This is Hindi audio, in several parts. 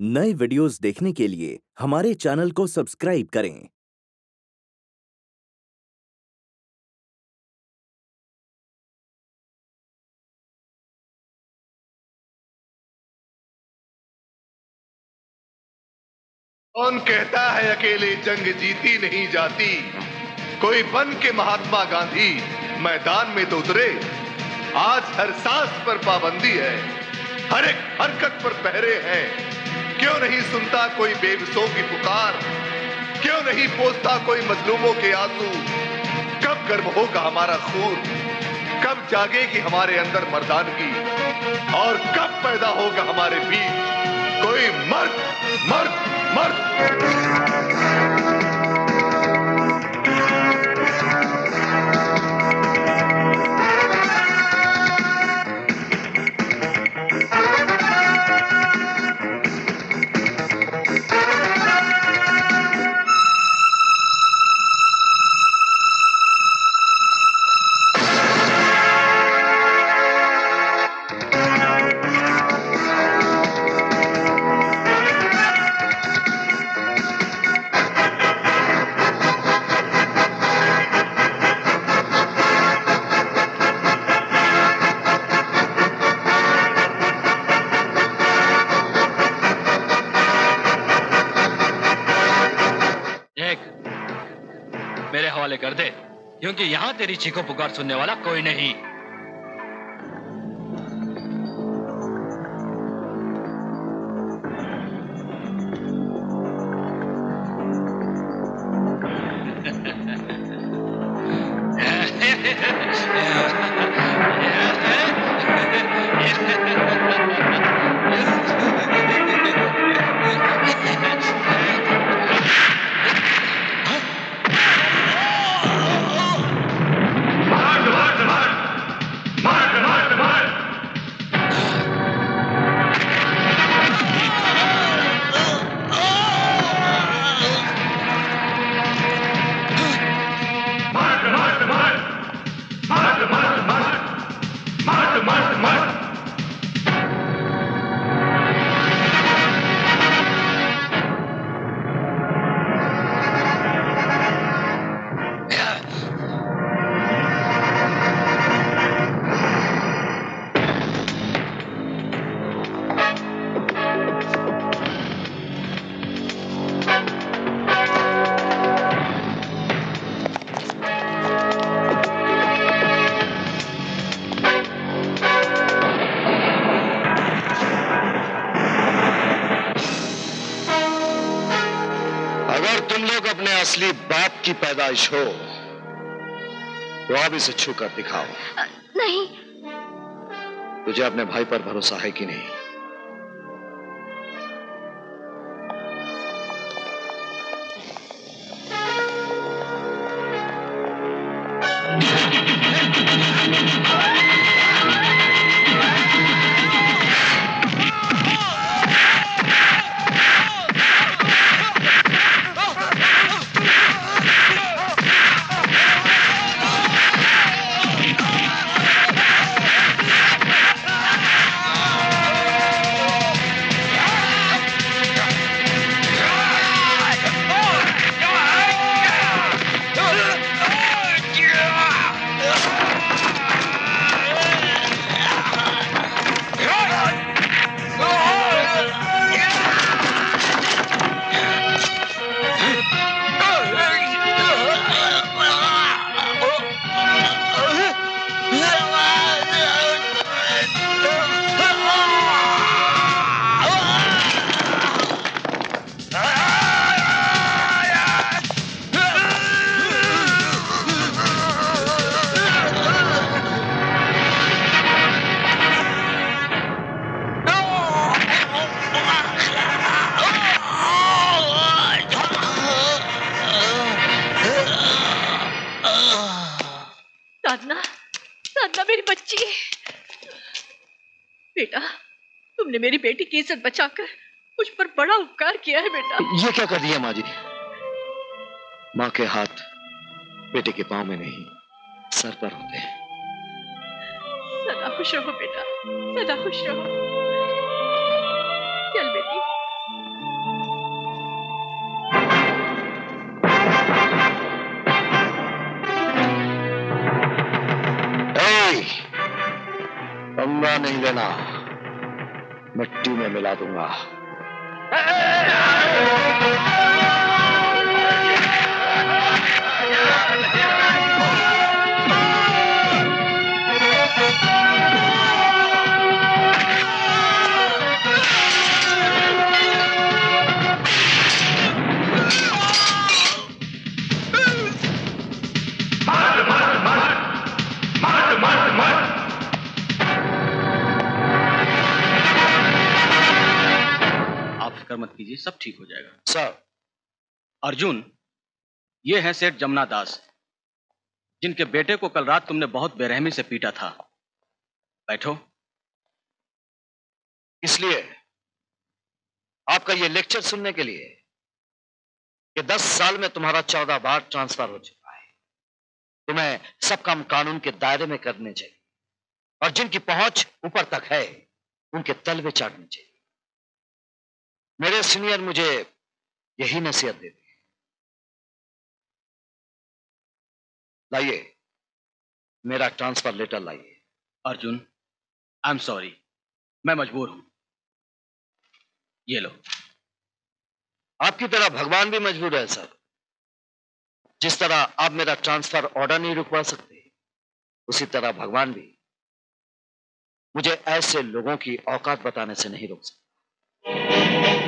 नए वीडियोस देखने के लिए हमारे चैनल को सब्सक्राइब करें। कौन कहता है अकेले जंग जीती नहीं जाती? कोई बन के महात्मा गांधी मैदान में तो उतरे। आज हर सांस पर पाबंदी है, हर एक हरकत पर पहरे हैं। क्यों नहीं सुनता कोई बेबसों की पुकार? क्यों नहीं पोसता कोई मजलूमों के आँसू? कब गर्म होगा हमारा खून? कब जागेगी हमारे अंदर मर्दानगी? और कब पैदा होगा हमारे बीच? कोई मर्द मर्द मर्द। यहाँ को पुकार सुनने वाला कोई नहीं। की हो तो आप इसे छूकर दिखाओ। नहीं। तुझे अपने भाई पर भरोसा है कि नहीं? क्या कर दिया माँ जी? माँ के हाथ बेटे के पाँव में नहीं सर पर होते हैं। सदा खुश रहो बेटा सदा खुश रहो। चल बेटी। नहीं लेना मिट्टी में मिला दूँगा। आप फ़िक्र कीजिए, सब ठीक हो जाएगा। सर, अर्जुन, ये है सेठ जमुना दास, जिनके बेटे को कल रात तुमने बहुत बेरहमी से पीटा था। बैठो। इसलिए आपका ये लेक्चर सुनने के लिए कि दस साल में तुम्हारा चौदह बार ट्रांसफ़र हो चुका है। तुम्हें सब काम कानून के दायरे में करने चाहिए और जिनकी पहुँच ऊपर तक है, उनके तलवे चाटने चाहिए। मेरे सीनियर मुझे यही नसीहत देते हैं। लाइए मेरा ट्रांसफ़र लेटर लाइए। अर्जुन आई एम सॉरी मैं मजबूर हूँ। ये लो। आपकी तरह भगवान भी मजबूर है सर। जिस तरह आप मेरा ट्रांसफ़र ऑर्डर नहीं रुकवा सकते उसी तरह भगवान भी मुझे ऐसे लोगों की औकात बताने से नहीं रोक सकते।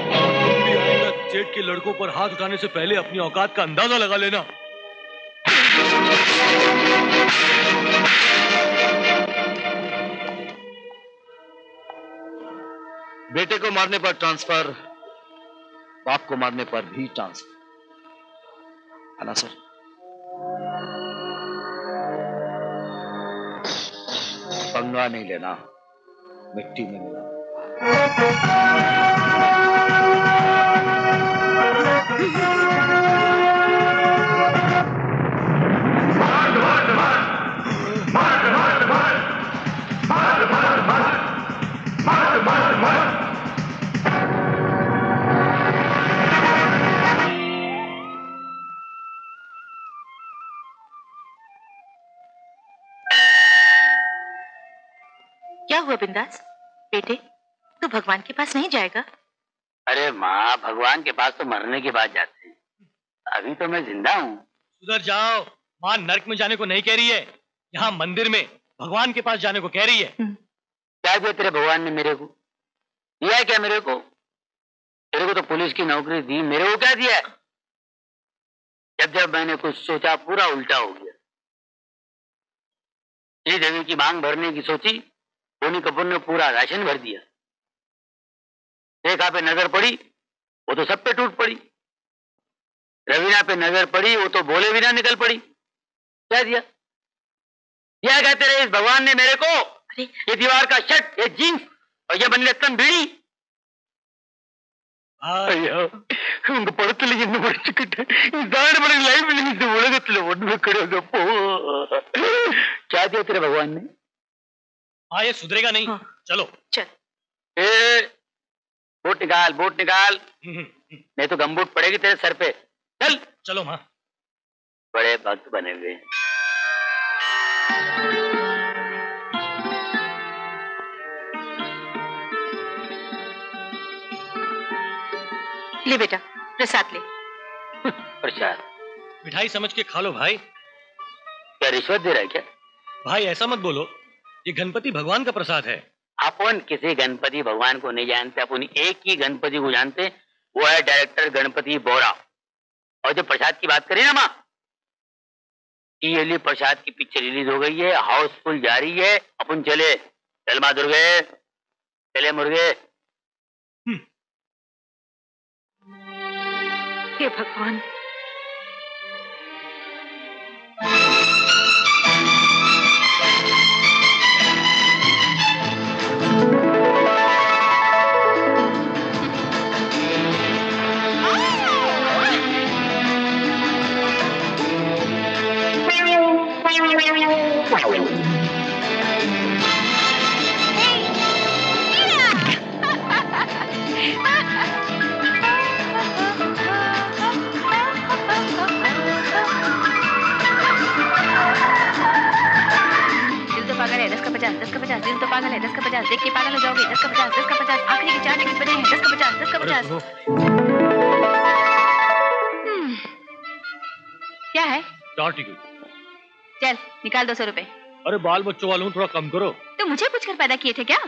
सेठ के लड़कों पर हाथ उठाने से पहले अपनी औकात का अंदाज़ा लगा लेना। बेटे को मारने पर ट्रांसफ़र, बाप को मारने पर भी ट्रांसफ़र। है ना सर। पंगा नहीं लेना, मिट्टी में मिला। क्या हुआ बिंदास? बेटे तू भगवान के पास नहीं जाएगा? अरे माँ भगवान के पास तो मरने के बाद जाते हैं। अभी तो मैं ज़िंदा हूँ। उधर जाओ। माँ नरक में जाने को नहीं कह रही है। यहाँ मंदिर में भगवान के पास जाने को कह रही है। क्या दिया तेरे भगवान ने मेरे को? दिया है क्या मेरे को? तेरे को तो पुलिस की नौकरी दी मेरे को क्या दिया? है जब जब मैंने कुछ सोचा पूरा उल्टा हो गया। श्री देवी की मांग भरने की सोची बोनी कपूर ने पूरा राशन भर दिया। रेखा पे नज़र पड़ी वो तो सब पे टूट पड़ी। रवीना पे नज़र पड़ी वो तो बोले बिना निकल पड़ी। क्या दिया। यह कहते रहे इस भगवान ने मेरे को ये दीवार का शट ये जीन्स और ये बन बीड़ी। ಅಯ್ಯೋ क्या भगवान ने? हाँ ये सुधरेगा नहीं। हाँ। चलो। चल। ए बोट निकाल बोट निकाल। नहीं तो गमबूट पड़ेगी तेरे सर पे। चल। चलो माँ। बड़े भक्त बने हुए ले बेटा प्रसाद ले। प्रसाद। मिठाई समझ के खा लो भाई। क्या रिश्वत दे रहा है क्या? भाई ऐसा मत बोलो ये गणपति भगवान का प्रसाद है। अपन किसी गणपति भगवान को नहीं जानते अपन एक ही गणपति को जानते वो है डायरेक्टर गणपति बोरा। और जो प्रसाद की बात करी ना माँ ईयरली प्रसाद की पिक्चर रिलीज़ हो गई है हाउसफुल जा रही है अपन चले चल माँ दुर्गे चले मुर्गे। हे भगवान निकाल दो सौ रूपए। अरे बाल बच्चों वालों थोड़ा कम करो। तो मुझे पूछकर पैदा किए थे क्या?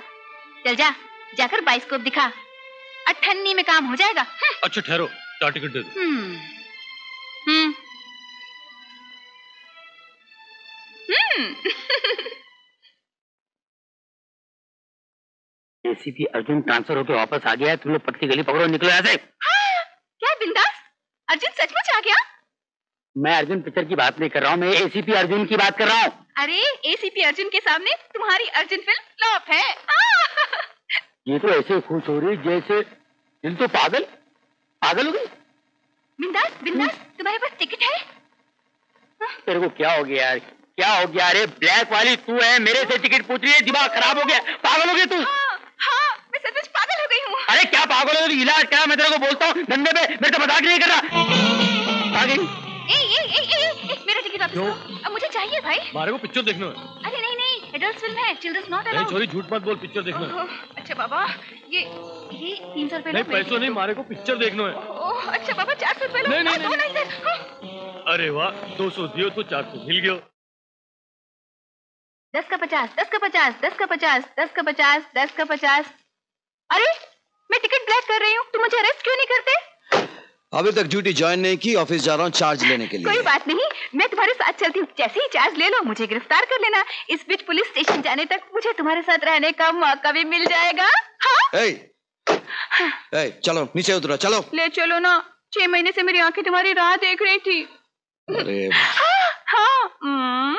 चल जा जाकर बाइस्कोप दिखा। अठन्नी में काम हो जाएगा। अच्छा ठहरो चार टिकट दे दो। हम्म। हम्म। हम्म। एसीपी अर्जुन ट्रांसफ़र होकर वापस आ गया है तुम लोग पतली गली पकड़ो निकलो यहाँ से। क्या बिंदास? अर्जुन सच गया मैं अर्जुन पिक्चर की बात नहीं कर रहा हूँ मैं एसीपी अर्जुन की बात कर रहा हूँ। अरे एसीपी अर्जुन के सामने तुम्हारी अर्जुन फ़िल्म फ्लॉप है। हाँ। ये तो ऐसे खुश हो रही जैसे दिल तो पागल पागल हो गई। बिंदास बिंदास तुम्हारे पास टिकट है? तेरे को क्या हो गया यार क्या हो गया? अरे ब्लैक वाली तू है मेरे से टिकट पूछ रही है दिमाग खराब हो गया पागल हो गई तू। हाँ हाँ मैं सचमुच पागल हो गई हूँ। अरे क्या पागल हो गई? इलाज क्या मैं तेरे को बोलता हूँ धंधे पे मेरे से मज़ाक नहीं कर रहा। ए, ए, ए, ए, ए, मेरा टिकट वापस करो अब मुझे चाहिए भाई। हमारे को पिक्चर देखना। है अरे नहीं नहीं एडल्ट फ़िल्म है चिल्ड्रंस नॉट अलाउड छोरी झूठ मत बोल पिक्चर देखना। है अच्छा बाबा ये ये तीन सौ रुपए नहीं पैसों नहीं हमारे को पिक्चर देखना है। ओह अच्छा बाबा चार सौ रुपए नहीं, नहीं, नहीं। ना इधर हाँ। अरे वाह दो सौ दियो तो चार सौ मिल गयो। दस का पचास दस का पचास दस का पचास दस का पचास दस का पचास। अरे मैं टिकट ब्लैक कर रही हूँ तुम मुझे अरेस्ट क्यों नहीं करते? अभी तक ड्यूटी ज्वाइन नहीं की ऑफ़िस जा रहा हूँ चार्ज लेने के लिए। कोई बात नहीं मैं तुम्हारे साथ चलती हूँ। जैसे ही चार्ज ले लो मुझे गिरफ़्तार कर लेना। इस बीच पुलिस स्टेशन जाने तक मुझे तुम्हारे साथ रहने का मौका भी मिल जाएगा। हाँ? ए, ए, चलो नीचे उतरो चलो। ले चलो ना। छह महीने से मेरी आँखें तुम्हारी राह देख रही थी। अरे। हाँ हाँ हम्म।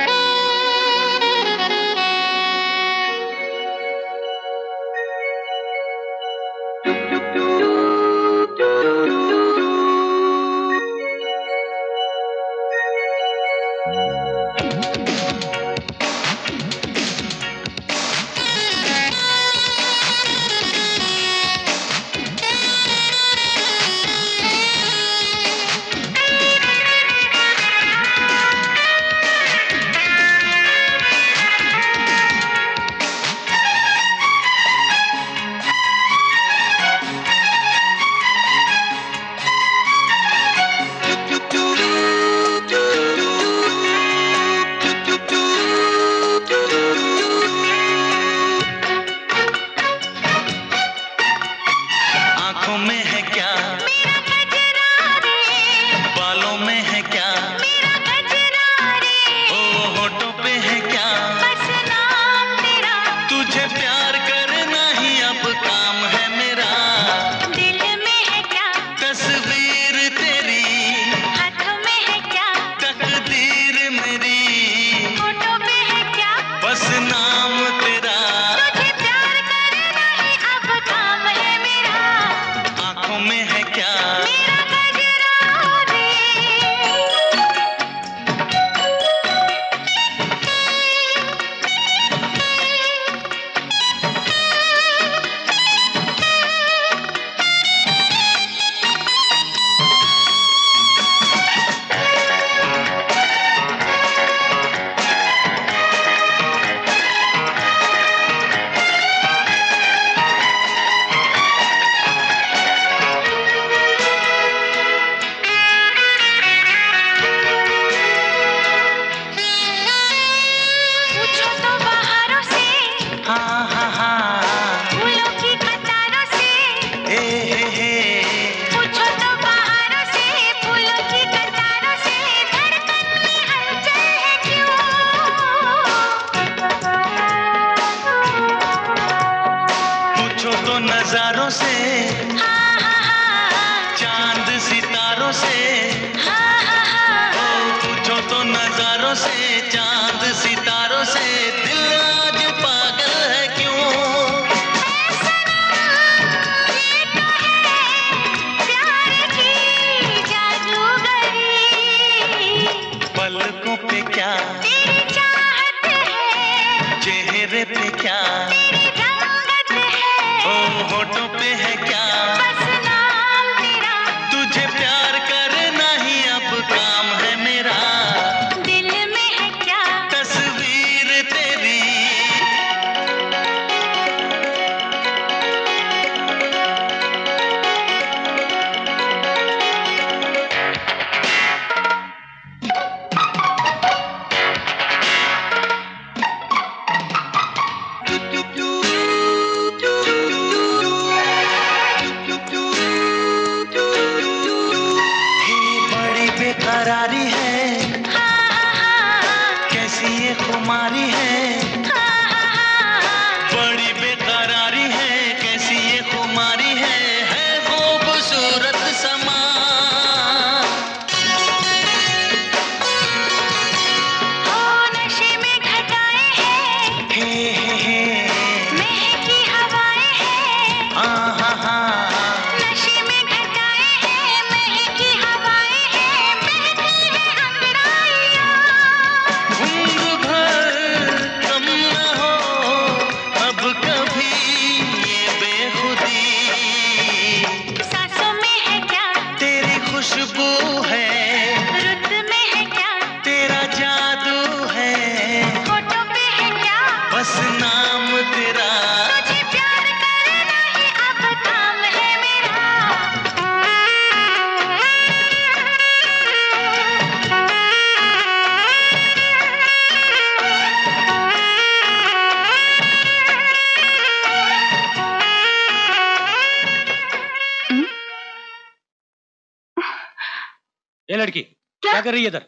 कर रही है इधर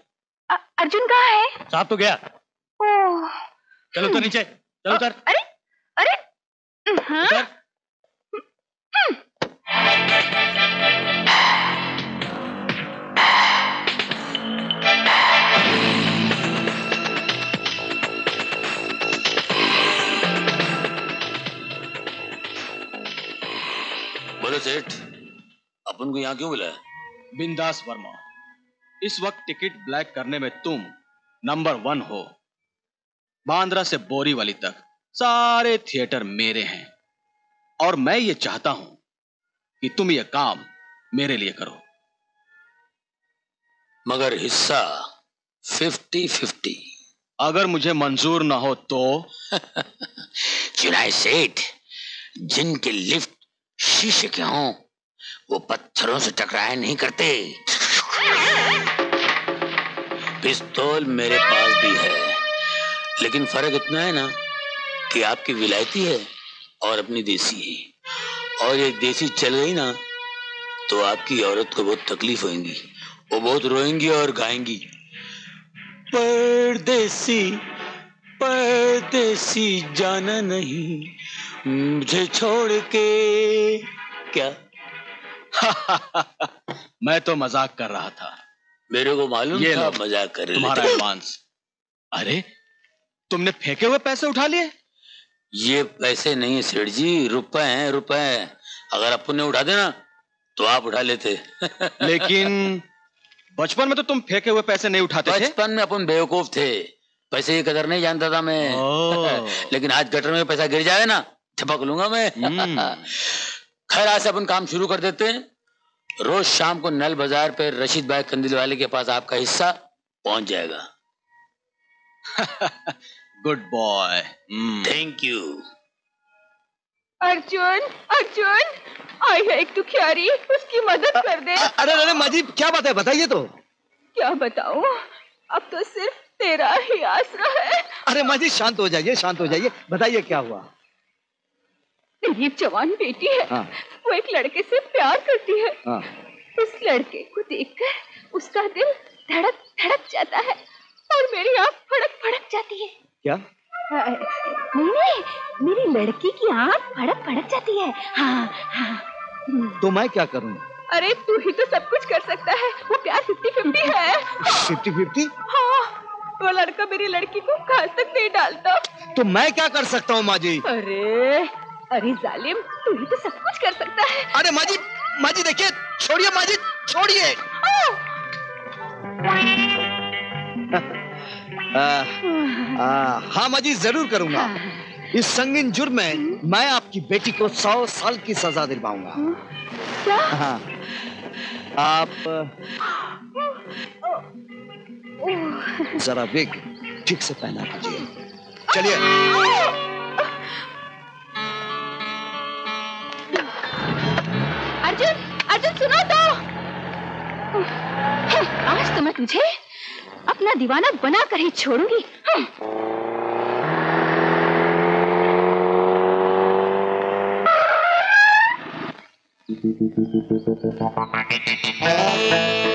अर्जुन कहाँ है? साहब तो गया। ओह। चलो उतर नीचे चलो उतर अरे अरे हाँ? उतर बोलो सेठ अपन को यहाँ क्यों बुलाया? बिंदास वर्मा। इस वक्त टिकट ब्लैक करने में तुम नंबर वन हो। बांद्रा से बोरीवली तक सारे थिएटर मेरे हैं। और मैं ये चाहता हूँ कि तुम ये काम मेरे लिए करो। मगर हिस्सा फिफ्टी फिफ्टी। अगर मुझे मंजूर ना हो तो? चुनाई सेठ जिनके लिफ्ट शीशे के हों वो पत्थरों से टकराए नहीं करते। पिस्तौल मेरे पास भी है। लेकिन फ़र्क इतना है ना कि आपकी विलायती है और अपनी देसी है। और ये देसी चल गई ना तो आपकी औरत को बहुत तकलीफ़ होगी वो बहुत रोएँगी और गाएँगी। परदेसी परदेसी जाना नहीं, मुझे छोड़ के क्या? मैं तो मज़ाक कर रहा था। मेरे को मालूम ये था मज़ाक कर रहे तुम्हारा एडवांस अरे तुमने फेंके हुए पैसे उठा लिए? ये पैसे नहीं है सेठ जी रुपए हैं रुपए हैं। अगर अपन ने उठा देना तो आप उठा लेते। लेकिन बचपन में तो तुम फेंके हुए पैसे नहीं उठाते थे। बचपन में अपन बेवकूफ़ थे। पैसे की कदर नहीं जानता था मैं। लेकिन आज गटर में पैसा गिर जाए ना झपक लूँगा मैं। हम्म। खैर आज से अपन काम शुरू कर देते हैं। रोज शाम को नल बाज़ार पे रशीद भाई कंदिल वाले के पास आपका हिस्सा पहुँच जाएगा। Good boy thank you Arjun Arjun आई है एक दुखियारी उसकी मदद कर दे। अरे अरे माजी क्या बात है? बताइए तो। क्या बताऊँ? अब तो सिर्फ़ तेरा ही आसरा है। अरे माजी शांत हो जाइए शांत हो जाइए। बताइए क्या हुआ? मेरी एक जवान बेटी है। हाँ। वो एक लड़के से प्यार करती है। हाँ। उस लड़के को देखकर उसका दिल धड़क धड़क जाता है और मेरी आँख फड़क फड़क जाती है। क्या? अ, नहीं नहीं मेरी लड़की की आँख फड़क फड़क जाती है। हाँ हाँ। तो मैं क्या करूँ? अरे तू ही तो सब कुछ कर सकता है। वो प्यार फिफ्टी फिफ्टी है? फिफ्टी फिफ्टी हाँ। वो लड़का मेरी लड़की को घास तक नहीं डालता। तो मैं क्या कर सकता हूँ माँ जी? अरे अरे जालिम तू ही तो सब कुछ कर सकता है। अरे माजी माजी देखिए छोड़िए माजी छोड़िए। हाँ माजी ज़रूर करूँगा। इस संगीन जुर्म में मैं आपकी बेटी को सौ साल की सजा दिलवाऊँगा। क्या? हाँ। आप जरा विग ठीक से पहना दीजिए चलिए। अर्जुन सुना तो आज तो मैं तुझे अपना दीवाना बना कर ही छोड़ूँगी। Thank हाय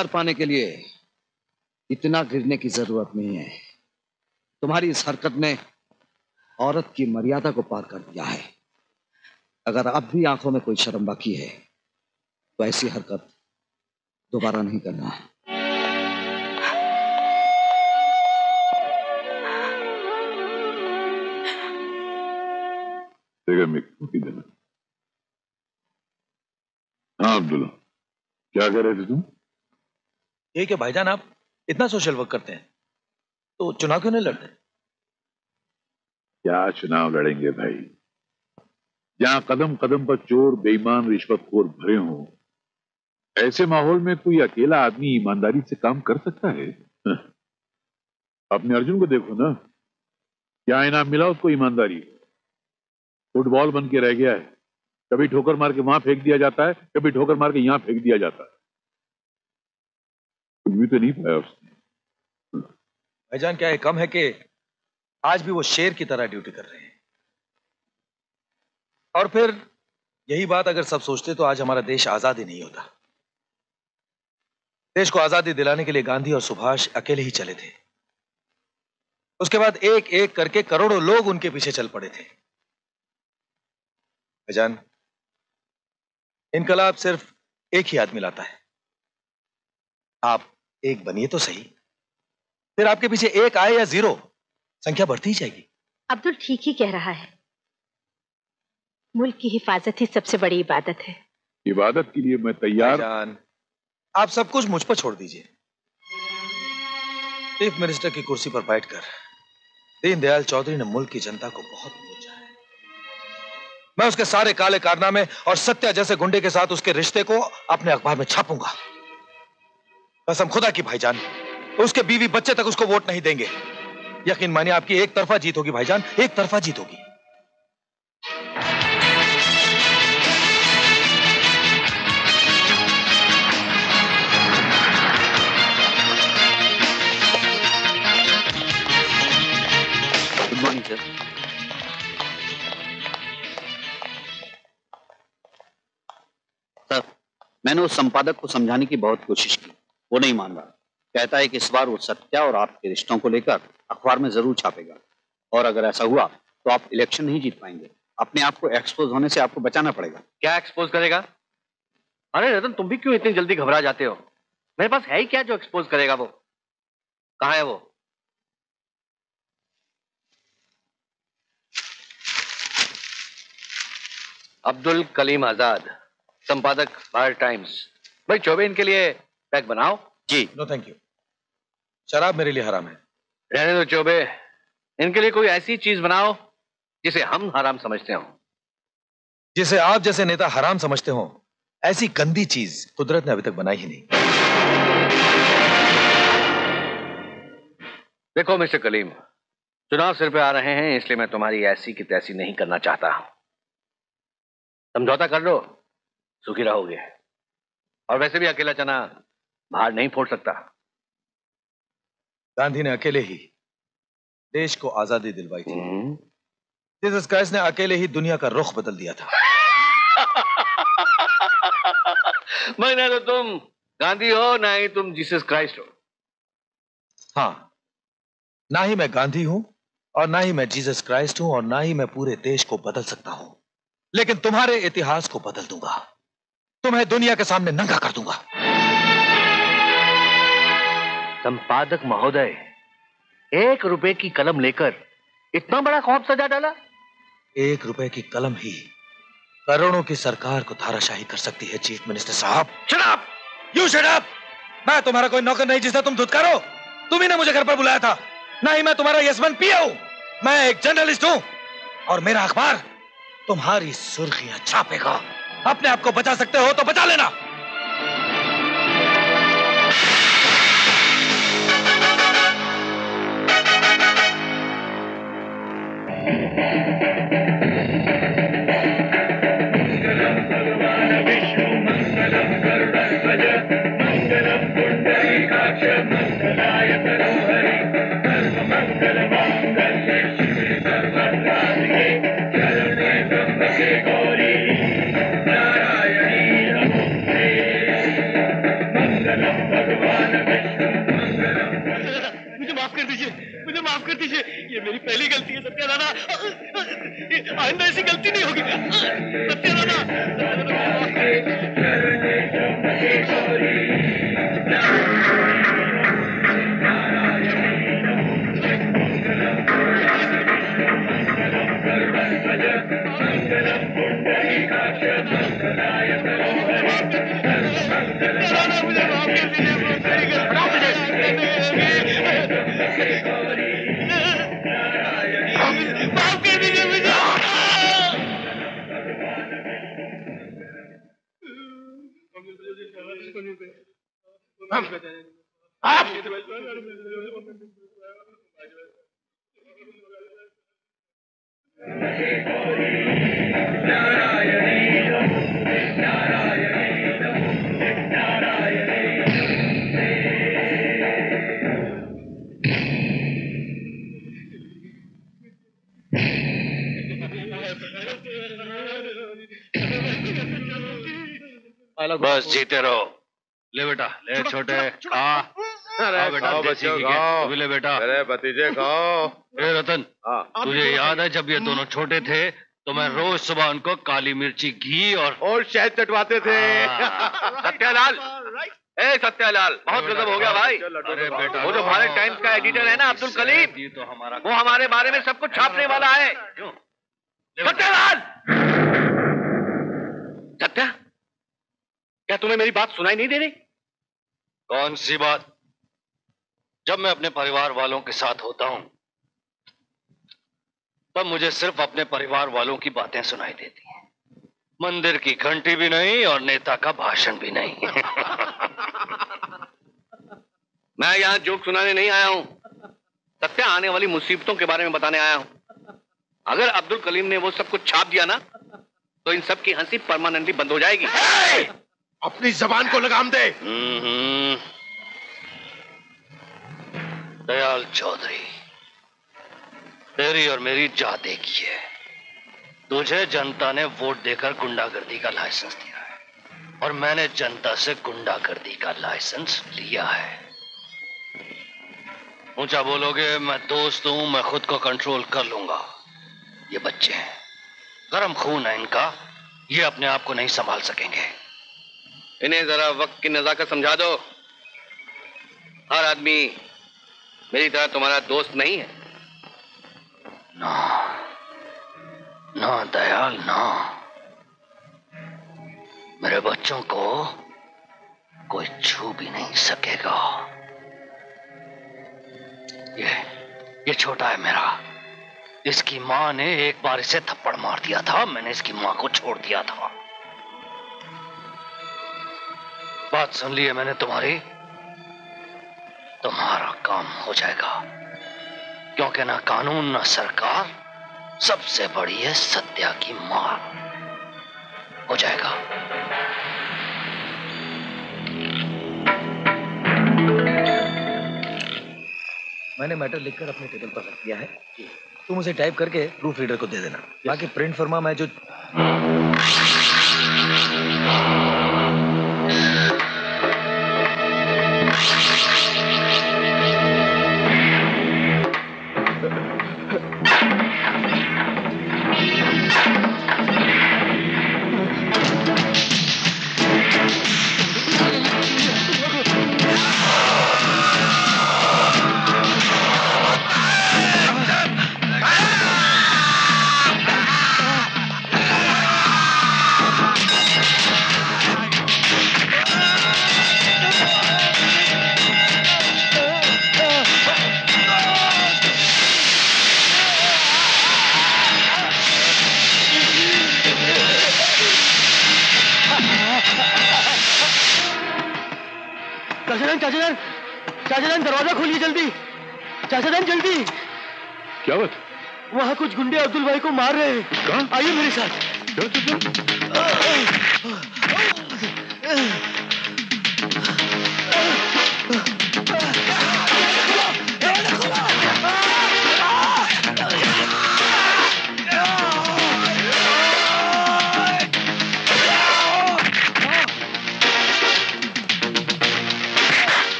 प्यार पाने के लिए इतना गिरने की ज़रूरत नहीं है। तुम्हारी इस हरकत ने औरत की मर्यादा को पार कर दिया है। अगर अब भी आँखों में कोई शर्म बाकी है तो ऐसी हरकत दोबारा नहीं करना। देना। हाँ अब्दुल्ला, क्या कह रहे थे तुम? ये कि भाईजान, आप इतना सोशल वर्क करते हैं तो चुनाव क्यों नहीं लड़ते? क्या चुनाव लड़ेंगे भाई? जहाँ कदम कदम पर चोर, बेईमान, रिश्वतखोर भरे हों, ऐसे माहौल में कोई अकेला आदमी ईमानदारी से काम कर सकता है? अपने अर्जुन को देखो ना। क्या इनाम मिला उसको ईमानदारी? फुटबॉल बन के रह गया है। कभी ठोकर मार के वहाँ फेंक दिया जाता है, कभी ठोकर मार के यहाँ फेंक दिया जाता है। भी तो नहीं पाया उसने। भाईजान, क्या है कम है कि आज भी वो शेर की तरह ड्यूटी कर रहे हैं? और फिर यही बात अगर सब सोचते तो आज हमारा देश आज़ाद ही नहीं होता। देश को आज़ादी दिलाने के लिए गांधी और सुभाष अकेले ही चले थे। उसके बाद एक एक करके करोड़ों लोग उनके पीछे चल पड़े थे। भाईजान, इनकलाब सिर्फ़ एक ही आदमी लाता है। आप एक बनिए तो सही। फिर आपके पीछे एक आए या ज़ीरो संख्या बढ़ती ही जाएगी। अब्दुल ठीक ही कह रहा है। मुल्क की हिफाजत ही सबसे बड़ी इबादत है। इबादत के लिए मैं तैयार। आप सब कुछ मुझ पर छोड़ दीजिए। चीफ मिनिस्टर की कुर्सी पर बैठकर दीनदयाल चौधरी ने मुल्क की जनता को बहुत पूछा है। मैं उसके सारे काले कारनामे और सत्या जैसे गुंडे के साथ उसके रिश्ते को अपने अखबार में छापूँगा। कसम खुदा की भाईजान। उसके बीवी बच्चे तक उसको वोट नहीं देंगे। यकीन मानिए, आपकी एक तरफा जीत होगी भाईजान, एक तरफा जीत होगी। गुड मॉर्निंग सर सर मैंने उस संपादक को समझाने की बहुत कोशिश की। वो नहीं मान रहा कहता है कि इस बार वो सत्या और आपके रिश्तों को लेकर अखबार में ज़रूर छापेगा। और अगर ऐसा हुआ तो आप इलेक्शन नहीं जीत पाएँगे। अपने आप को एक्सपोज होने से आपको बचाना पड़ेगा। क्या एक्सपोज करेगा? अरे रतन, तुम भी क्यों इतनी जल्दी घबरा जाते हो? मेरे पास है ही क्या जो एक्सपोज करेगा वो? कहा है वो? अब्दुल कलीम आज़ाद, संपादक भारत टाइम्स। भाई चौबे, इनके लिए पैक बनाओ। जी। नो थैंक यू शराब मेरे लिए हराम है। रहने दो चौबे। इनके लिए कोई ऐसी चीज़ बनाओ जिसे हम हराम समझते हो। जिसे आप जैसे नेता हराम समझते हो। ऐसी गंदी चीज़ कुदरत ने अभी तक बनाई ही नहीं। देखो मिस्टर कलीम चुनाव सिर पे आ रहे हैं इसलिए मैं तुम्हारी ऐसी की तैसी नहीं करना चाहता हूँ। समझौता कर लो सुखी रहोगे। और वैसे भी अकेला चना बाहर नहीं फोड़ सकता। गांधी ने अकेले ही देश को आज़ादी दिलवाई थी। जीसस क्राइस्ट ने अकेले ही दुनिया का रुख बदल दिया था। मैं ना तो तुम गांधी हो ना ही तुम जीसस क्राइस्ट हो। हाँ ना ही मैं गांधी हूँ और ना ही मैं जीसस क्राइस्ट हूँ और ना ही मैं पूरे देश को बदल सकता हूँ। लेकिन तुम्हारे इतिहास को बदल दूँगा। तुम्हें दुनिया के सामने नंगा कर दूँगा। संपादक महोदय एक रुपए की कलम लेकर इतना बड़ा खौफ सजा डाला? एक रुपए की कलम ही करोड़ों की सरकार को धाराशाही कर सकती है चीफ मिनिस्टर साहब। शराब यू शराब मैं तुम्हारा कोई नौकर नहीं जिसे तुम धुतकारो। तुम ही ने मुझे घर पर बुलाया था। ना ही मैं तुम्हारा यशमन पिया हूँ। मैं एक जर्नलिस्ट हूँ। और मेरा अखबार तुम्हारी सुर्खियाँ छापेगा। अपने आप को बचा सकते हो तो बचा लेना। गलती सत्या दादा आइंदा ऐसी गलती नहीं होगी। सत्या बस जीते रहो। ले बेटा ले छोटे। अरे बेटा के। खाओ। तू भी ले बेटा। अरे भतीजे खाओ। ए रतन तुझे याद है जब ये दोनों छोटे थे तो मैं रोज सुबह उनको काली मिर्ची घी और और शहद चटवाते थे। सत्यालाल। ए सत्यालाल बहुत गजब हो गया भाई। अरे बेटा वो जो भारत टाइम्स का एडिटर है ना अब्दुल कलीम ये तो हमारा वो हमारे बारे में सब कुछ छापने वाला है। सत्यालाल! सत्या? क्या तुम्हें मेरी बात सुनाई नहीं दे रही? कौन सी बात? जब मैं अपने परिवार वालों के साथ होता हूँ तब मुझे सिर्फ़ अपने परिवार वालों की बातें सुनाई देती हैं। मंदिर की घंटी भी नहीं और नेता का भाषण भी नहीं। मैं यहाँ जोक सुनाने नहीं आया हूँ। सत्या आने वाली मुसीबतों के बारे में बताने आया हूँ। अगर अब्दुल कलीम ने वो सब कुछ छाप दिया ना तो इन सब की हँसी परमानेंटली बंद हो जाएगी। अपनी जबान को लगाम दे। दयाल चौधरी, तेरी और मेरी जा देखी है तुझे जनता ने वोट देकर गुंडागर्दी का लाइसेंस दिया है और मैंने जनता से गुंडागर्दी का लाइसेंस लिया है। ऊँचा बोलोगे? मैं दोस्त हूँ, मैं खुद को कंट्रोल कर लूँगा। ये बच्चे हैं। गर्म खून है इनका। ये अपने आप को नहीं संभाल सकेंगे। इन्हें जरा वक्त की नजाकत समझा दो। हर आदमी मेरी तरह तुम्हारा दोस्त नहीं है। ना ना दयाल, ना। मेरे बच्चों को कोई छू भी नहीं सकेगा। ये ये छोटा है मेरा। इसकी माँ ने एक बार इसे थप्पड़ मार दिया था। मैंने इसकी माँ को छोड़ दिया था। बात सुन ली है मैंने तुम्हारी। तुम्हारा काम हो जाएगा। क्योंकि ना कानून ना सरकार सबसे बड़ी है सत्या की मार। हो जाएगा। मैंने मैटर लिखकर अपने टेबल पर रख दिया है। तुम उसे टाइप करके प्रूफ रीडर को दे देना। बाकी प्रिंट फर्मा मैं जो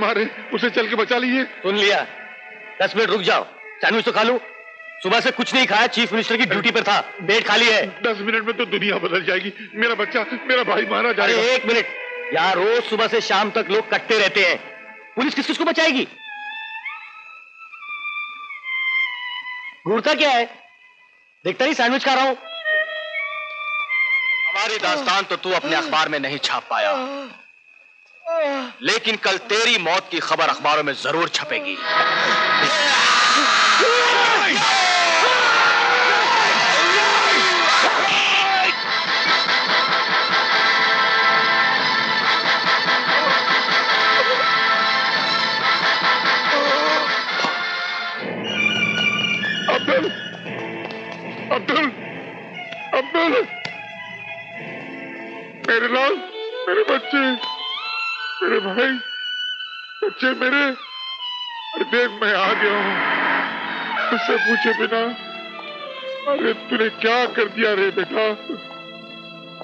मेरे उसे चल के बचा लीजिए सुन लिया। दस मिनट रुक जाओ। सैंडविच तो खा लूँ। सुबह से कुछ नहीं खाया चीफ मिनिस्टर की ड्यूटी पर था। पेट खाली है। दस मिनट में तो दुनिया बदल जाएगी। मेरा बच्चा मेरा भाई मारा जाएगा। एक मिनट। यार रोज सुबह से शाम तक लोग कटते रहते हैं। पुलिस किस किस को बचाएगी? घूरता क्या है? देखता नहीं सैंडविच खा रहा हूँ। हमारी दास्तान तो तू अपने अखबार में नहीं छाप पाया। लेकिन कल तेरी मौत की खबर अखबारों में ज़रूर छपेगी। अब्दुल अब्दुल अब्दुल। मेरे लाल, मेरे बच्चे। मेरे भाई, बच्चे मेरे, अरे देख मैं आ गया हूँ। मुझसे पूछे बिना, अरे तूने क्या कर दिया रे बेटा?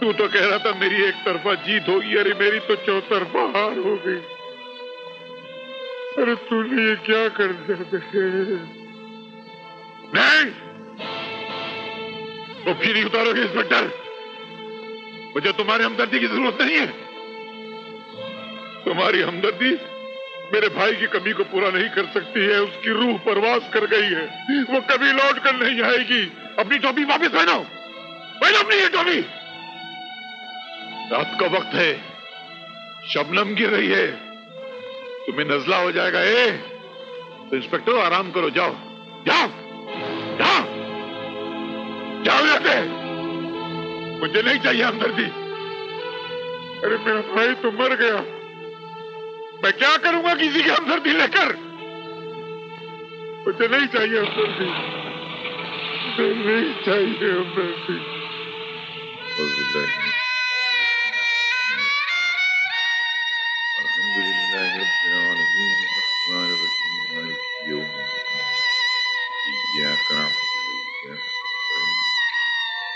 तू तो कह रहा था मेरी एक तरफा जीत होगी, अरे मेरी तो चौतरफा हार हो गई। अरे तूने ये क्या कर दिया बेटे? नहीं! तो फिर ही उतारोगे इंस्पेक्टर मुझे तुम्हारी हमदर्दी की ज़रूरत नहीं है। तुम्हारी हमदर्दी मेरे भाई की कमी को पूरा नहीं कर सकती है, उसकी रूह परवास कर गई है। वो कभी लौट कर नहीं आएगी। अपनी टोपी वापस पहनो। पहनो अपनी ये टोपी। रात का वक्त है। शबनम गिर रही है। तुम्हें नजला हो जाएगा, ए। तो इंस्पेक्टर, आराम करो, जाओ। जाओ। जाओ। जाओ से मुझे नहीं चाहिए हमदर्दी। अरे मेरा भाई तो मर गया। मैं क्या करूंगा किसी की हमदर्दी लेकर मुझे नहीं चाहिए हमदर्दी मुझे नहीं चाहिए हमदर्दी अल्हम्दुलिल्लाह रब्बिल आलमीन अर्रहमान अर्रहीम मालिक यौमिद्दीन इय्याक नअबुदु व इय्याक नस्तईन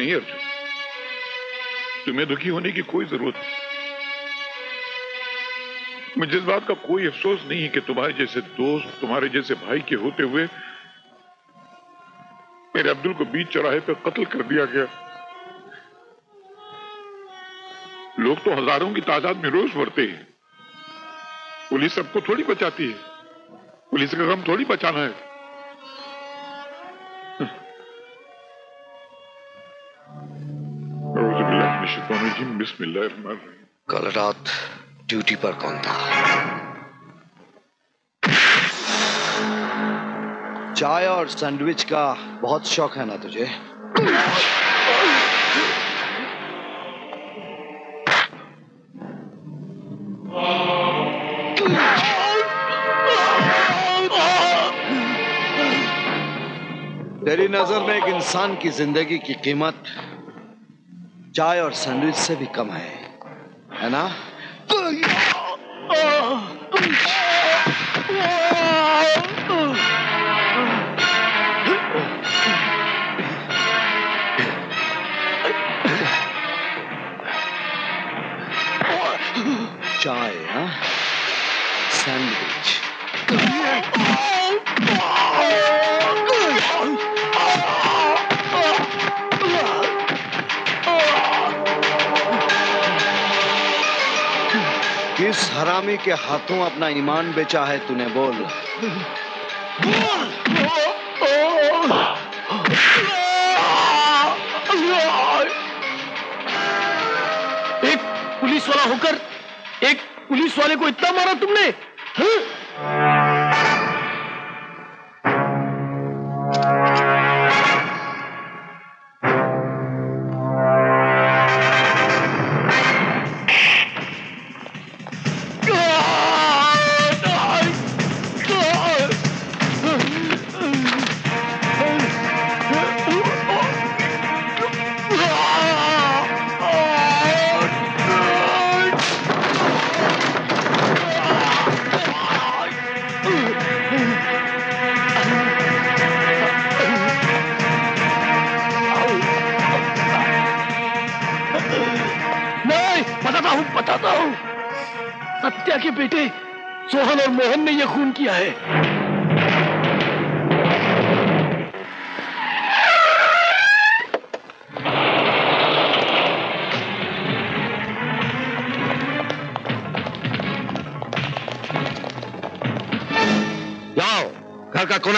नहीं अर्जुन। तुम्हें दुखी होने की कोई ज़रूरत नहीं। मुझे इस बात का कोई अफसोस नहीं है कि तुम्हारे जैसे दोस्त, तुम्हारे जैसे भाई के होते हुए मेरे अब्दुल को बीच चौराहे पर कत्ल कर दिया गया। लोग तो हज़ारों की तादाद में रोज मरते हैं। पुलिस सबको थोड़ी बचाती है। पुलिस का काम थोड़ी बचाना है। बिस्मिल्लाह कल रात ड्यूटी पर कौन था? चाय और सैंडविच का बहुत शौक है ना तुझे? तेरी नज़र में एक इंसान की ज़िंदगी की कीमत चाय और सैंडविच से भी कम है है ना? चाय हाँ? सैंडविच। हरामी के हाथों अपना ईमान बेचा है, तूने बोल। एक पुलिस वाला होकर, एक पुलिस वाले को इतना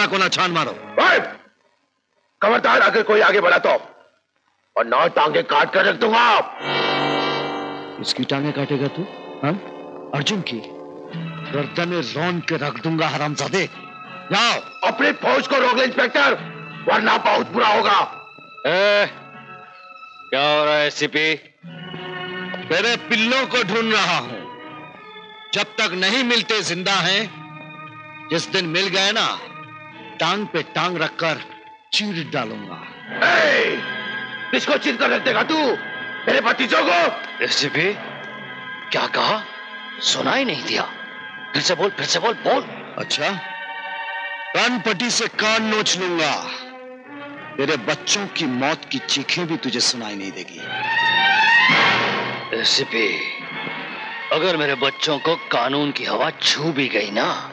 कोना कोना छान मारो। खबरदार अगर कोई आगे बढ़ा तो। और नौ टांगे काट कर रख दूँगा। इसकी टांगे काटेगा तू? हाँ? अर्जुन की? गर्दन में रौन के रख दूँगा हरामजादे। जाओ। अपनी फौज को रोक ले इंस्पेक्टर वरना बहुत बुरा होगा। ए, क्या हो रहा है सीपी तेरे पिल्लों को ढूंढ रहा हूँ। जब तक नहीं मिलते ज़िंदा हैं। जिस दिन मिल गए ना टांग पे टांग रखकर चीर डालूँगा। ए, किसको चिर कर रख देगा तू मेरे भतीजों को। एसीपी क्या कहा? सुना ही नहीं दिया। फिर से बोल फिर से बोल बोल। अच्छा कान पट्टी से कान नोच लूँगा। तेरे बच्चों की मौत की चीखें भी तुझे सुनाई नहीं देगी। एसीपी अगर मेरे बच्चों को कानून की हवा छू भी गई ना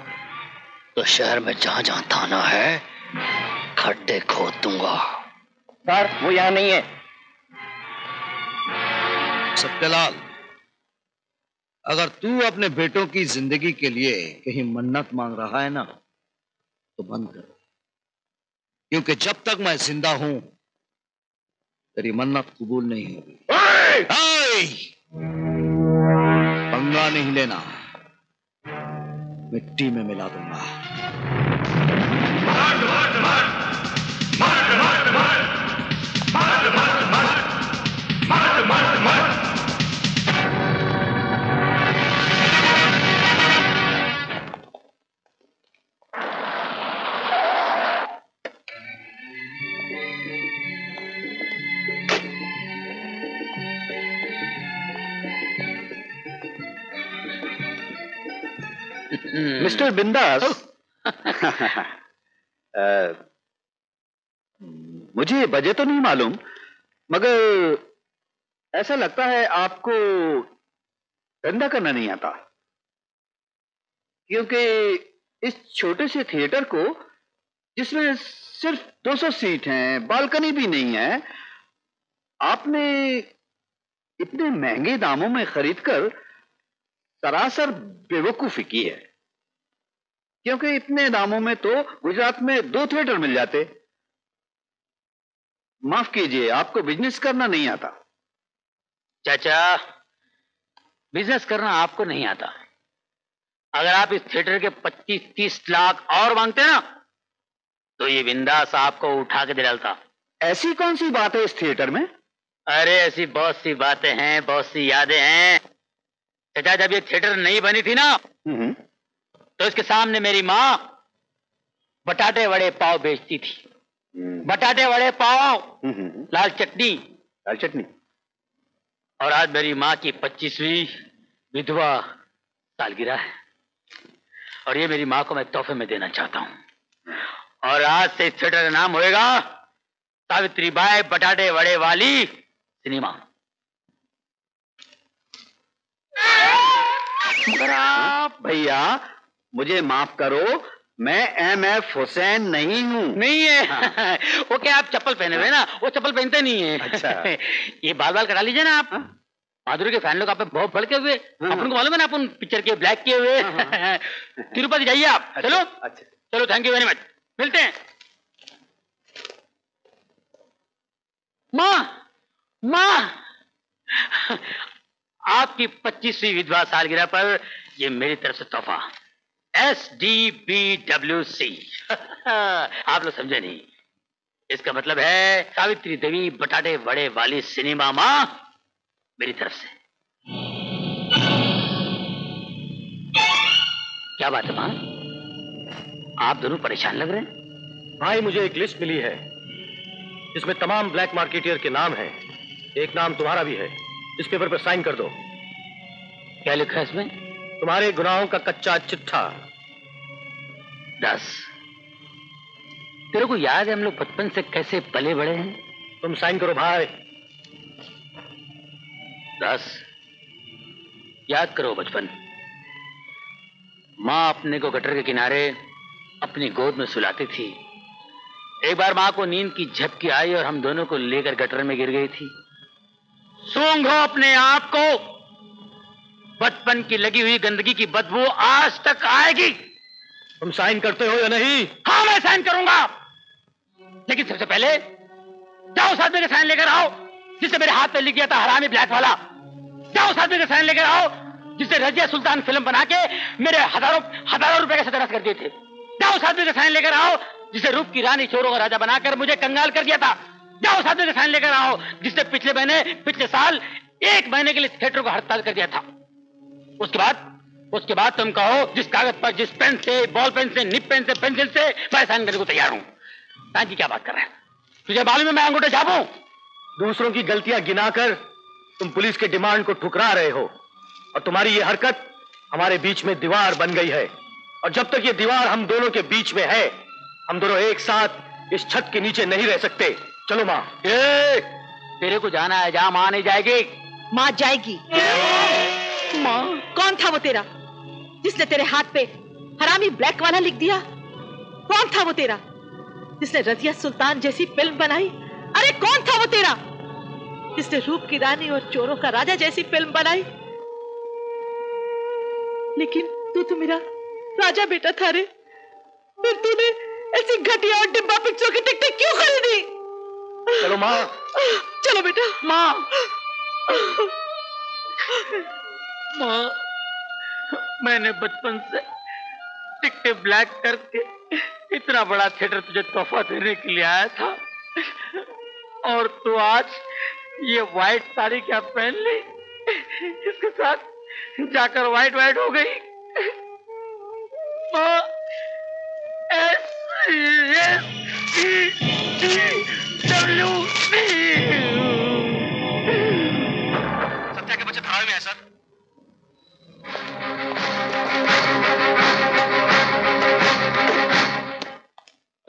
तो शहर में जहाँ जहाँ थाना है खड्डे खोद दूँगा। सर वो यहाँ नहीं है। सत्यलाल अगर तू अपने बेटों की ज़िंदगी के लिए कहीं मन्नत मांग रहा है ना तो बंद कर। क्योंकि जब तक मैं ज़िंदा हूँ तेरी मन्नत कबूल नहीं होगी! पंगा नहीं लेना। मिट्टी में मिला दूँगा। मिस्टर बिंदास मुझे वजह तो नहीं मालूम मगर ऐसा लगता है आपको धंधा करना नहीं आता। क्योंकि इस छोटे से थिएटर को जिसमें सिर्फ़ 200 सीट हैं बालकनी भी नहीं है आपने इतने महँगे दामों में खरीदकर सरासर बेवकूफ़ी की है। क्योंकि इतने दामों में तो गुजरात में दो थिएटर मिल जाते। माफ़ कीजिए आपको बिज़नेस करना नहीं आता। चाचा बिज़नेस करना आपको नहीं आता। अगर आप इस थिएटर के 25-30 लाख और मांगते ना तो ये बिंदास आपको उठा के दे डालता। ऐसी कौन सी बात है इस थिएटर में? अरे ऐसी बहुत सी बातें हैं बहुत सी यादें हैं। चाचा जब ये थिएटर नहीं बनी थी ना तो इसके सामने मेरी माँ बटाटे वड़े पाव बेचती थी। बटाटे वड़े पाव लाल चटनी। लाल चटनी। और आज मेरी माँ की पच्चीसवीं विधवा सालगिरह है। और ये मेरी माँ को मैं तोहफे में देना चाहता हूँ। और आज से इस थिएटर का नाम होएगा सावित्री बाई बटाटे वड़े वाली सिनेमा। भैया मुझे माफ़ करो मैं एम एफ़ हुसैन नहीं हूँ। नहीं है। वो क्या आप चप्पल पहने हुए ना? वो चप्पल पहनते नहीं है। अच्छा। ये बाल बाल कटा लीजिए ना आप। बहादुर के फ़ैन लोग आप बहुत भड़के हुए। अपन को मालूम है ना अपन पिक्चर के ब्लैक किए हुए? तिरुपति जाइए आप। चलो। अच्छा। चलो थैंक यू वेरी मच मिलते हैं। माँ माँ। आपकी 25वीं विधवा सालगिरह पर ये मेरी तरफ़ से तोहफा। S D B W C आप लोग समझे नहीं। इसका मतलब है सावित्री देवी बटाटे बड़े वाली सिनेमा माँ मेरी तरफ़ से। क्या बात है माँ? आप दोनों परेशान लग रहे हैं? भाई मुझे एक लिस्ट मिली है। इसमें तमाम ब्लैक मार्केटियर के नाम हैं। एक नाम तुम्हारा भी है। इस पेपर पर साइन कर दो। क्या लिखा है इसमें? तुम्हारे गुनाहों का कच्चा चिट्ठा। दस तेरे को याद है हम लोग बचपन से कैसे पले बड़े हैं? तुम साइन करो भाई। दस याद करो बचपन। माँ अपने को गटर के किनारे अपनी गोद में सुलाती थी। एक बार माँ को नींद की झपकी आई और हम दोनों को लेकर गटर में गिर गई थी। सूंघो अपने आप को। बचपन की लगी हुई गंदगी की बदबू आज तक आएगी। तुम साइन करते हो या नहीं? हाँ मैं साइन करूँगा। लेकिन सबसे पहले जाओ आदमी का साइन लेकर आओ जिससे मेरे हाथ पे लिख गया था हरामी ब्लैक वाला। जाओ आदमी का साइन लेकर आओ जिससे रजिया सुल्तान फ़िल्म बना के मेरे हज़ारों हज़ारों रुपए का सदरस कर दिए थे। जाओ आदमी का साइन लेकर आओ जिसे रूप की रानी चोरों का राजा बनाकर मुझे कंगाल कर दिया था। जाओ आदमी का साइन लेकर आओ जिसने पिछले महीने पिछले साल एक महीने के लिए थिएटर को हड़ताल कर दिया था। उसके बाद उसके बाद तुम कहो जिस कागज़ पर जिस पेन से बॉल पेन से निप पेन से पेंसिल से मैं साइन करने को तैयार हूँ। जी क्या बात कर रहा है? तुझे मालूम है मैं अंगूठे छापू? दूसरों की गलतियाँ गिनाकर तुम पुलिस के डिमांड को ठुकरा रहे हो। और तुम्हारी ये हरकत हमारे बीच में दीवार बन गई है। और जब तक ये दीवार हम दोनों के बीच में है हम दोनों एक साथ इस छत के नीचे नहीं रह सकते। चलो माँ। तेरे को जाना है जहाँ माँ नहीं जाएगी। माँ जाएगी। माँ कौन था वो तेरा? जिसने तेरे हाथ पे हरामी ब्लैक वाला लिख दिया? कौन था वो तेरा? जिसने रजिया सुल्तान जैसी फ़िल्म बनाई? अरे कौन था वो तेरा? जिसने रूप की रानी और चोरों का राजा जैसी फ़िल्म बनाई? लेकिन तू तो मेरा राजा बेटा था रे। फिर तूने ऐसी घटिया और डिब्बा पिक्चर की टिकट क्यों खरीदी? चलो माँ। चलो बेटा। माँ। माँ, मैंने बचपन से टिकट ब्लैक करके इतना बड़ा थिएटर तुझे तोहफा देने के लिए आया था। और तू आज ये व्हाइट साड़ी क्या पहन ली? इसके साथ जाकर व्हाइट व्हाइट हो गई। माँ एस डब्ल्यू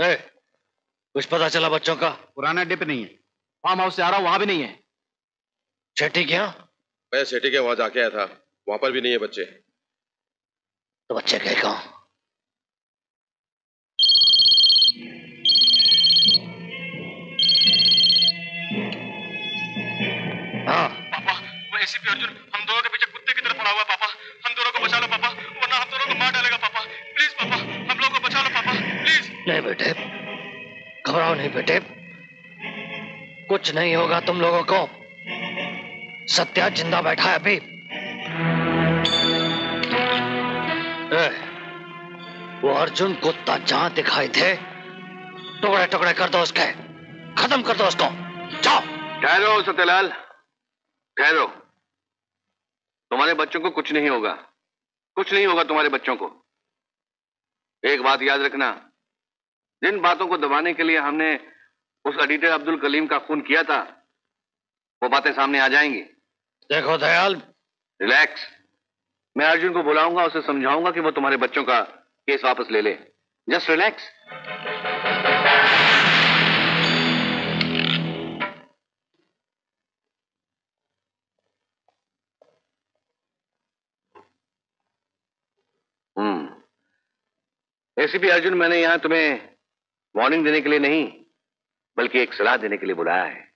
ए, कुछ पता चला बच्चों का? पुराना डिप नहीं है। फार्म हाउस से आ रहा हूँ वहाँ भी नहीं है। छठी क्या मैं सेठी के वहाँ जाके आया था वहाँ पर भी नहीं है बच्चे। तो बच्चे गए कहाँ? हाँ। पापा वो एसीपी अर्जुन हम दोनों के पीछे कुत्ते की तरह पड़ा हुआ पापा। हम दोनों को बचा लो पापा वरना हम दोनों को मार डालेगा पापा। प्लीज़ नहीं बेटे। घबराओ नहीं बेटे। कुछ नहीं होगा तुम लोगों को। सत्या ज़िंदा बैठा है अभी। वो अर्जुन कुत्ता जहाँ दिखाई थे टुकड़े टुकड़े कर दो उसके। खत्म कर दो उसको। जाओ। ठहरो सत्यलाल। ठहरो। तुम्हारे बच्चों को कुछ नहीं होगा। कुछ नहीं होगा तुम्हारे बच्चों को। एक बात याद रखना। जिन बातों को दबाने के लिए हमने उस एडिटर अब्दुल कलीम का खून किया था वो बातें सामने आ जाएँगी। देखो दयाल। रिलैक्स मैं अर्जुन को बुलाऊँगा उसे समझाऊँगा कि वो तुम्हारे बच्चों का केस वापस ले ले। जस्ट रिलैक्स हम्म। एसीपी अर्जुन मैंने यहाँ तुम्हें वार्निंग देने के लिए नहीं, बल्कि एक सलाह देने के लिए बुलाया है।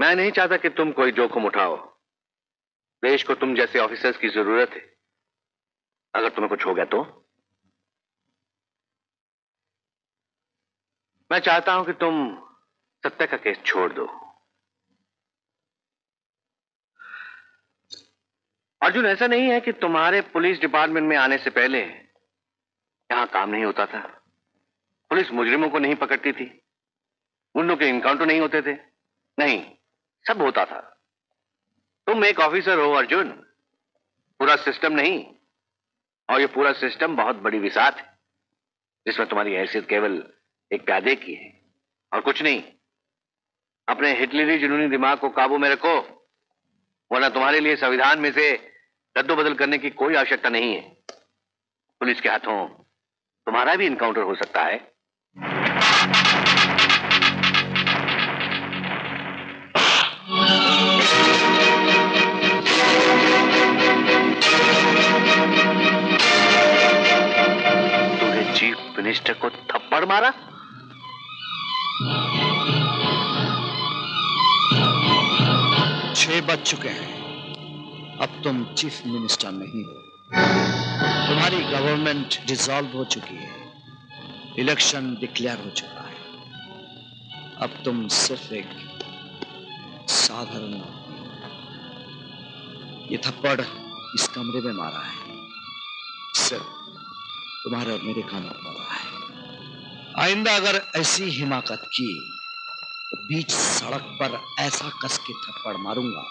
मैं नहीं चाहता कि तुम कोई जोखिम उठाओ। देश को तुम जैसे ऑफिसर्स की ज़रूरत है। अगर तुम्हें कुछ हो गया तो? मैं चाहता हूँ कि तुम सत्य का केस छोड़ दो। अर्जुन, ऐसा नहीं है कि तुम्हारे पुलिस डिपार्टमेंट में आने से पहले यहाँ काम नहीं होता था। पुलिस मुजरिमों को नहीं पकड़ती थी। गुंडों के इनकाउंटर नहीं होते थे। नहीं, सब होता था। तुम एक ऑफिसर हो, अर्जुन। पूरा सिस्टम नहीं। और ये पूरा सिस्टम बहुत बड़ी विसात है, जिसमें तुम्हारी हैसियत केवल एक प्यादे की है और कुछ नहीं। अपने हिटलरी जुनूनी दिमाग को काबू में रखो, वरना तुम्हारे लिए संविधान में से रद्दो बदल करने की कोई आवश्यकता नहीं है। पुलिस के हाथों तुम्हारा भी इनकाउंटर हो सकता है। तूने चीफ मिनिस्टर को थप्पड़ मारा? छह बज चुके हैं। अब तुम चीफ मिनिस्टर नहीं हो। तुम्हारी गवर्नमेंट डिसॉल्व हो चुकी है। इलेक्शन डिक्लेयर हो चुका है। अब तुम सिर्फ़ एक साधारण ये थप्पड़ इस कमरे में मारा है। सिर्फ़ तुम्हारे और मेरे पर मारा है। आइंदा अगर ऐसी हिमाकत की तो बीच सड़क पर ऐसा कस के थप्पड़ मारूँगा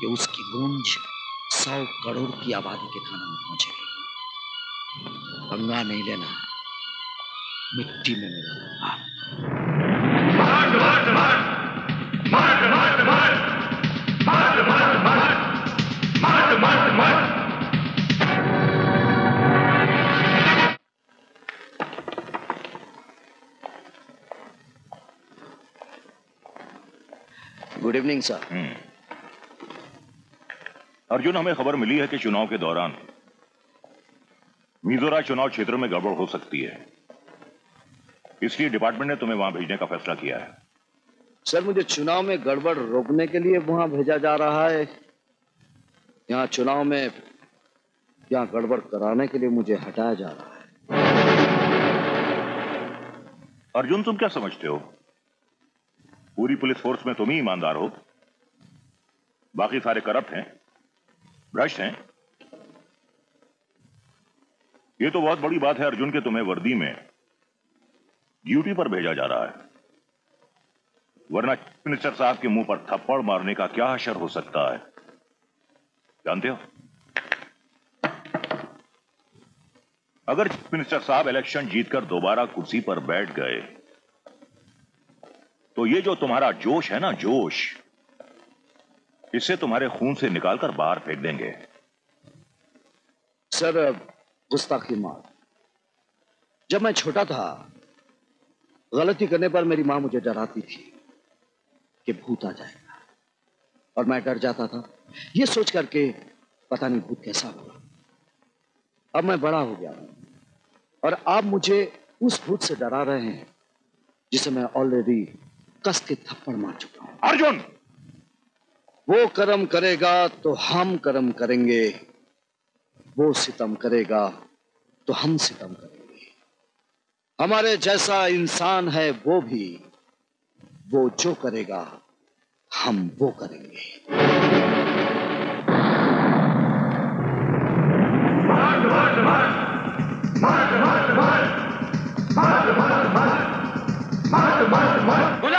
कि उसकी गूंज सौ करोड़ की आबादी के कानों में पहुंचेगी पंगा नहीं लेना मिट्टी में मिला गुड इवनिंग सर अर्जुन हमें खबर मिली है कि चुनाव के दौरान मिजोरा चुनाव क्षेत्र में गड़बड़ हो सकती है। इसलिए डिपार्टमेंट ने तुम्हें वहाँ भेजने का फैसला किया है। सर मुझे चुनाव में गड़बड़ रोकने के लिए वहाँ भेजा जा रहा है। यहाँ चुनाव में यहाँ गड़बड़ कराने के लिए मुझे हटाया जा रहा है। अर्जुन तुम क्या समझते हो? पूरी पुलिस फोर्स में तुम ही ईमानदार हो। बाकी सारे करप्ट हैं। भ्रष्ट हैं। ये तो बहुत बड़ी बात है अर्जुन के तुम्हें वर्दी में। ड्यूटी पर भेजा जा रहा है। वरना मिनिस्टर साहब के मुँह पर थप्पड़ मारने का क्या असर हो सकता है? जानते हो? अगर मिनिस्टर साहब इलेक्शन जीतकर दोबारा कुर्सी पर बैठ गए तो ये जो तुम्हारा जोश है ना, जोश इसे तुम्हारे खून से निकालकर बाहर फेंक देंगे। सर गुस्ताखी मार जब मैं छोटा था गलती करने पर मेरी माँ मुझे डराती थी कि भूत आ जाएगा। और मैं डर जाता था। ये सोच करके पता नहीं भूत कैसा होगा अब मैं बड़ा हो गया हूँ। और आप मुझे उस भूत से डरा रहे हैं जिसे मैं ऑलरेडी कस के थप्पड़ मार चुका हूँ। अर्जुन! वो कर्म करेगा तो हम कर्म करेंगे। वो सितम करेगा तो हम सितम करेंगे। हमारे जैसा इंसान है वो भी, वो जो करेगा, हम वो करेंगे। कलीम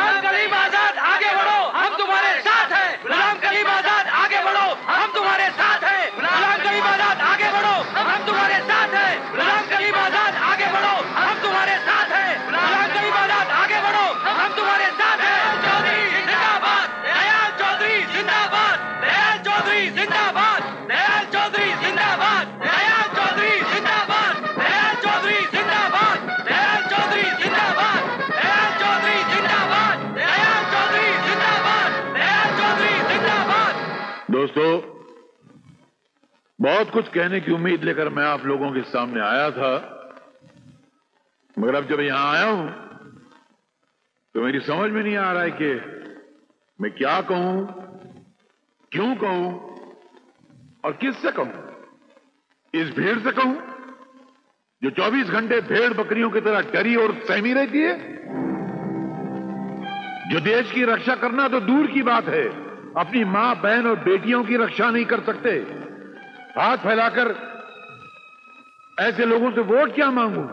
बहुत कुछ कहने की उम्मीद लेकर मैं आप लोगों के सामने आया था। मगर अब जब यहाँ आया हूँ तो मेरी समझ में नहीं आ रहा है कि मैं क्या कहूँ, क्यों कहूँ, और किससे कहूँ। इस भीड़ से कहूँ, जो 24 घंटे भेड़ बकरियों की तरह डरी और सहमी रहती है। जो देश की रक्षा करना तो दूर की बात है, अपनी माँ, बहन और बेटियों की रक्षा नहीं कर सकते। हाथ फैलाकर ऐसे लोगों से वोट क्या मांगू,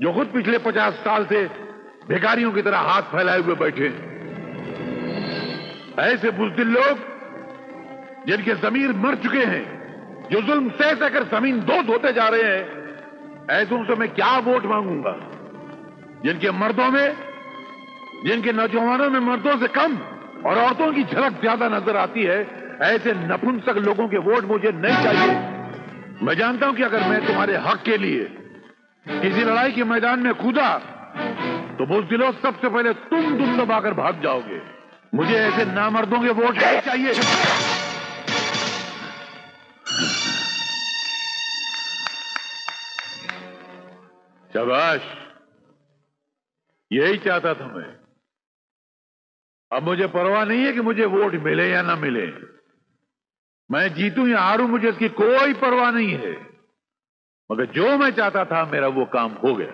जो खुद पिछले पचास साल से भिखारियों की तरह हाथ फैलाए हुए बैठे हैं। ऐसे बुजदिल लोग, जिनके जमीर मर चुके हैं, जो जुल्म सह सहकर ज़मीन दोस्त होते जा रहे हैं, ऐसों से मैं क्या वोट मांगूँगा जिनके मर्दों में, जिनके नौजवानों में मर्दों से कम और औरतों की झलक ज़्यादा नज़र आती है ऐसे नपुंसक लोगों के वोट मुझे नहीं चाहिए। मैं जानता हूँ कि अगर मैं तुम्हारे हक के लिए किसी लड़ाई के मैदान में कूदा तो बुजदिलों सबसे पहले तुम दुम दबाकर भाग जाओगे। मुझे ऐसे नामर्दों के वोट नहीं चाहिए। शाबाश। यही चाहता था मैं। अब मुझे परवाह नहीं है कि मुझे वोट मिले या ना मिले। मैं जीतूं या हारूं, मुझे इसकी कोई परवाह नहीं है। मगर जो मैं चाहता था, मेरा वो काम हो गया।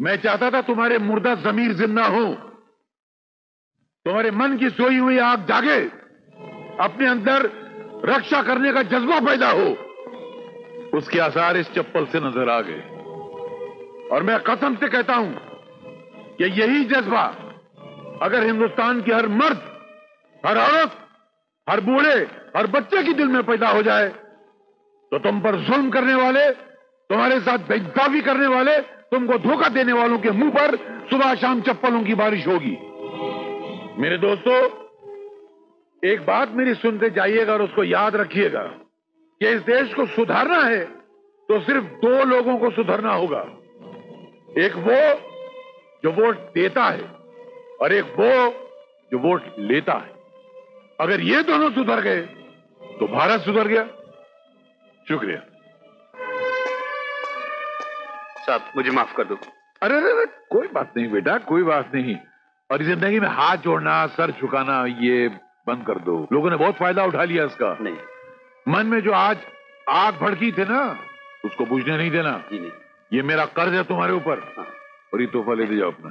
मैं चाहता था तुम्हारे मुर्दा जमीर ज़िंदा हो। तुम्हारे मन की सोई हुई आग जागे। अपने अंदर रक्षा करने का जज्बा पैदा हो। उसके आसार इस चप्पल से नज़र आ गए। और मैं कसम से कहता हूँ कि यही जज्बा अगर हिंदुस्तान की हर मर्द, हर औरत हर बूढ़े हर बच्चे की दिल में पैदा हो जाए। तो तुम पर जुल्म करने वाले, तुम्हारे साथ बेइंसाफी करने वाले, तुमको धोखा देने वालों के मुँह पर सुबह शाम चप्पलों की बारिश होगी। मेरे दोस्तों, एक बात मेरी सुनते जाइएगा और उसको याद रखिएगा कि इस देश को सुधारना है तो सिर्फ़ दो लोगों को सुधरना होगा। एक वो जो वोट देता है और एक वो जो वोट लेता है। अगर ये दोनों सुधर गए तो भारत सुधर गया। शुक्रिया। साहब मुझे माफ़ कर दो। अरे अरे अरे कोई बात नहीं बेटा कोई बात नहीं। और इस ज़िंदगी में हाथ जोड़ना सर झुकाना ये बंद कर दो। लोगों ने बहुत फ़ायदा उठा लिया इसका। नहीं। मन में जो आज आग भड़की थे ना उसको बुझने नहीं देना। नहीं। ये मेरा कर्ज है तुम्हारे ऊपर। हाँ। और ये तोहफा ले दे जाओ अपना।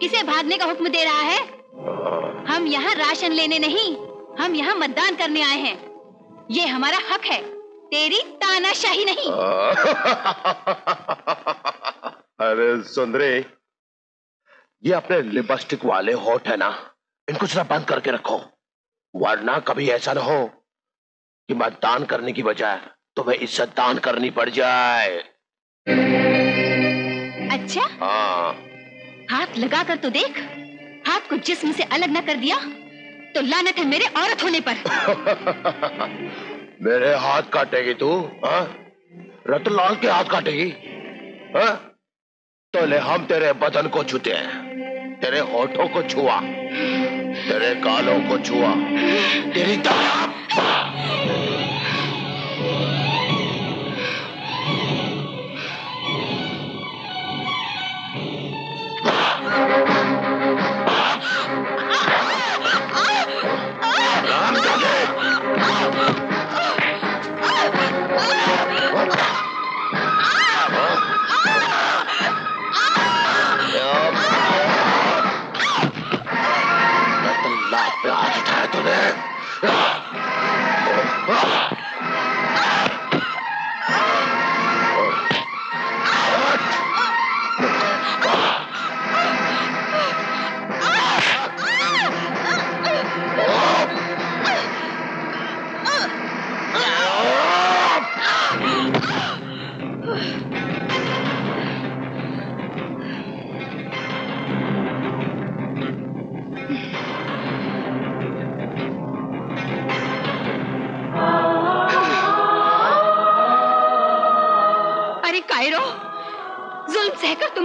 किसे भागने का हुक्म दे रहा है? हम यहाँ राशन लेने नहीं हम यहाँ मतदान करने आए हैं। ये हमारा हक है। तेरी तानाशाही नहीं। अरे सुंदरे ये अपने लिपस्टिक वाले होठ है ना इनको जरा बंद करके रखो। वरना कभी ऐसा ना हो कि मतदान करने की बजाय तुम्हें इज़्ज़त दान करनी पड़ जाए। अच्छा? हाँ। हाथ लगा कर तो देख हाथ को जिस्म से अलग न कर दिया तो लानत है मेरे औरत होने पर मेरे हाथ काटेगी तू हाँ? रतनलाल के हाथ काटेगी हाँ? तो ले हम तेरे बदन को छूते हैं, तेरे होठों को छुआ, तेरे गालों को छुआ, तेरी दाया Música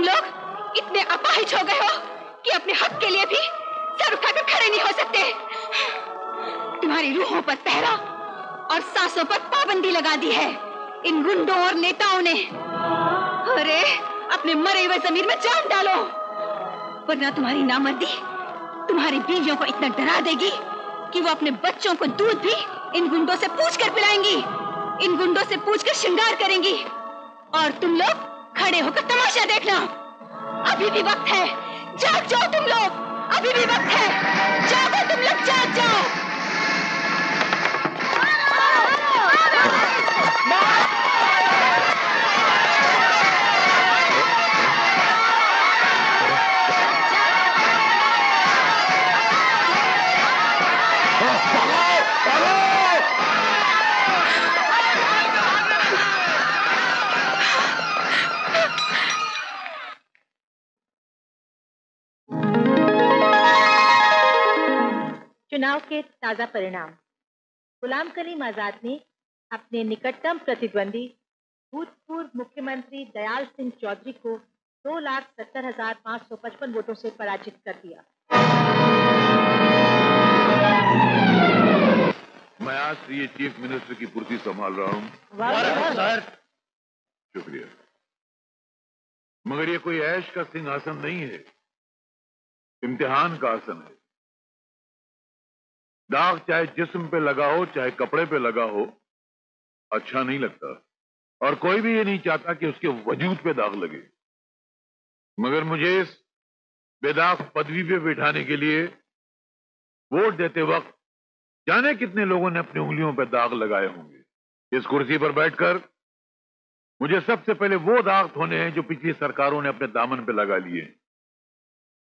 लोग इतने अपाहिज हो गए हो कि अपने हक के लिए भी सर उठाकर खड़े नहीं हो सकते। तुम्हारी रूहों पर पहरा और सांसों पर पाबंदी लगा दी है। इन गुंडों और नेताओं ने। अरे, अपने मरे हुए ज़मीन में जान डालो। वरना तुम्हारी नामर्दी तुम्हारी बीवियों को इतना डरा देगी कि वो अपने बच्चों को दूध भी इन गुंडों से पूछ कर पिलाएँगी। इन गुंडों से पूछ कर श्रृंगार करेंगी। और तुम लोग खड़े होकर तमाशा देखना अभी भी वक्त है। जाग जाओ तुम लोग। अभी भी वक्त है। जागो तुम लोग, जाग जाओ। चुनाव के ताज़ा परिणाम। गुलाम करीम आज़ाद ने अपने निकटतम प्रतिद्वंदी भूतपूर्व मुख्यमंत्री दयाल सिंह चौधरी को दो लाख सत्तर हज़ार पाँच सौ पचपन वोटों से पराजित कर दिया। मैं आज से ये चीफ मिनिस्टर की कुर्सी संभाल रहा हूँ। सर। शुक्रिया। मगर ये कोई ऐश का सिंहासन नहीं है। इम्तिहान का आसन है। दाग चाहे जिस्म पे लगा हो, चाहे कपड़े पे लगा हो अच्छा नहीं लगता। और कोई भी ये नहीं चाहता कि उसके वजूद पे दाग लगे। मगर मुझे इस बेदाग पदवी पे बिठाने के लिए वोट देते वक्त जाने कितने लोगों ने अपनी उंगलियों पर दाग लगाए होंगे। इस कुर्सी पर बैठकर मुझे सबसे पहले वो दाग धोने हैं जो पिछली सरकारों ने अपने दामन पे लगा लिए।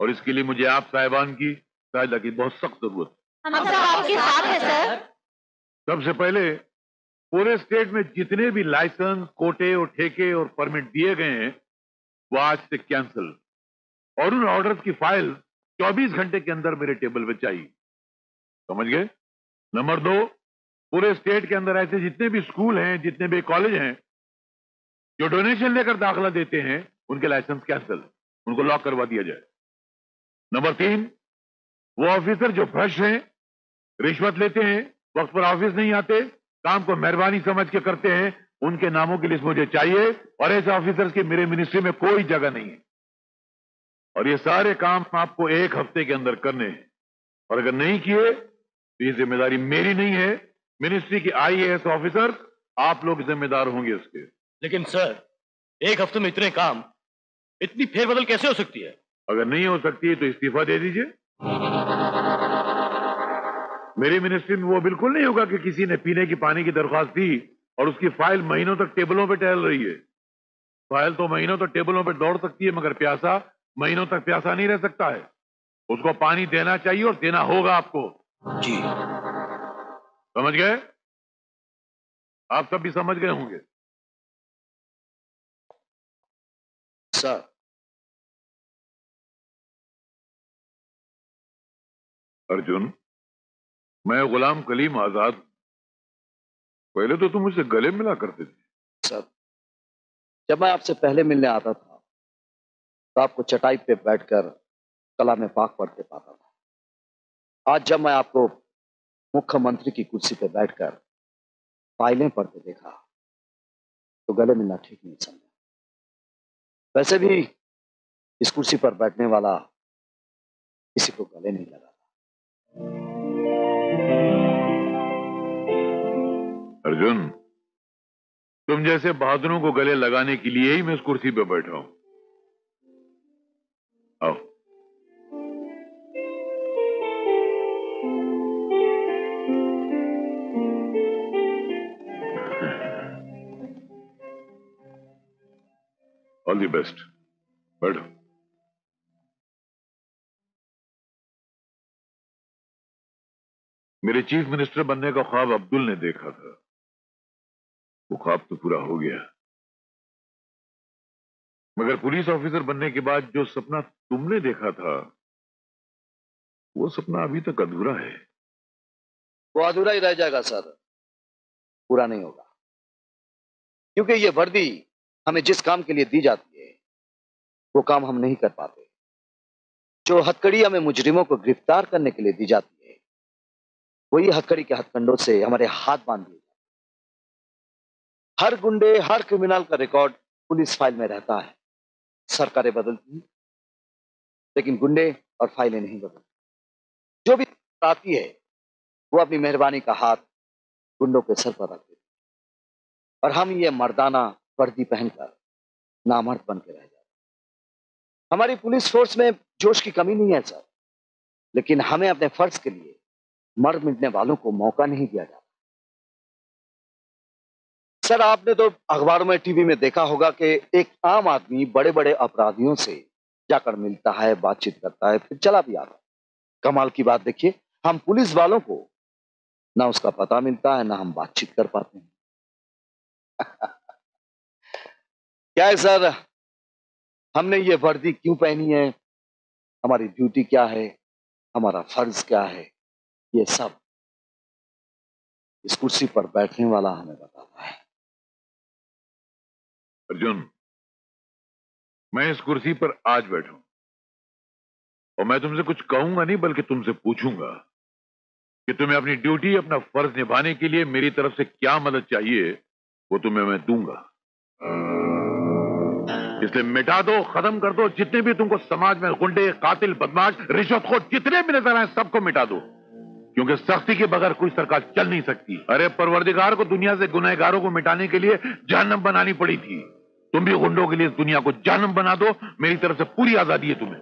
और इसके लिए मुझे आप साहिबान की सहायता की बहुत सख्त ज़रूरत है। हम सब आपके साथ हैं सर। सबसे पहले पूरे स्टेट में जितने भी लाइसेंस कोटे और ठेके और परमिट दिए गए हैं वो आज से कैंसिल। और उन ऑर्डर की फ़ाइल 24 घंटे के अंदर मेरे टेबल पे चाहिए। समझ गए? नंबर दो पूरे स्टेट के अंदर ऐसे जितने भी स्कूल हैं जितने भी कॉलेज हैं जो डोनेशन लेकर दाखला देते हैं उनके लाइसेंस कैंसिल। उनको लॉक करवा दिया जाए। नंबर तीन वो ऑफिसर जो भ्रष्ट हैं रिश्वत लेते हैं वक्त पर ऑफ़िस नहीं आते काम को मेहरबानी समझ के करते हैं उनके नामों की लिस्ट मुझे चाहिए और ऐसे ऑफिसर्स की मेरे मिनिस्ट्री में कोई जगह नहीं है। और ये सारे काम आपको एक हफ़्ते के अंदर करने हैं। और अगर नहीं किए तो ये ज़िम्मेदारी मेरी नहीं है। मिनिस्ट्री की आईएएस ऑफिसर आप लोग जिम्मेदार होंगे उसके। लेकिन सर एक हफ़्ते में इतने काम इतनी फेरबदल कैसे हो सकती है? अगर नहीं हो सकती है तो इस्तीफा दे दीजिए। मेरी मिनिस्ट्री में वो बिल्कुल नहीं होगा कि किसी ने पीने की पानी की दरख्वास्त दी और उसकी फ़ाइल महीनों तक टेबलों पे टहल रही है। फ़ाइल तो महीनों तक टेबलों पे दौड़ सकती है मगर प्यासा महीनों तक प्यासा नहीं रह सकता है। उसको पानी देना चाहिए और देना होगा आपको। जी। समझ गए? आप सब भी समझ गए होंगे। सर। अर्जुन। मैं गुलाम कलीम आज़ाद पहले तो तुम मुझसे गले मिला करते थे। सर, जब मैं आपसे पहले मिलने आता था तो आपको चटाई पे बैठकर कला में पाक पढ़ते पाता था। आज जब मैं आपको मुख्यमंत्री की कुर्सी पे बैठकर फाइलें पढ़ते देखा तो गले मिलना ठीक नहीं समझा। वैसे भी इस कुर्सी पर बैठने वाला किसी को गले नहीं लगा अर्जुन, तुम जैसे बहादुरों को गले लगाने के लिए ही मैं इस कुर्सी पे बैठा हूँ। आओ। ऑल द बेस्ट बैठो। मेरे चीफ मिनिस्टर बनने का ख्वाब अब्दुल ने देखा था। वो ख्वाब तो पूरा हो गया। मगर पुलिस ऑफिसर बनने के बाद जो सपना तुमने देखा था, वो सपना अभी तक अधूरा है। वो अधूरा ही रह जाएगा, सर। पूरा नहीं होगा। क्योंकि ये वर्दी हमें जिस काम के लिए दी जाती है, वो काम हम नहीं कर पाते। जो हथकड़ी हमें मुजरिमों को गिरफ़्तार करने के लिए दी जाती है, वही हथकड़ी के हथकंडों से हमारे हाथ बाँध दिए। हर गुंडे, हर क्रिमिनल का रिकॉर्ड पुलिस फ़ाइल में रहता है। सरकारें बदलती लेकिन गुंडे और फाइलें नहीं बदलती। जो भी आती है, वो अपनी मेहरबानी का हाथ गुंडों के सर पर रख देती। और हम ये मर्दाना वर्दी पहनकर नामर्द बन के रह जाते हमारी पुलिस फोर्स में जोश की कमी नहीं है, सर। लेकिन हमें अपने फ़र्ज़ के लिए मर मिटने वालों को मौका नहीं दिया जाता। सर, आपने तो अखबारों में, टीवी में देखा होगा कि एक आम आदमी बड़े बड़े अपराधियों से जाकर मिलता है, बातचीत करता है, फिर चला भी आता कमाल की बात देखिए, हम पुलिस वालों को ना उसका पता मिलता है, ना हम बातचीत कर पाते हैं। क्या है सर, हमने ये वर्दी क्यों पहनी है? हमारी ड्यूटी क्या है? हमारा फ़र्ज़ क्या है? ये सब इस कुर्सी पर बैठने वाला हमें बताता है। अर्जुन, मैं इस कुर्सी पर आज बैठूं और मैं तुमसे कुछ कहूँगा नहीं, बल्कि तुमसे पूछूँगा कि तुम्हें अपनी ड्यूटी, अपना फ़र्ज़ निभाने के लिए मेरी तरफ़ से क्या मदद चाहिए, वो तुम्हें मैं दूँगा। इसलिए मिटा दो, खत्म कर दो, जितने भी तुमको समाज में गुंडे, कातिल, बदमाश रिश्वत रिश्वतखोर जितने भी नज़र आए, सबको मिटा दो, क्योंकि सख्ती के बगैर कोई सरकार चल नहीं सकती। अरे, परवरदिगार को दुनिया से गुनहगारों को मिटाने के लिए जहन्नम बनानी पड़ी थी। तुम भी गुंडों के लिए इस दुनिया को जानम बना दो। मेरी तरफ़ से पूरी आज़ादी है तुम्हें।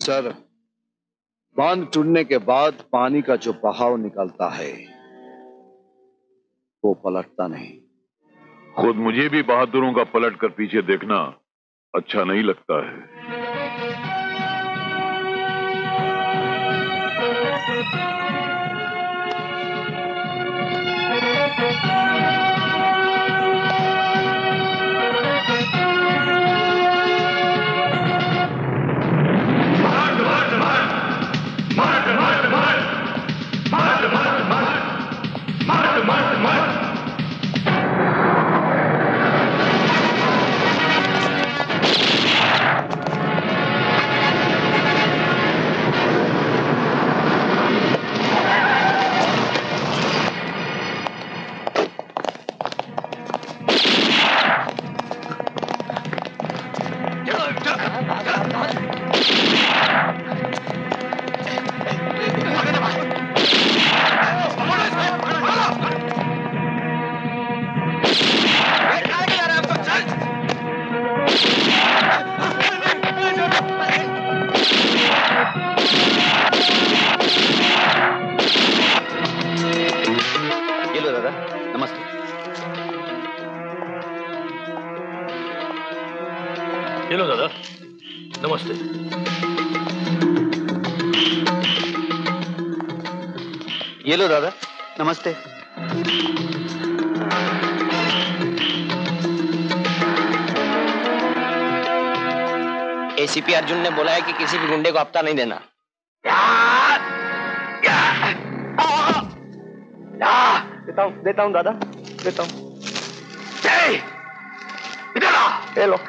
सर बाँध टूटने के बाद पानी का जो बहाव निकलता है वो पलटता नहीं। खुद मुझे भी बहादुरों का पलट कर पीछे देखना अच्छा नहीं लगता है। दादा। नमस्ते। एसीपी अर्जुन ने बोला है कि किसी भी गुंडे को हफ़्ता नहीं देना। देता हूँ देता हूँ दादा। देता हूँ। ले लो।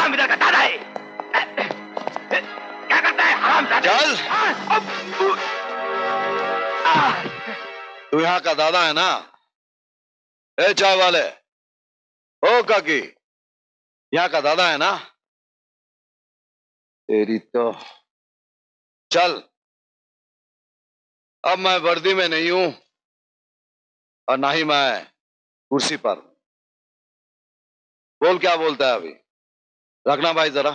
हम इधर का दादा है। चल। तू यहाँ का दादा है ना? ए, चाय वाले। ओ काकी। यहाँ का दादा है ना? तेरी तो। चल। अब मैं वर्दी में नहीं हूँ, और ना ही मैं कुर्सी पर। बोल, क्या बोलता है अभी? रखना भाई जरा।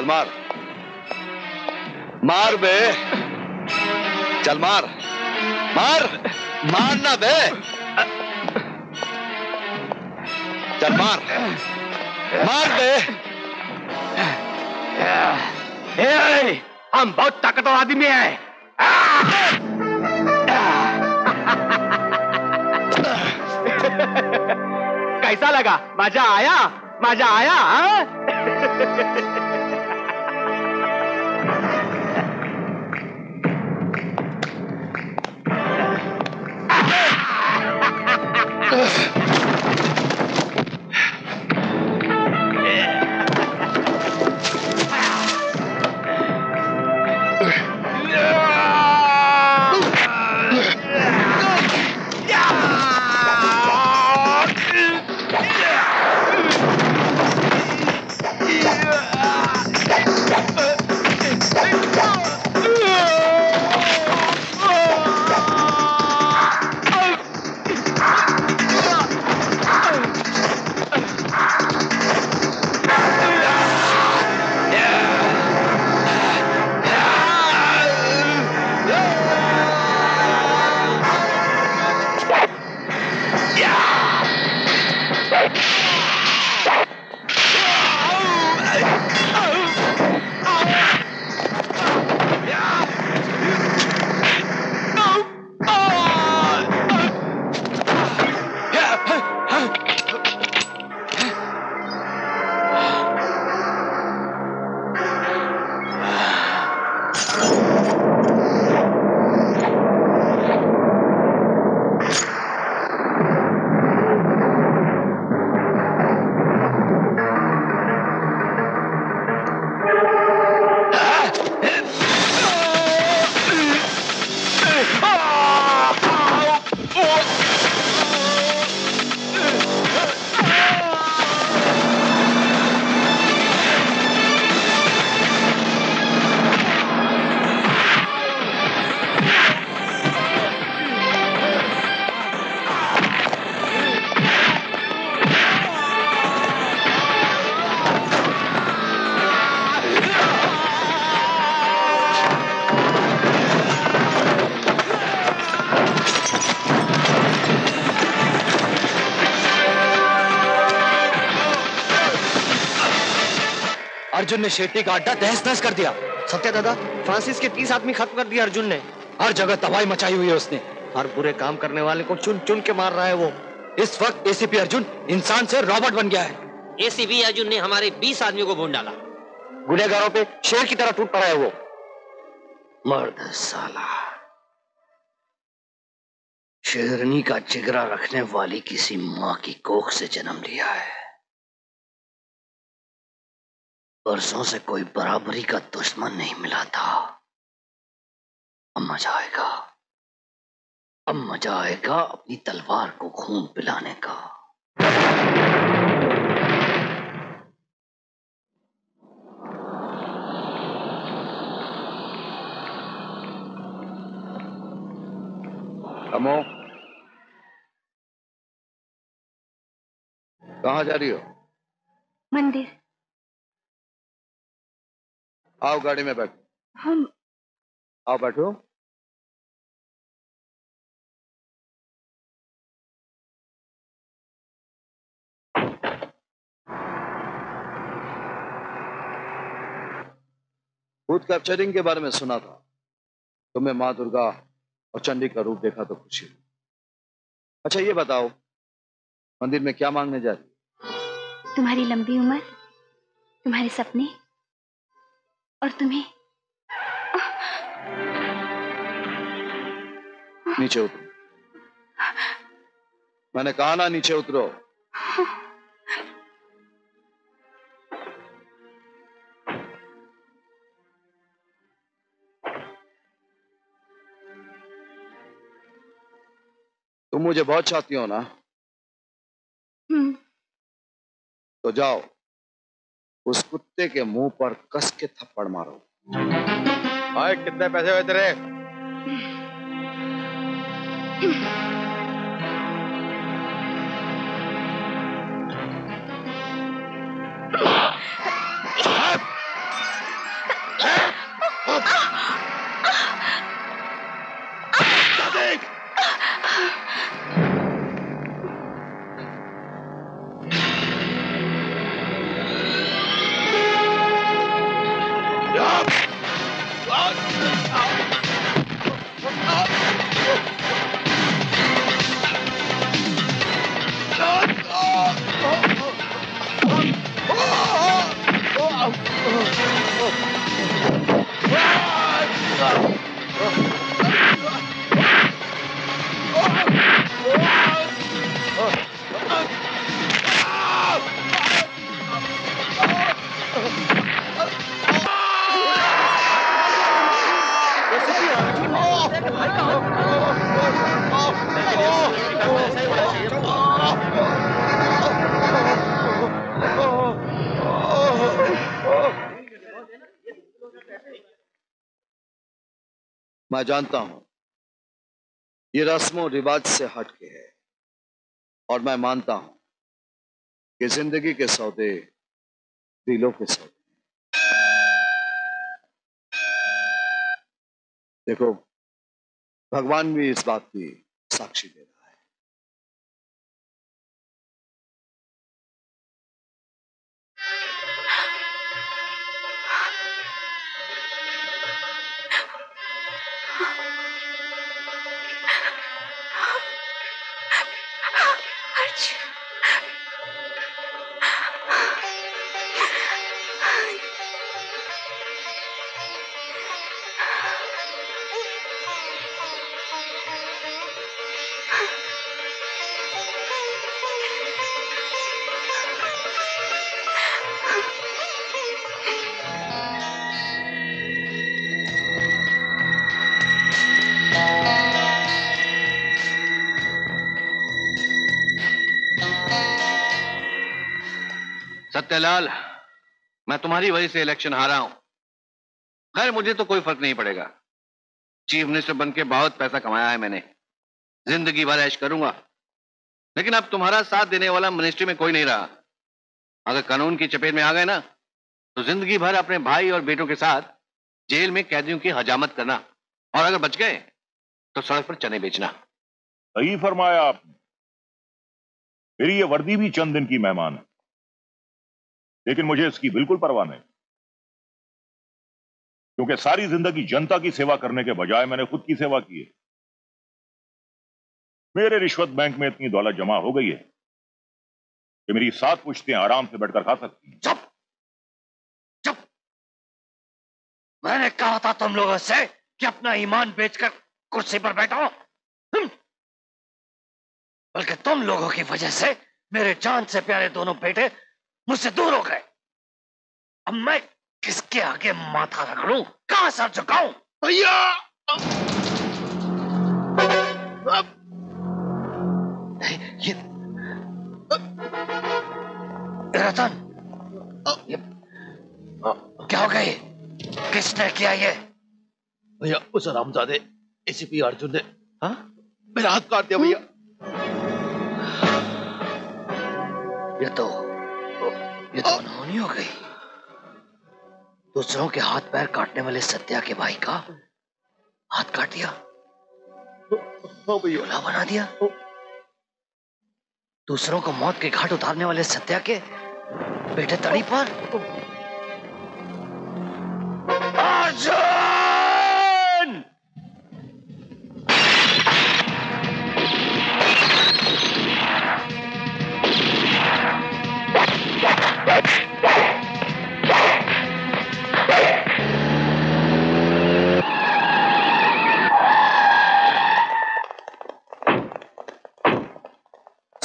चल मार। मार बे। चल मार। मार। मारना बे। चल मार। मार बे। हम बहुत ताकतवर आदमी हैं। कैसा लगा? मज़ा आया? मज़ा आया हाँ? Ugh. अर्जुन ने शेट्टी का अड्डा तहस नहस कर दिया। सत्या दादा फ्रांसिस के तीस आदमी खत्म कर दिया अर्जुन ने। हर जगह तबाही मचाई हुई है उसने। हर बुरे काम करने वाले को चुन चुन के मार रहा है वो। इस वक्त एसीपी अर्जुन इंसान से रॉबर्ट बन गया है। एसीबी अर्जुन ने हमारे 20 आदमियों को भून डाला। गुनहगारों पे शेर की तरह टूट पड़ा है वो। मर्द साला। शेरनी का जिगरा रखने वाली किसी माँ की कोख से जन्म लिया है। बरसों से कोई बराबरी का दुश्मन नहीं मिला था। अब मज़ा आएगा। अब मज़ा आएगा अपनी तलवार को खून पिलाने का। कमो कहाँ जा रही हो? मंदिर। आओ गाड़ी में बैठो। हम आओ बैठो। भूत कैप्चरिंग के बारे में सुना था। तुम्हें माँ दुर्गा और चंडी का रूप देखा तो खुशी हुई। अच्छा ये बताओ मंदिर में क्या मांगने जा रही तुम्हारी लंबी उम्र तुम्हारे सपने और तुम्हें? नीचे उतरो। मैंने कहा ना नीचे उतरो। तुम मुझे बहुत चाहती हो ना? हम्म, तो जाओ। उस कुत्ते के मुँह पर कस के थप्पड़ मारो। भाई कितने पैसे हुए तेरे? होगा मैं जानता हूँ, ये रस्मों रिवाज से हटके है, और मैं मानता हूँ कि ज़िंदगी के सौदे दिलों के सौदे देखो, भगवान भी इस बात की साक्षी दे रहा सत्यलाल मैं तुम्हारी वजह से इलेक्शन हारा हूँ। खैर, मुझे तो कोई फ़र्क नहीं पड़ेगा। चीफ मिनिस्टर बन के बहुत पैसा कमाया है मैंने। ज़िंदगी भर ऐश करूँगा। लेकिन अब तुम्हारा साथ देने वाला मिनिस्ट्री में कोई नहीं रहा। अगर कानून की चपेट में आ गए ना तो ज़िंदगी भर अपने भाई और बेटों के साथ जेल में कैदियों की हजामत करना और अगर बच गए तो सड़क पर चने बेचना। सही फरमाया आपने। मेरी ये वर्दी भी चंद दिन की मेहमान है। लेकिन मुझे इसकी बिल्कुल परवाह नहीं क्योंकि सारी ज़िंदगी जनता की सेवा करने के बजाय मैंने खुद की सेवा की है मेरे रिश्वत बैंक में इतनी दौलत जमा हो गई है कि मेरी सात पुश्तें आराम से बैठकर खा सकती हैं मैंने कहा था तुम लोगों से कि अपना ईमान बेचकर कुर्सी पर बैठो हम्म। बल्कि तुम लोगों की वजह से मेरे जान से प्यारे दोनों बेटे मुझसे दूर हो गए। अब मैं किसके आगे माथा रगड़ूं कहाँ सर झुकाऊं? भैया! ये रतन! ये क्या हो गई किसने किया ये? भैया उस रामजादे एसीपी अर्जुन ने हाँ? मेरा हाथ काट दिया भैया। ये तो ये तो अनहोनी हो गई दूसरों के हाथ पैर काटने वाले सत्या के भाई का हाथ काट दिया। भैया बना दिया। दूसरों को मौत के घाट उतारने वाले सत्या के बेटे तड़ी पर। अर्जुन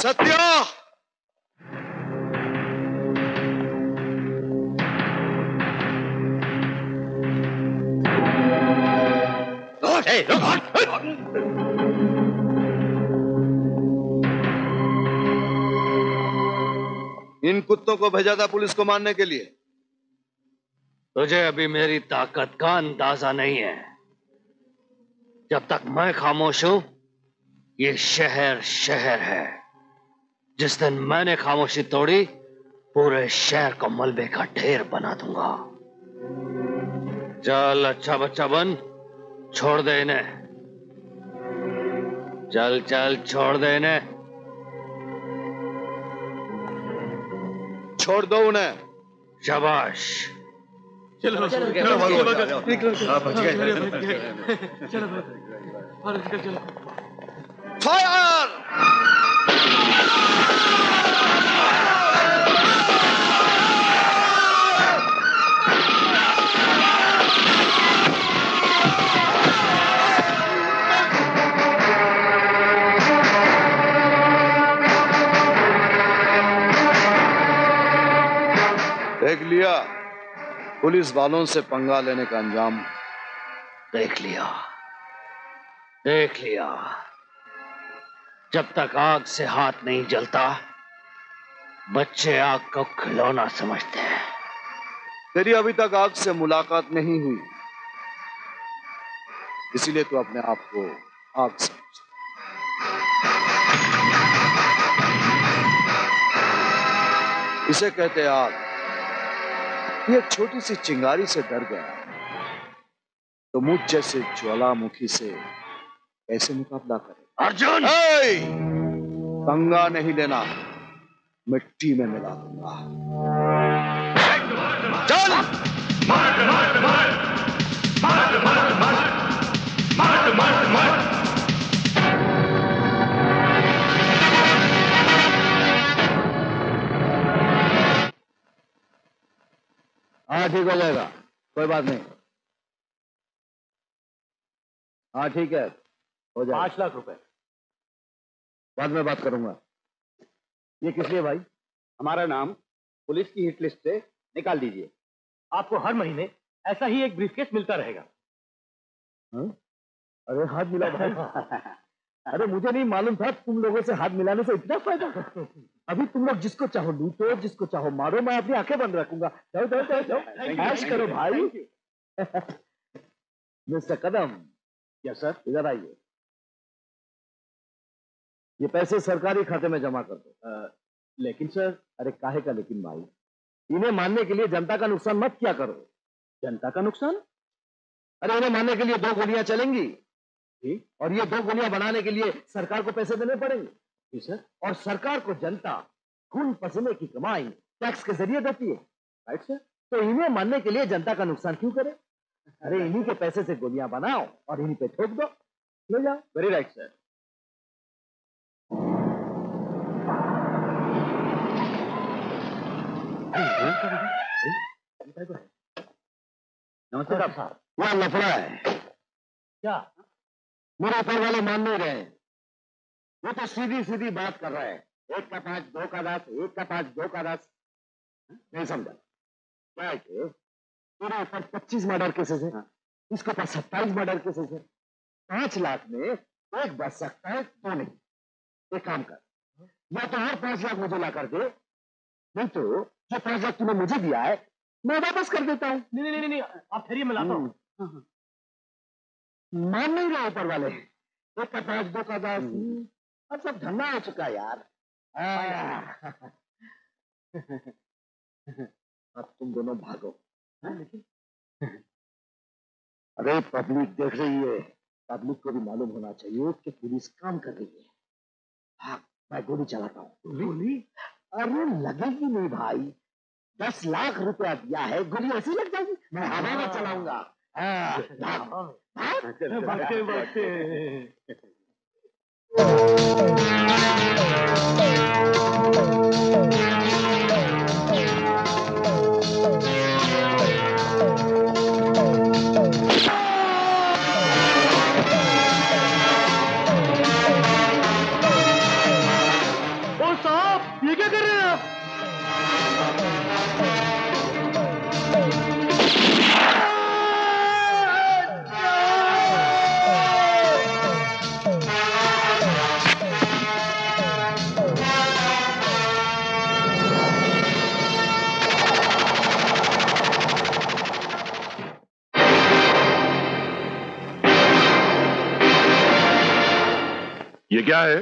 सत्या। इन कुत्तों को भेजा था पुलिस को मारने के लिए। तुझे अभी मेरी ताकत का अंदाज़ा नहीं है। जब तक मैं खामोश हूँ ये शहर शहर है। जिस दिन मैंने खामोशी तोड़ी पूरे शहर को मलबे का ढेर बना दूँगा चल अच्छा बच्चा बन छोड़ दे इन्हें चल चल छोड़ दे इन्हें छोड़ दो उन्हें शाबाश चलो चलो, चलो चलो, चलो चलो, निकलो फायर पुलिस वालों से पंगा लेने का अंजाम। देख लिया। देख लिया। जब तक आग से हाथ नहीं जलता बच्चे आग को खिलौना समझते हैं। तेरी अभी तक आग से मुलाकात नहीं हुई। इसीलिए तू अपने आप को आग समझ। इसे कहते हैं आग। ये एक छोटी सी चिंगारी से डर गया। तो मुझ जैसे ज्वालामुखी से ऐसे मुकाबला करे? अर्जुन! पंगा नहीं लेना मिट्टी में मिला दूँगा। चल हाँ ठीक हो जाएगा। कोई बात नहीं। हाँ ठीक है। हो जाएगा। पाँच लाख रुपए। बाद में बात करूँगा। ये किस लिए भाई? हमारा नाम पुलिस की हिट लिस्ट से निकाल दीजिए। आपको हर महीने ऐसा ही एक ब्रीफकेस मिलता रहेगा। हाँ? अरे हाथ मिला भाई। अरे मुझे नहीं मालूम था तुम लोगों से हाथ मिलाने से इतना फ़ायदा। अभी तुम लोग जिसको चाहो लूटो जिसको चाहो मारो मैं अपनी आँखें बंद रखूँगा। जाओ जाओ जाओ जाओ। ऐश करो भाई। मिस्टर कदम। यस सर इधर आइए। ये पैसे सरकारी खाते में जमा कर दो। लेकिन सर अरे काहे का लेकिन भाई? इन्हें मानने के लिए जनता का नुकसान मत क्या करो। जनता का नुकसान? अरे इन्हें मानने के लिए दो गोलियाँ चलेंगी। और ये दो गोलियाँ बनाने के लिए सरकार को पैसे देने पड़ेंगे। जी सर। और सरकार को जनता खून पसीने की कमाई टैक्स के ज़रिए देती है। Right sir. तो इन्हें मानने के लिए जनता का नुकसान क्यों करे? अरे इन्हीं के पैसे से गोलियाँ बनाओ और इन्हीं पे ठोक दो। ले जाओ। वेरी राइट सर नमस्ते साहब वहाँ लफड़ा है क्या? मेरे ऊपर वाले मान नहीं रहे। वो तो सीधी सीधी बात कर रहे हैं। एक का पाँच दो का दस एक का पाँच दो का दस। नहीं समझा। क्या है कि मेरे ऊपर पच्चीस मर्डर केसेस है। इसके पास सत्ताईस मर्डर केसेस है। पाँच लाख में एक बच सकता है तो नहीं। एक काम कर। या तो और पाँच लाख मुझे ला कर दे। नहीं तो जो पाँच लाख तूने मुझे दिया है मैं वापस कर देता हूँ। नहीं नहीं नहीं नहीं आप फिर मैं लाता हूँ। मान नहीं रहे ऊपर वाले। एक का पाँच दो का दस अब सब धंधा हो चुका है यार। अब तुम दोनों भागो। अरे पब्लिक देख रही है। पब्लिक को भी मालूम होना चाहिए कि पुलिस काम कर रही है। हाँ मैं गोली चलाता हूँ। गोली? अरे लगेगी नहीं भाई। दस लाख रुपया दिया है। गोली ऐसी लग जाएगी। मैं हवा में चलाऊँगा। हाँ, भाग। भागते भागते क्या है?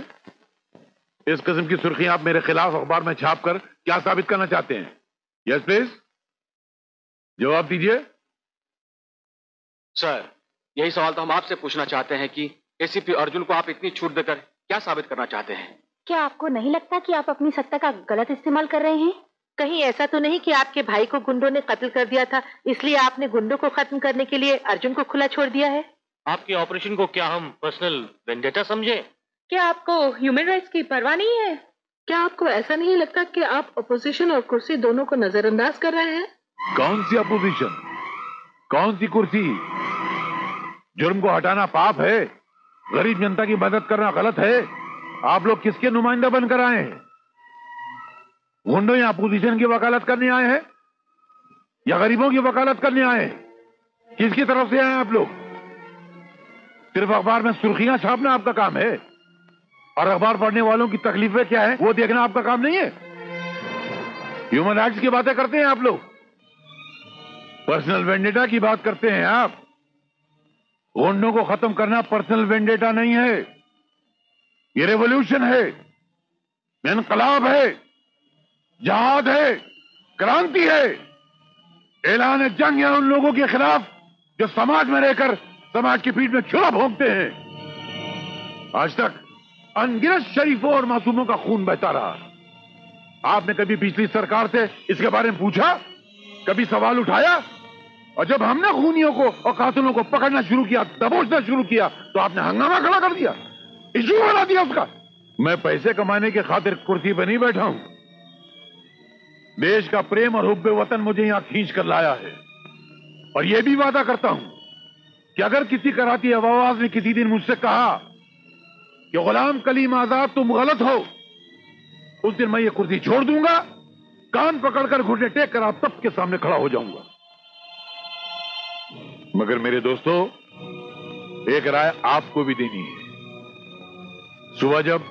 इस किस्म की सुर्खियाँ आप मेरे खिलाफ अखबार में छाप कर क्या साबित करना चाहते हैं? यस प्लीज़ जवाब दीजिए। सर यही सवाल तो हम आपसे पूछना चाहते हैं कि एसीपी अर्जुन को आप इतनी छूट देकर क्या साबित करना चाहते हैं? क्या आपको नहीं लगता कि आप अपनी सत्ता का गलत इस्तेमाल कर रहे हैं? कहीं ऐसा तो नहीं कि आपके भाई को गुंडों ने कत्ल कर दिया था इसलिए आपने गुंडों को खत्म करने के लिए अर्जुन को खुला छोड़ दिया है? आपके ऑपरेशन को क्या हम पर्सनल वेंडेटा समझे? क्या आपको ह्यूमन राइट्स की परवाह नहीं है? क्या आपको ऐसा नहीं लगता कि आप अपोजिशन और कुर्सी दोनों को नजरअंदाज कर रहे हैं? कौन सी अपोजिशन कौन सी कुर्सी? जुर्म को हटाना पाप है। गरीब जनता की मदद करना गलत है। आप लोग किसके नुमाइंदा बनकर आए हैं? गुंडों या अपोजिशन की वकालत करने आए हैं? या गरीबों की वकालत करने आए हैं? किसकी तरफ़ से आए आप लोग? सिर्फ़ अखबार में सुर्खियाँ छापना आपका काम है। और अखबार पढ़ने वालों की तकलीफें क्या है? वो देखना आपका काम नहीं है। ह्यूमन राइट्स की बातें करते हैं आप लोग। पर्सनल वेंडेटा की बात करते हैं आप। गुंडों को खत्म करना पर्सनल वेंडेटा नहीं है। ये रेवोल्यूशन है। इनकलाब है। जहाद है। क्रांति है। ऐलान जंग है उन लोगों के खिलाफ जो समाज में रहकर समाज की पीठ में छुरा भोंगते हैं। आज तक अनगिनत शरीफों और मासूमों का खून बहता रहा। आपने कभी पिछली सरकार से इसके बारे में पूछा? कभी सवाल उठाया? और जब हमने खूनियों को और कातिलों को पकड़ना शुरू किया, दबोचना शुरू किया तो आपने हंगामा खड़ा कर दिया। इशू बना दिया उसका। मैं पैसे कमाने के खातिर कुर्सी पर नहीं बैठा हूँ। देश का प्रेम और हुब्बे वतन मुझे यहाँ खींच कर लाया है। और यह भी वादा करता हूँ कि अगर किसी कराती आवाज़ ने किसी दिन मुझसे कहा कि गुलाम कलीम आज़ाद, तुम गलत हो। उस दिन मैं ये कुर्सी छोड़ दूँगा, कान पकड़कर घुटने टेक कर आप सबके सामने खड़ा हो जाऊँगा। मगर मेरे दोस्तों, एक राय आपको भी देनी है। सुबह जब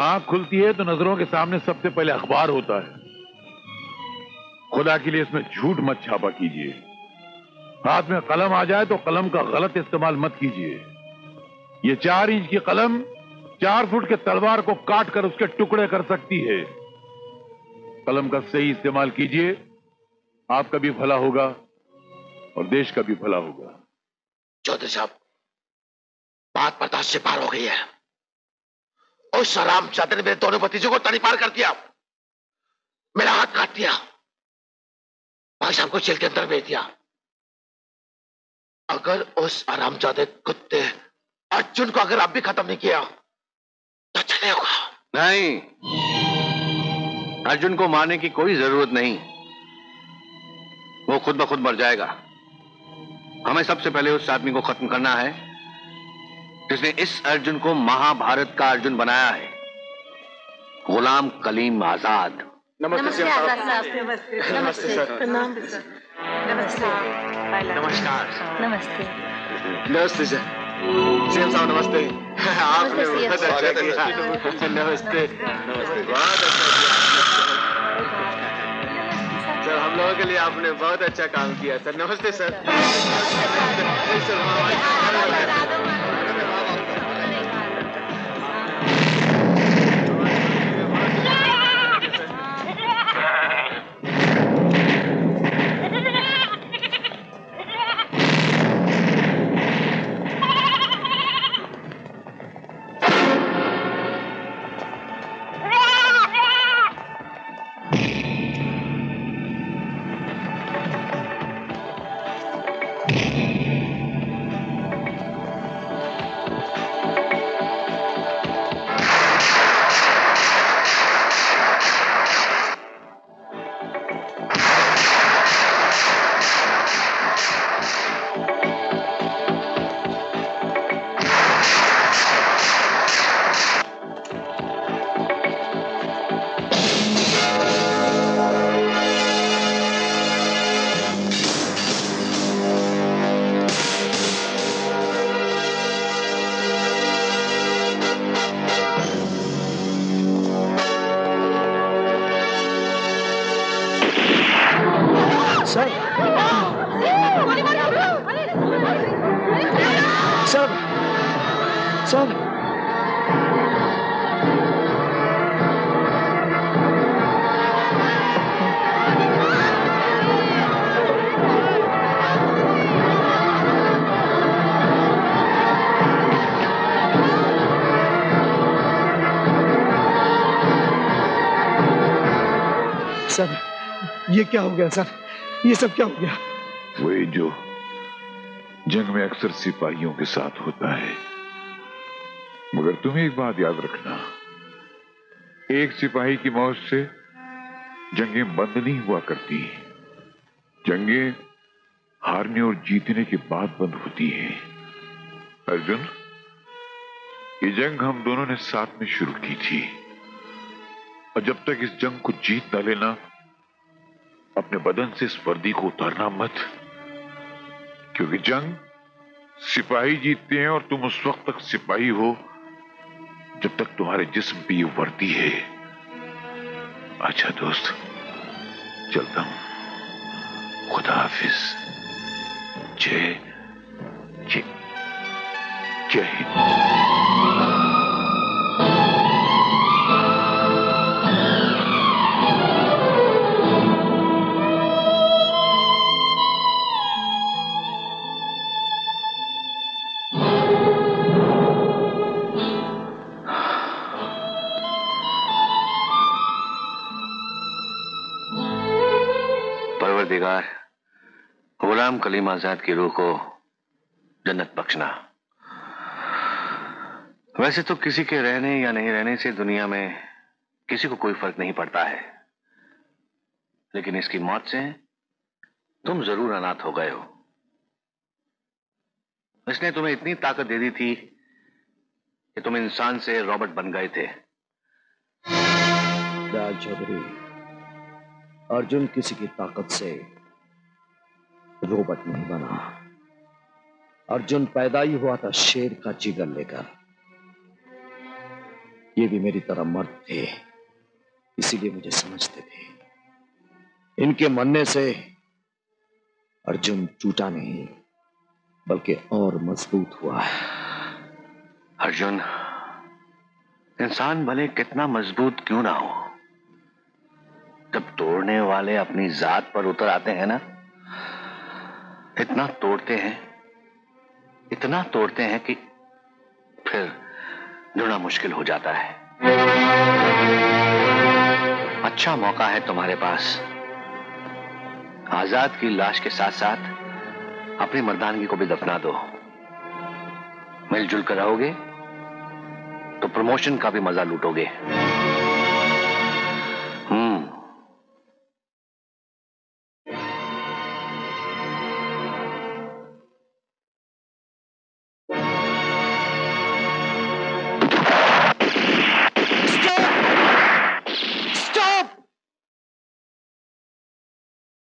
आँख खुलती है तो नज़रों के सामने सबसे पहले अखबार होता है। खुदा के लिए इसमें झूठ मत छापा कीजिए। हाथ में कलम आ जाए तो कलम का गलत इस्तेमाल मत कीजिए। ये चार इंच की कलम चार फुट के तलवार को काट कर उसके टुकड़े कर सकती है। कलम का सही इस्तेमाल कीजिए। आपका भी भला होगा और देश का भी भला होगा। चौधरी साहब, बात बर्दाश्त से पार हो गई है। उस आराम चादर ने मेरे दोनों भतीजों को तनी पार कर दिया। मेरा हाथ काट दिया। भाई साहब को जेल के अंदर भेज दिया। अगर उस आरामजादे कुत्ते अर्जुन को अगर आप भी खत्म नहीं किया तो चलेगा नहीं। अर्जुन को मारने की कोई ज़रूरत नहीं। वो खुद ब खुद मर जाएगा। हमें सबसे पहले उस आदमी को खत्म करना है जिसने इस अर्जुन को महाभारत का अर्जुन बनाया है। गुलाम कलीम आज़ाद। नमस्ते नमस्ते नमस्ते। सर। नमस्ते। नमस्कार। नमस्ते। नमस्ते सर। सीएम साहब नमस्ते आपने बहुत अच्छा किया नमस्ते नमस्ते बहुत अच्छा किया सर हम लोगों के लिए आपने बहुत अच्छा काम किया। सर नमस्ते सर। सर क्या हो गया सर? ये सब क्या हो गया? वही जो जंग में अक्सर सिपाहियों के साथ होता है। मगर तुम्हें एक बात याद रखना। एक सिपाही की मौत से जंगें बंद नहीं हुआ करती। जंगें हारने और जीतने के बाद बंद होती है। अर्जुन, ये जंग हम दोनों ने साथ में शुरू की थी। और जब तक इस जंग को जीत न लेना अपने बदन से इस वर्दी को उतारना मत। क्योंकि जंग सिपाही जीतते हैं और तुम उस वक्त तक सिपाही हो जब तक तुम्हारे जिस्म पे ये वर्दी है। अच्छा दोस्त, चलता हूँ। खुदा हाफिज। जय जय जय हिंद। परवरदिगार गुलाम कलीम आज़ाद की रूह को जन्नत बख्शना। वैसे तो किसी के रहने या नहीं रहने से दुनिया में किसी को कोई फ़र्क नहीं पड़ता है। लेकिन इसकी मौत से तुम ज़रूर अनाथ हो गए हो। इसने तुम्हें इतनी ताकत दे दी थी कि तुम इंसान से रॉबर्ट बन गए थे। अर्जुन किसी की ताकत से रोबोट नहीं बना। अर्जुन पैदा ही हुआ था शेर का जिगर लेकर। ये भी मेरी तरह मर्द थे, इसीलिए मुझे समझते थे। इनके मरने से अर्जुन टूटा नहीं, बल्कि और मज़बूत हुआ। है अर्जुन, इंसान भले कितना मज़बूत क्यों ना हो जब तोड़ने वाले अपनी जात पर उतर आते हैं ना? इतना तोड़ते हैं, इतना तोड़ते हैं कि फिर जुड़ना मुश्किल हो जाता है। अच्छा मौका है तुम्हारे पास। आज़ाद की लाश के साथ साथ अपनी मर्दानगी को भी दफना दो। मिलजुल कर रहोगे तो प्रमोशन का भी मज़ा लूटोगे। हम्म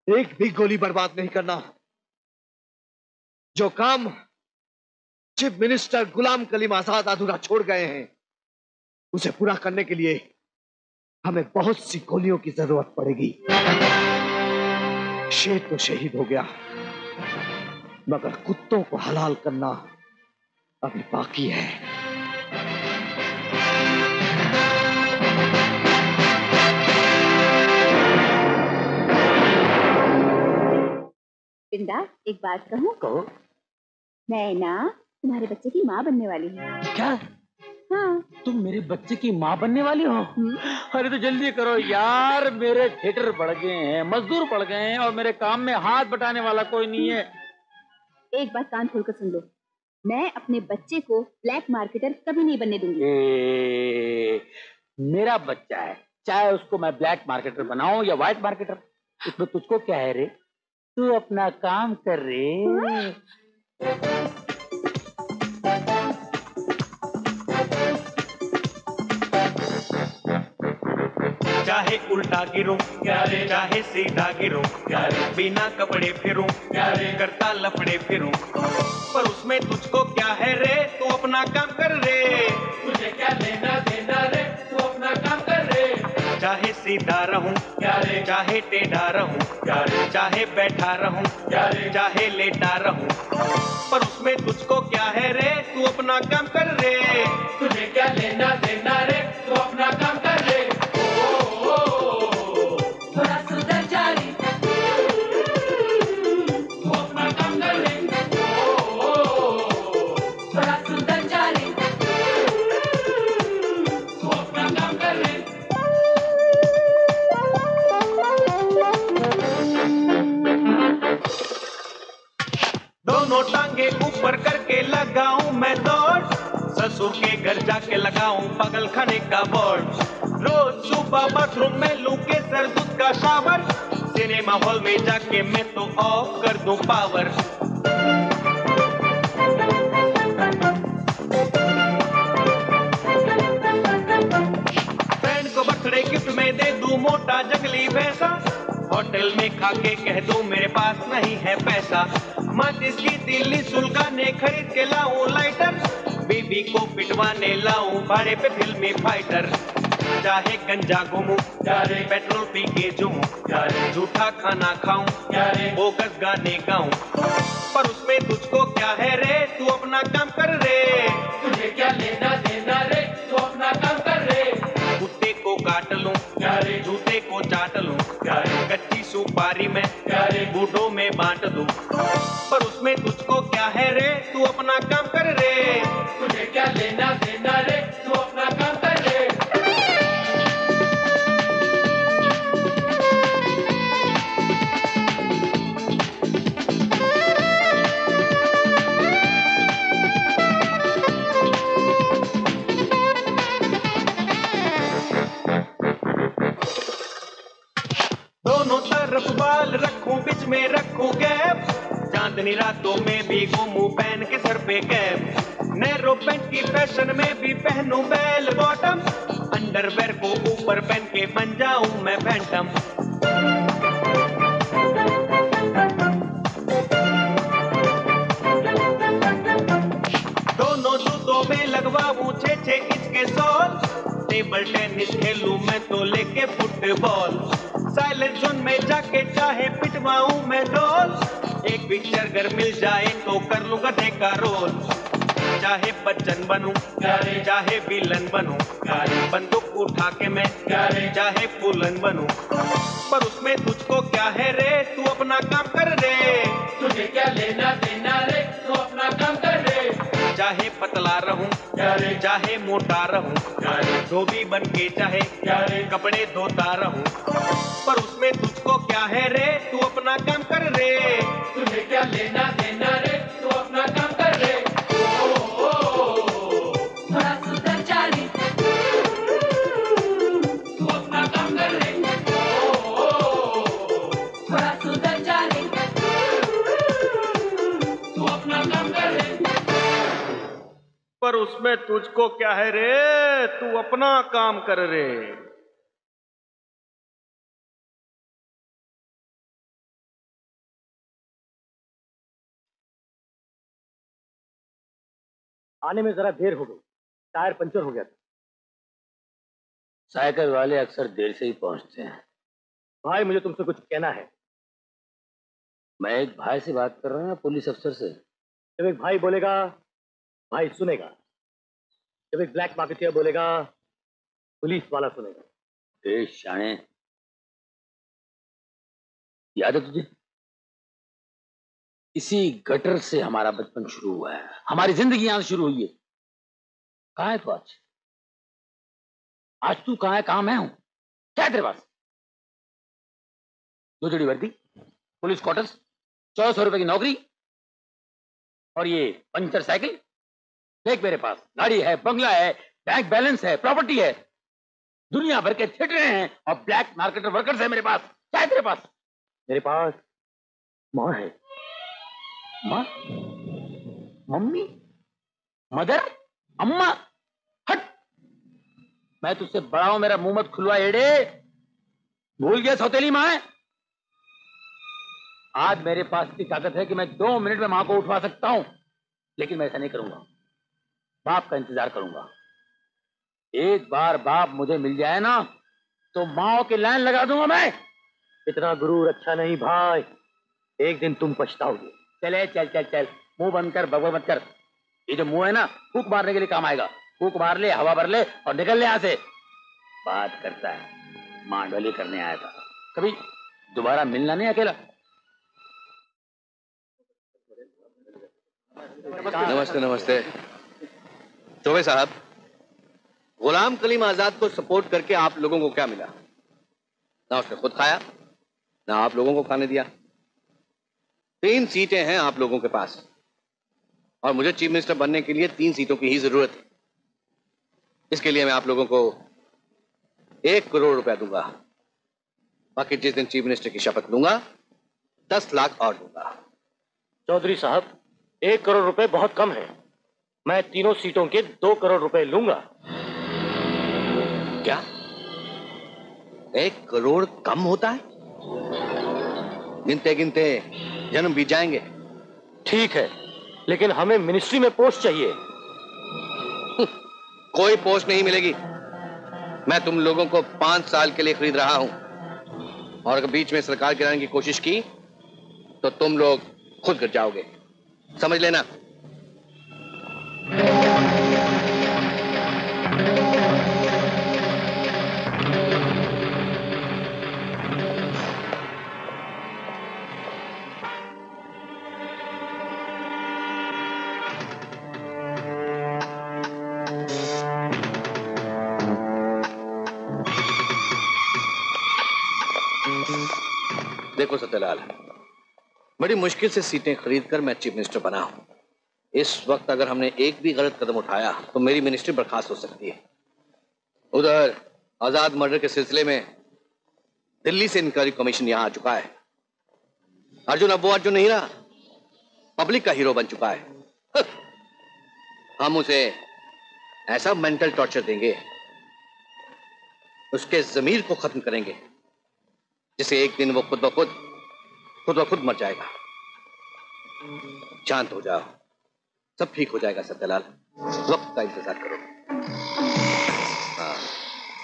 एक भी गोली बर्बाद नहीं करना। जो काम चीफ मिनिस्टर गुलाम कलीम आज़ाद अधूरा छोड़ गए हैं, उसे पूरा करने के लिए हमें बहुत सी गोलियों की ज़रूरत पड़ेगी। शेर तो शहीद हो गया, मगर कुत्तों को हलाल करना अभी बाकी है। बिंदा एक बात कहूँ? कहो। मैं ना तुम्हारे बच्चे की माँ बनने वाली हूँ। क्या? हाँ। तुम मेरे बच्चे की माँ बनने वाली हो? अरे तो जल्दी करो यार मेरे थिएटर बढ़ गए हैं मजदूर बढ़ गए हैं और मेरे काम में हाथ बटाने वाला कोई नहीं है। एक बात कान खोलकर सुन लो। मैं अपने बच्चे को ब्लैक मार्केटर कभी नहीं बनने दूँगी। ए, मेरा बच्चा है चाहे उसको मैं ब्लैक मार्केटर बनाऊँ या व्हाइट मार्केटर इसमें तुझको क्या है रे? तू अपना काम कर रे। चाहे उल्टा गिरूं प्यारे चाहे सीधा गिरूं प्यारे बिना कपड़े फिरूं प्यारे करता लफड़े फिरूं। पर उसमें तुझको क्या है रे? तू अपना काम कर रे। तुझे क्या लेना देना रे? तू अपना काम चाहे सीधा रहूँ, चाहे टेढ़ा रहूँ, चाहे बैठा रहूँ, चाहे लेटा रहूँ। पर उसमें तुझको क्या है रे? तू अपना काम कर रे। तुझे क्या लेना देना रे? तू अपना काम ऊपर करके लगाऊँ मैं दौड़। ससुर के घर जाके लगाऊँ पागल खाने का बोर्ड रोज सुबह बाथरूम में लूँ के सर दूध का शावर सिनेमा हॉल में जाके मैं तो ऑफ़ कर दूँ पावर फ्रेंड को बर्थडे गिफ्ट में दे दूँ मोटा जंगली भैंसा। होटल में खा के कह दो मेरे पास नहीं है पैसा। माचिस की दिल्ली सुलगाने खरीद के लाऊं लाइटर। बीबी को पिटवाने लाऊं भाड़े पे फिल्मी फाइटर। चाहे गंजा घूमू, चाहे पेट्रोल पी के जुमू, चाहे झूठा खाना खाऊं, चाहे बोगस गाने गाऊं। पर उसमें तुझको क्या है रे? तू अपना काम कर रे। तुझे क्या लेना देना रे? सुपारी में बूटो में बांट दू। पर उसमें तुझको क्या है रे? तू अपना काम कर रे। तुझे क्या लेना देना रे? तू अपना काम बाल रखूँ, बीच में रखूँ गैप। चांदनी रातों में भी घूमूं, पहन के सर पे कैप। नैरो पैंट की फ़ैशन में भी पहनूं बेल बॉटम। अंडरवेयर को ऊपर पहन के बन जाऊँ मैं फैंटम दोनों जूतों में लगवाऊं छे छे इंच सॉल टेबल टेनिस खेलूं मैं तो लेके फुटबॉल। साइलेंट जोन में जाके चाहे पिटवाऊं मैं डोल एक पिक्चर अगर मिल जाए तो कर लूँगा देखा रोल चाहे बच्चन बनूं, चाहे विलन बनूं, बंदूक उठा के मैं, चाहे फूलन बनूं। पर उसमें तुझको क्या है रे? तू अपना काम कर रे। तुझे क्या लेना देना रे? तू अपना काम कर रे। चाहे पतला रहूँ चाहे मोटा रहूँ धोबी बन के चाहे कपड़े धोता रहूँ। पर उसमें तुझको क्या है रे? तू अपना काम कर रे। तुझे क्या लेना देना रे पर उसमें तुझको क्या है रे? तू अपना काम कर रे। आने में जरा देर हो गई। टायर पंचर हो गया था। साइकिल वाले अक्सर देर से ही पहुँचते हैं। भाई मुझे तुमसे कुछ कहना है। मैं एक भाई से बात कर रहा हूँ पुलिस अफसर से। जब एक भाई बोलेगा भाई सुनेगा। जब एक ब्लैक मार्केटियर बोलेगा, पुलिस वाला सुनेगा। ए याद है तुझे? इसी गटर से हमारा बचपन शुरू हुआ है। हमारी ज़िंदगी यहाँ शुरू हुई है। कहा है तू आज? आज तू कहा है? कहा मैं हूँ? क्या तेरे पास? दो जोड़ी वर्दी, पुलिस क्वार्टर्स, चौदह सौ रुपए की नौकरी और ये पंचर साइकिल। देख मेरे पास गाड़ी है बंगला है बैंक बैलेंस है प्रॉपर्टी है। दुनिया भर के थिएटर हैं और ब्लैक मार्केटर वर्कर्स है मेरे पास। क्या है तेरे पास? मेरे पास माँ है। माँ? मम्मी? मदर? अम्मा? हट! मैं तुझसे बड़ा हूँ मेरा मुँह मत खुलवा एड़े। भूल गया सौतेली माँ है। आज मेरे पास इतनी ताकत है कि मैं दो मिनट में माँ को उठवा सकता हूँ लेकिन मैं ऐसा नहीं करूँगा। बाप का इंतज़ार करूँगा। एक बार बाप मुझे मिल जाए ना तो माओ की लाइन लगा दूँगा मैं। इतना गुरूर अच्छा नहीं भाई। एक दिन तुम पछताओगे। चले, चल चल चल। मुँह बंद कर बगवा मत कर। ये जो मुँह है ना, फूक मारने के लिए काम आएगा। फूक मार ले, हवा भर ले और निकल ले यहाँ से। बात करता है। मांडोली करने आया था। कभी दोबारा मिलना नहीं अकेला? नमस्ते नमस्ते। चौबे साहब, गुलाम कलीम आज़ाद को सपोर्ट करके आप लोगों को क्या मिला? ना उसने खुद खाया, ना आप लोगों को खाने दिया। तीन सीटें हैं आप लोगों के पास। और मुझे चीफ मिनिस्टर बनने के लिए तीन सीटों की ही ज़रूरत है। इसके लिए मैं आप लोगों को एक करोड़ रुपया दूँगा। बाकी जिस दिन चीफ मिनिस्टर की शपथ लूँगा, दस लाख और दूँगा। चौधरी साहब, एक करोड़ रुपए बहुत कम है। मैं तीनों सीटों के दो करोड़ रुपए लूँगा। क्या? एक करोड़ कम होता है? गिनते गिनते जन्म बीत जाएँगे। ठीक है लेकिन हमें मिनिस्ट्री में पोस्ट चाहिए। कोई पोस्ट नहीं मिलेगी। मैं तुम लोगों को पाँच साल के लिए खरीद रहा हूँ। और अगर बीच में सरकार गिराने की कोशिश की तो तुम लोग खुद गिर जाओगे। समझ लेना। देखो सत्यलाल बड़ी मुश्किल से सीटें खरीदकर मैं चीफ मिनिस्टर बना हूँ। इस वक्त अगर हमने एक भी गलत कदम उठाया तो मेरी मिनिस्ट्री बर्खास्त हो सकती है। उधर आज़ाद मर्डर के सिलसिले में दिल्ली से इंक्वायरी कमीशन यहाँ आ चुका है। अर्जुन, अब वो अर्जुन नहीं रहा पब्लिक का हीरो बन चुका है। हम उसे ऐसा मेंटल टॉर्चर देंगे, उसके जमीर को खत्म करेंगे, जिसे एक दिन वो खुद ब खुद खुद ब खुद मर जाएगा। शांत हो जाओ। सब ठीक हो जाएगा, सत्यलाल। वक्त का इंतज़ार करो।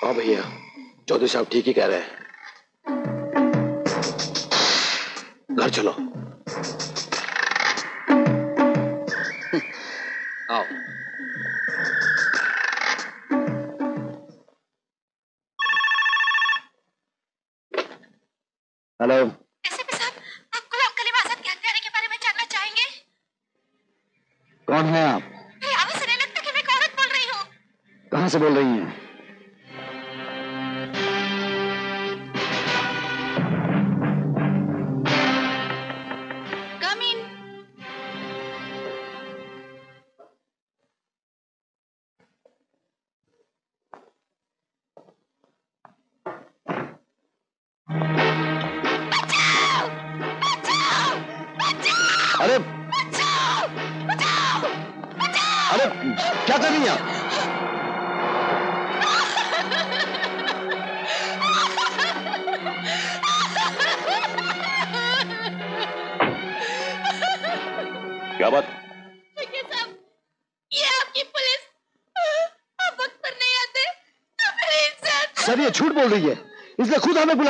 हाँ भैया, चौधरी साहब ठीक ही कह रहे हैं। घर चलो। आओ। हेलो गुलाम कलीम आज़ाद के हत्यारे के बारे में जानना चाहेंगे कौन है आप मेरी आवाज़ से नहीं लगता कि मैं एक औरत बोल रही हूँ कहाँ से बोल रही हैं।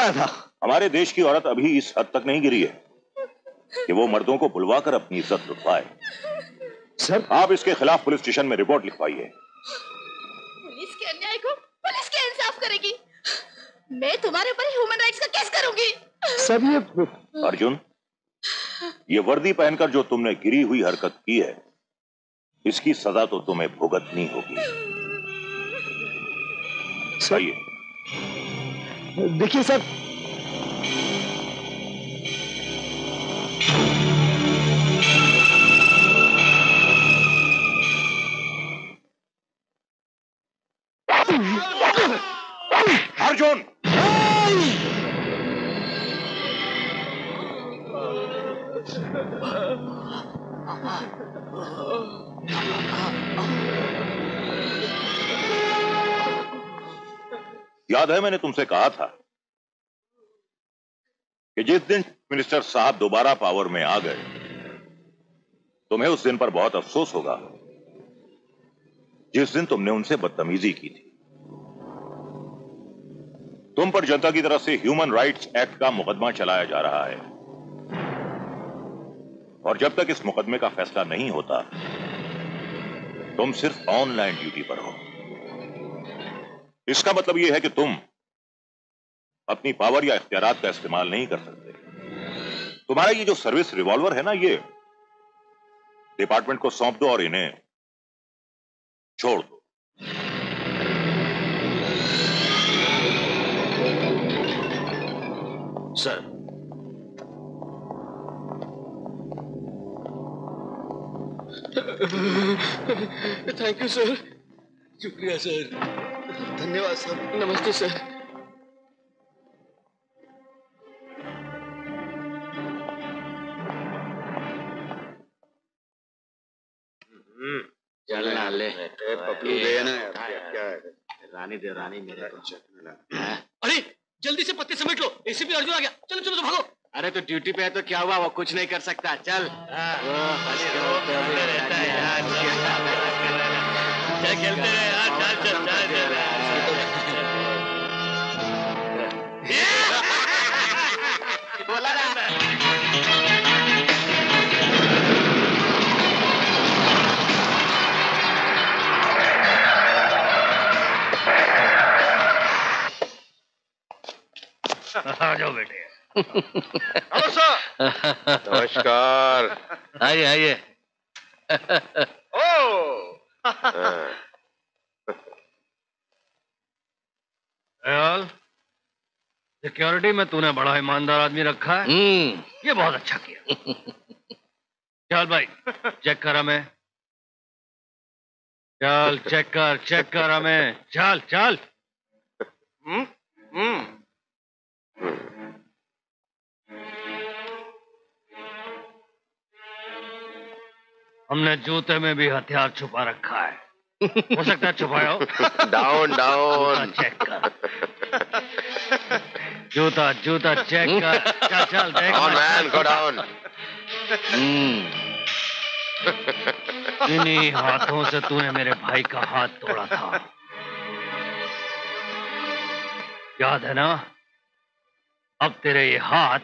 बुलाया था। हमारे देश की औरत अभी इस हद तक नहीं गिरी है कि वो मर्दों को बुलवाकर अपनी इज़्ज़त लुटवाए। सर। आप इसके खिलाफ पुलिस स्टेशन में रिपोर्ट लिखवाइए। पुलिस के अन्याय को पुलिस के इंसाफ करेगी। मैं तुम्हारे ऊपर ह्यूमन राइट्स का केस करूँगी। सर ये अर्जुन ये वर्दी पहनकर जो तुमने गिरी हुई हरकत की है इसकी सजा तो तुम्हें भुगतनी होगी। सही देखिए सर याद है मैंने तुमसे कहा था कि जिस दिन मिनिस्टर साहब दोबारा पावर में आ गए, तुम्हें उस दिन पर बहुत अफसोस होगा। जिस दिन तुमने उनसे बदतमीजी की थी। तुम पर जनता की तरफ़ से ह्यूमन राइट्स एक्ट का मुकदमा चलाया जा रहा है। और जब तक इस मुकदमे का फैसला नहीं होता, तुम सिर्फ़ ऑनलाइन ड्यूटी पर हो। इसका मतलब यह है कि तुम अपनी पावर या इख्तियारात का इस्तेमाल नहीं कर सकते। तुम्हारा ये जो सर्विस रिवॉल्वर है ना ये डिपार्टमेंट को सौंप दो और इन्हें छोड़ दो। सर थैंक यू सर शुक्रिया सर धन्यवाद सर। नमस्ते सर। चलना ले पपलू दे ना क्या है? रानी दे रानी मेरे अरे जल्दी से पत्ते समेट लो। एसीपी अर्जुन आ गया। चलो चलो तो भागो। अरे तो ड्यूटी पे है तो क्या हुआ? वो कुछ नहीं कर सकता। चल। हुए चल खेलते रहे यार? चल चल चल आ जाओ बेटे। नमस्कार। आइए आइए। दयाल सिक्योरिटी में तूने बड़ा ईमानदार आदमी रखा है। ये बहुत अच्छा किया। चल भाई? चेक कर हमें। चल चेक कर चेक कर हमें। चल चल। हम्म हम्म। हमने जूते में भी हथियार छुपा रखा है। हो सकता है छुपाया हो। डाउन डाउन चेक कर। जूता जूता चेक कर चल चल देख Down, man, go down. इन्हीं हाथों से तूने मेरे भाई का हाथ तोड़ा था। याद है ना? अब तेरे ये हाथ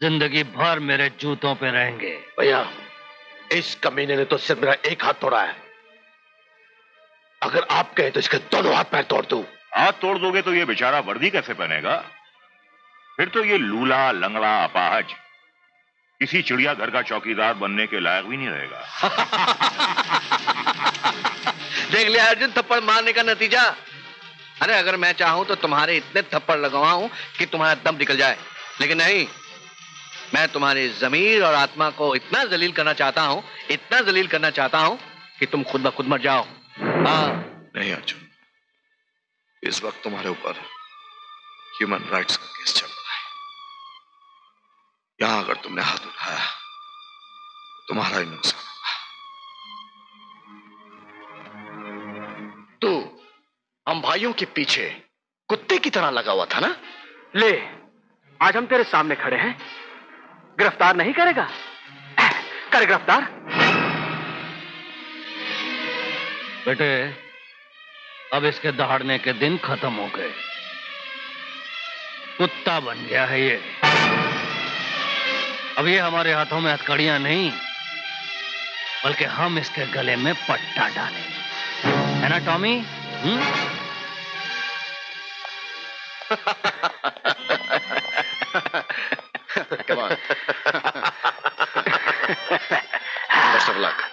ज़िंदगी भर मेरे जूतों पे रहेंगे। भैया इस कमीने ने तो सिर्फ़ मेरा एक हाथ तोड़ा है। अगर आप कहें तो इसके दोनों हाथ पैर तोड़ दूँ। हाथ तोड़ दोगे तो ये बेचारा वर्दी कैसे पहनेगा? फिर तो ये लूला लंगड़ा अपाहज किसी चिड़ियाघर का चौकीदार बनने के लायक भी नहीं रहेगा। देख लिया अर्जुन थप्पड़ मारने का नतीजा। अरे अगर मैं चाहूँ तो तुम्हारे इतने थप्पड़ लगवाऊं कि तुम्हारा दम निकल जाए। लेकिन नहीं मैं तुम्हारी जमीर और आत्मा को इतना जलील करना चाहता हूँ इतना जलील करना चाहता हूँ कि तुम खुद ब खुद मर जाओ। हाँ। नहीं अर्जुन। इस वक्त तुम्हारे ऊपर ह्यूमन राइट्स का केस चल रहा है। यहाँ अगर तुमने हाथ उठाया तो तुम्हारा ही नुकसान तू हम भाइयों के पीछे कुत्ते की तरह लगा हुआ था ना? ले, आज हम तेरे सामने खड़े हैं। गिरफ़्तार नहीं करेगा? कर गिरफ़्तार। बेटे अब इसके दहाड़ने के दिन खत्म हो गए कुत्ता बन गया है ये अब ये हमारे हाथों में हथकड़ियाँ नहीं बल्कि हम इसके गले में पट्टा डालेंगे है ना टॉमी हम्म? Come on. Best of luck.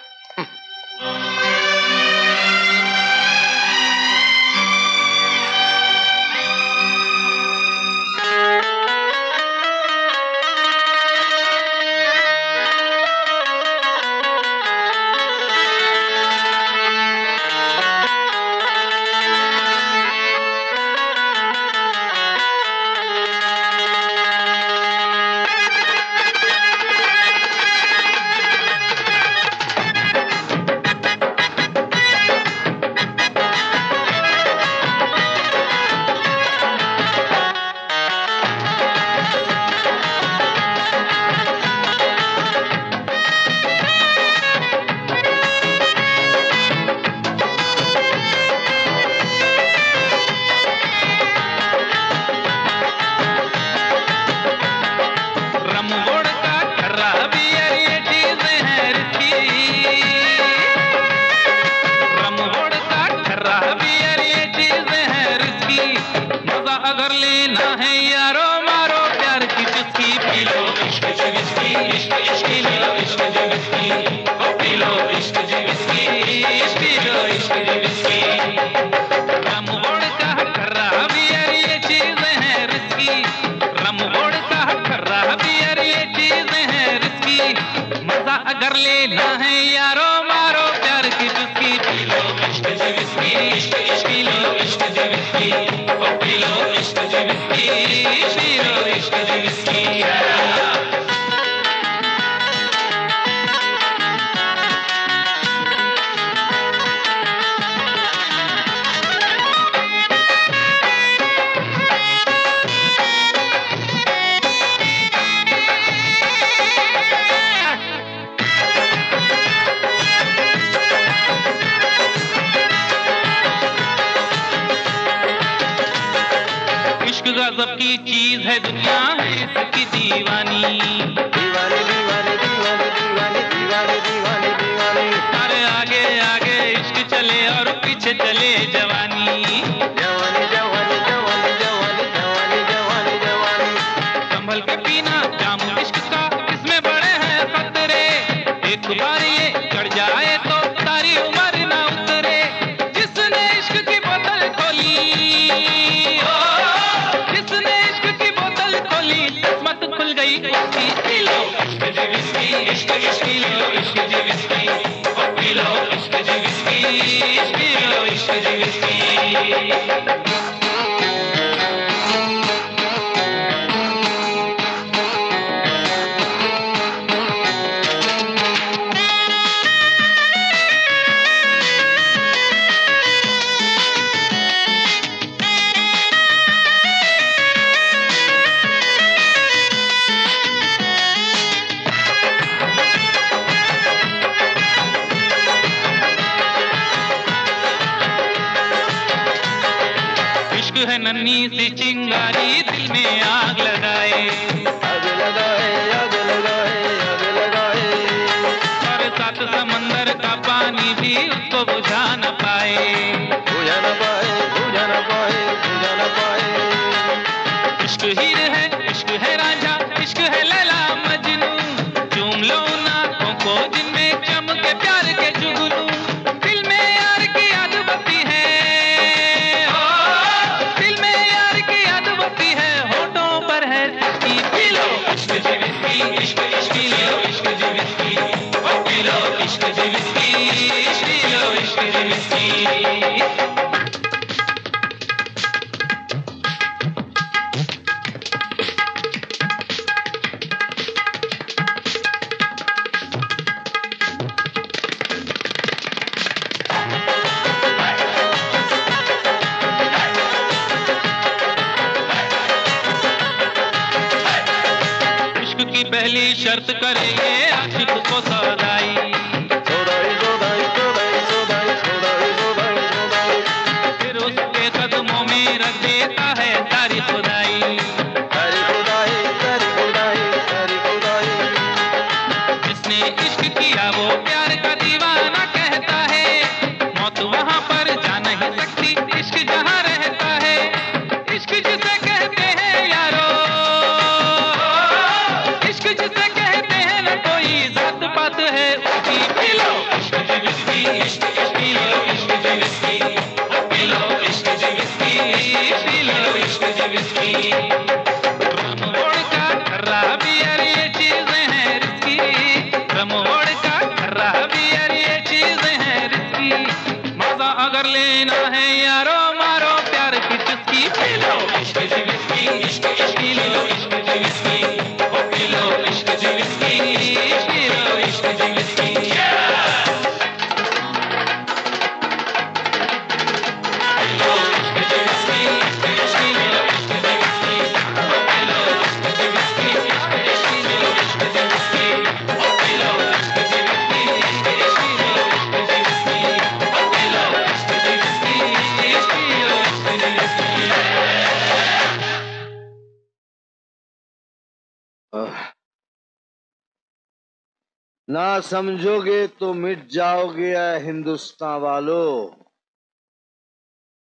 ना समझोगे तो मिट जाओगे हिंदुस्तान वालों।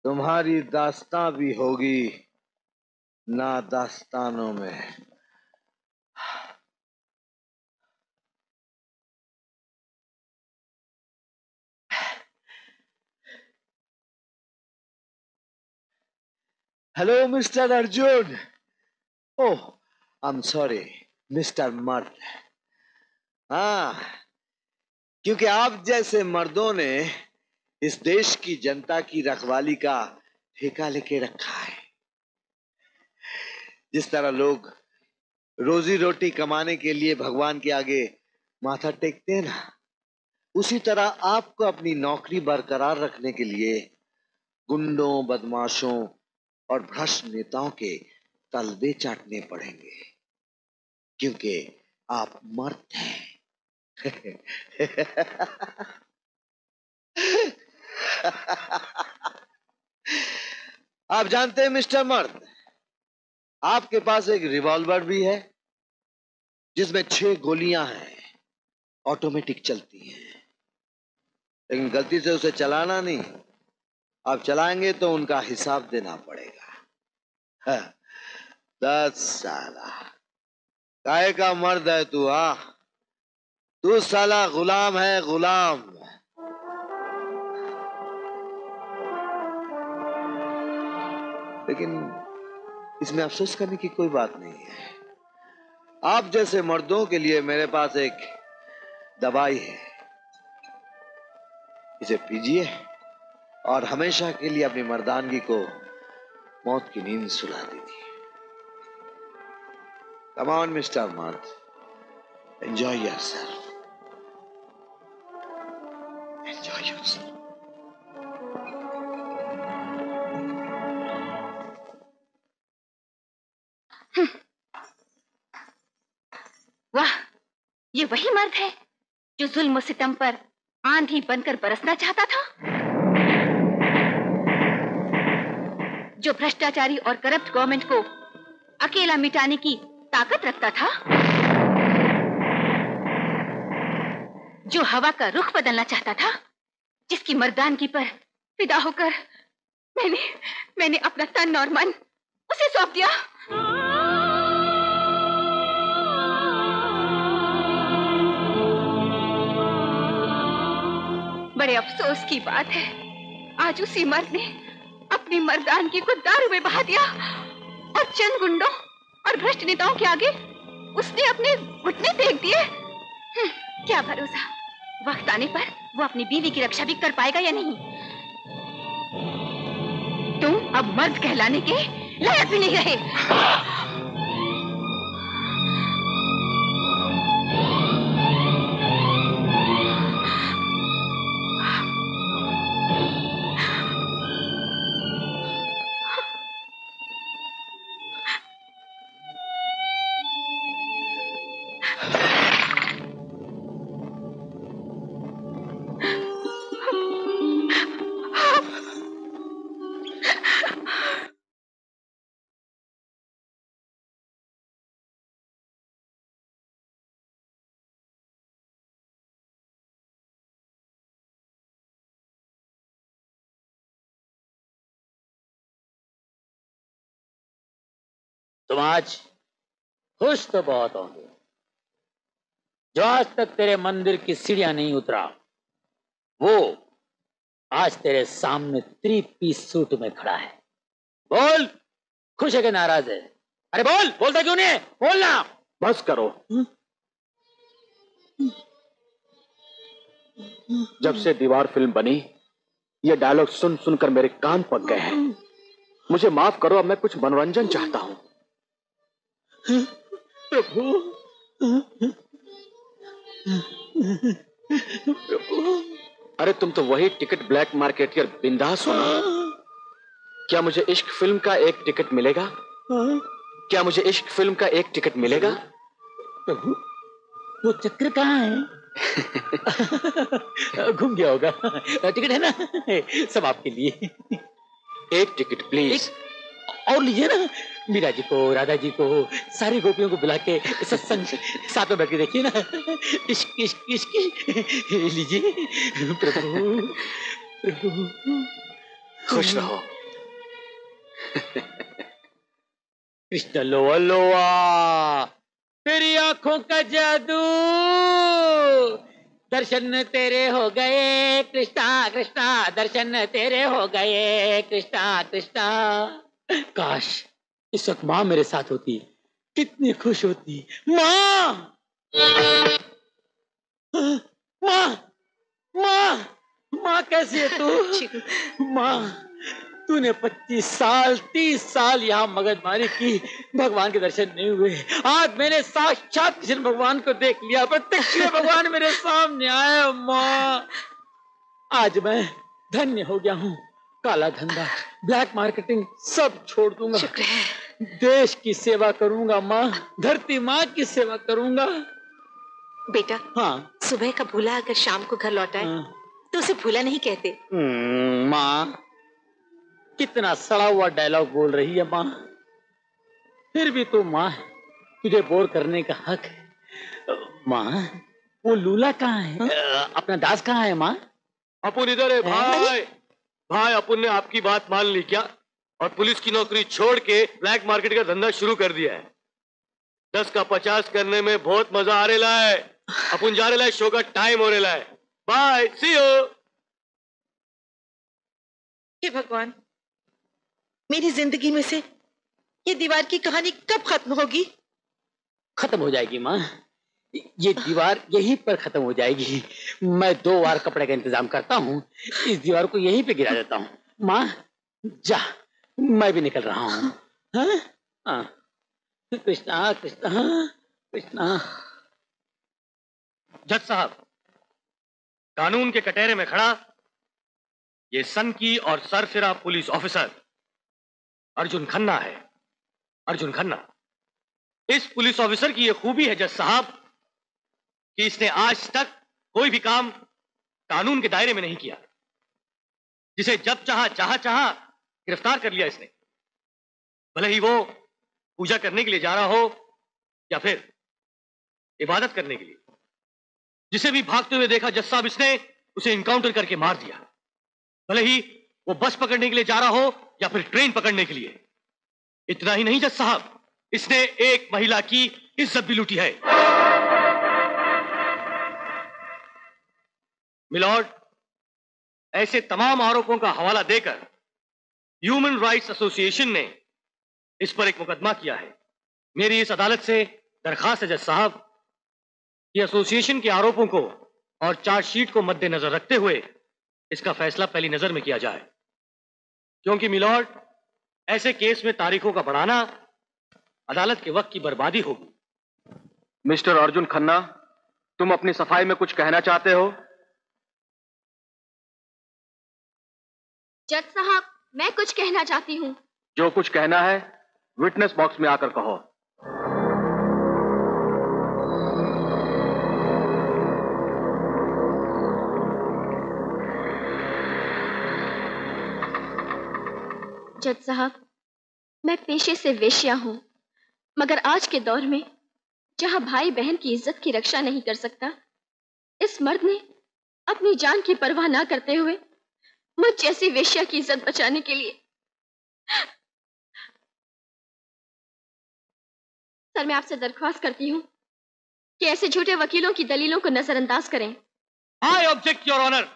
तुम्हारी दास्तां भी होगी, ना दास्तानों में। Hello mister Arjun oh I'm sorry, sorry mister Mard हाँ क्योंकि आप जैसे मर्दों ने इस देश की जनता की रखवाली का ठेका लेके रखा है। जिस तरह लोग रोजी रोटी कमाने के लिए भगवान के आगे माथा टेकते हैं ना उसी तरह आपको अपनी नौकरी बरकरार रखने के लिए गुंडों बदमाशों और भ्रष्ट नेताओं के तलबे चाटने पड़ेंगे। क्योंकि आप मर्द हैं। आप जानते हैं मिस्टर मर्द, आपके पास एक रिवॉल्वर भी है, जिसमें छह गोलियाँ हैं, ऑटोमेटिक चलती हैं। लेकिन गलती से उसे चलाना नहीं। आप चलाएँगे तो उनका हिसाब देना पड़ेगा। हाँ, दस साल। काय का मर्द है तू हाँ? तू साला गुलाम है, गुलाम। लेकिन इसमें अफसोस करने की कोई बात नहीं है। आप जैसे मर्दों के लिए मेरे पास एक दवाई है। इसे पीजिए और हमेशा के लिए अपनी मर्दानगी को मौत की नींद सुला दीजिए। Come on mister Mard enjoy yourself enjoy yourself वाह, ये वही मर्द है जो जुल्म सितम पर आंधी बनकर बरसना चाहता था? जो भ्रष्टाचारी और करप्ट गवर्नमेंट को अकेला मिटाने की ताकत रखता था। जो हवा का रुख बदलना चाहता था, जिसकी मर्दानगी पर फिदा होकर मैंने मैंने अपना तन और मन उसे सौंप दिया। बड़े अफसोस की बात है, आज उसी मर्द ने अपनी मर्दानगी को दारू में बहा दिया और चंद गुंडों और भ्रष्ट नेताओं के आगे उसने अपने घुटने फेंक दिए। हम्म, क्या भरोसा? वक्त आने पर वो अपनी बीवी की रक्षा भी कर पाएगा या नहीं? तुम अब मर्द कहलाने के लायक भी नहीं रहे। तुम आज खुश तो बहुत होंगे। जो आज तक तेरे मंदिर की सीढ़ियाँ नहीं उतरा, वो आज तेरे सामने थ्री पीस सूट में खड़ा है। बोल, खुश है कि नाराज़ है? अरे बोल, बोलता क्यों नहीं है? बोलना। बस करो। जब से दीवार फ़िल्म बनी, ये डायलॉग सुन सुनकर मेरे कान पक गए हैं। मुझे माफ़ करो, अब मैं कुछ मनोरंजन चाहता हूँ। अरे तुम तो वही टिकट ब्लैक मार्केटियर बिंदास हो क्या मुझे इश्क फ़िल्म का एक टिकट मिलेगा? क्या मुझे इश्क फ़िल्म का एक टिकट मिलेगा? प्रभु वो चक्र कहाँ है? घूम गया होगा। टिकट है ना? सब आपके लिए। एक टिकट प्लीज़ और लीजिए ना मीरा जी को राधा जी को सारी गोपियों को बुला के सत्संग साथ में बैठ के देखिए ना। इश्क इश्क इश्क लीजिए प्रभु प्रभु। खुश रहो। कृष्ण लोआ लोआ तेरी आँखों का जादू दर्शन तेरे हो गए कृष्णा कृष्णा दर्शन तेरे हो गए कृष्णा कृष्णा। काश इस वक्त माँ मेरे साथ होती कितनी खुश होती। माँ! माँ! माँ! माँ कैसी है तू? माँ तूने 25 साल 30 साल यहाँ मगजमारी की भगवान के दर्शन नहीं हुए। आज मैंने साक्षात कृष्ण भगवान को देख लिया प्रत्यक्ष भगवान मेरे सामने आए माँ। आज मैं धन्य हो गया हूँ। काला धंधा ब्लैक मार्केटिंग सब छोड़ दूँगा। देश की सेवा करूँगा माँ धरती माँ की सेवा करूँगा। बेटा हाँ। सुबह का भूला अगर शाम को घर लौटा है हाँ। तो उसे भूला नहीं कहते। हम्म, माँ कितना सड़ा हुआ डायलॉग बोल रही है माँ। फिर भी तू माँ तुझे बोर करने का हक है। माँ वो लूला कहाँ है? अ, अपना दास कहाँ है माँ? अपुन इधर है? भाई। भाई अपुन ने आपकी बात मान ली क्या? और पुलिस की नौकरी छोड़ के ब्लैक मार्केट का धंधा शुरू कर दिया है। दस का पचास करने में बहुत मज़ा आ रहा है। अपुन जा रहा है शो का टाइम हो रहा है। बाय सी यू हे भगवान मेरी ज़िंदगी में से ये दीवार की कहानी कब खत्म होगी? खत्म हो जाएगी माँ। ये दीवार यहीं पर खत्म हो जाएगी। मैं दो बार कपड़े का इंतज़ाम करता हूँ। इस दीवार को यहीं पे गिरा देता हूँ। माँ, जा। मैं भी निकल रहा हूँ। हाँ? हाँ। कृष्णा कृष्णा कृष्णा। जज साहब, कानून के कटहरे में खड़ा ये सन की और सरफिरा पुलिस ऑफिसर अर्जुन खन्ना है। अर्जुन खन्ना, इस पुलिस ऑफिसर की ये खूबी है जज साहब कि इसने आज तक कोई भी काम कानून के दायरे में नहीं किया। जिसे जब चाहा चाहा चाहा, गिरफ़्तार कर लिया इसने। भले ही वो पूजा करने के लिए जा रहा हो या फिर इबादत करने के लिए। जिसे भी भागते हुए देखा, जज साहब इसने उसे इनकाउंटर करके मार दिया। भले ही वो बस पकड़ने के लिए जा रहा हो या फिर ट्रेन पकड़ने के लिए। इतना ही नहीं, जज साहब। इसने एक महिला की इज़्ज़त भी लूटी है। मिलॉर्ड, ऐसे तमाम आरोपों का हवाला देकर ह्यूमन राइट्स एसोसिएशन ने इस पर एक मुकदमा किया है। मेरी इस अदालत से दरखास्त है, जज साहब, कि एसोसिएशन के आरोपों को और चार्जशीट को मद्देनजर रखते हुए इसका फैसला पहली नज़र में किया जाए। क्योंकि मिलॉर्ड, ऐसे केस में तारीखों का बढ़ाना अदालत के वक्त की बर्बादी होगी। मिस्टर अर्जुन खन्ना, तुम अपनी सफ़ाई में कुछ कहना चाहते हो? जज साहब मैं कुछ कहना चाहती हूँ। जो कुछ कहना है विटनेस बॉक्स में आकर कहो। जज साहब मैं पेशे से वेश्या हूँ मगर आज के दौर में जहाँ भाई बहन की इज़्ज़त की रक्षा नहीं कर सकता इस मर्द ने अपनी जान की परवाह ना करते हुए मुझ जैसी वेश्या की इज़्ज़त बचाने के लिए। सर मैं आपसे दरख्वास्त करती हूँ कि ऐसे झूठे वकीलों की दलीलों को नजरअंदाज करें। आई ऑब्जेक्ट योर ऑनर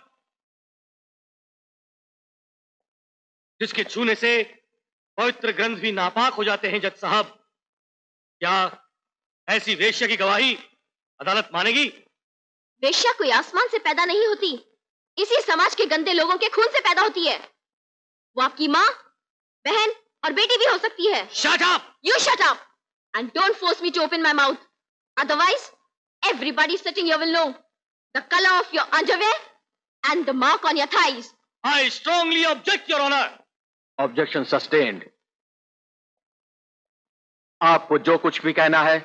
जिसके छूने से पवित्र ग्रंथ भी नापाक हो जाते हैं जज साहब। क्या ऐसी वेश्या की गवाही अदालत मानेगी? वेश्या कोई आसमान से पैदा नहीं होती। इसी समाज के गंदे लोगों के खून से पैदा होती है वो आपकी माँ बहन और बेटी भी हो सकती है Shut up! You shut up! And don't force me to open my mouth. Otherwise, everybody sitting here will know the color of your underwear and the mark on your thighs. I strongly object, Your Honor. Objection sustained आपको जो कुछ भी कहना है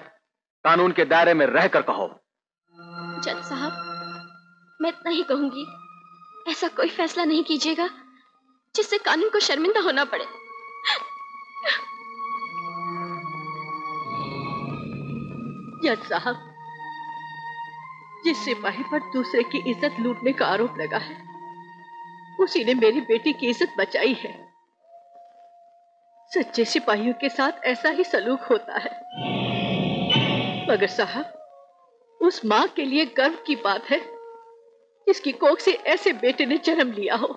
कानून के दायरे में रहकर कहो जज साहब मैं इतना ही कहूँगी ऐसा कोई फैसला नहीं कीजिएगा जिससे कानून को शर्मिंदा होना पड़े। जज साहब जिस सिपाही पर दूसरे की इज़्ज़त लूटने का आरोप लगा है। उसी ने मेरी बेटी की इज़्ज़त बचाई है। सच्चे सिपाहियों के साथ ऐसा ही सलूक होता है। मगर साहब, उस माँ के लिए गर्व की बात है। जिसकी कोख से ऐसे बेटे ने जन्म लिया हो।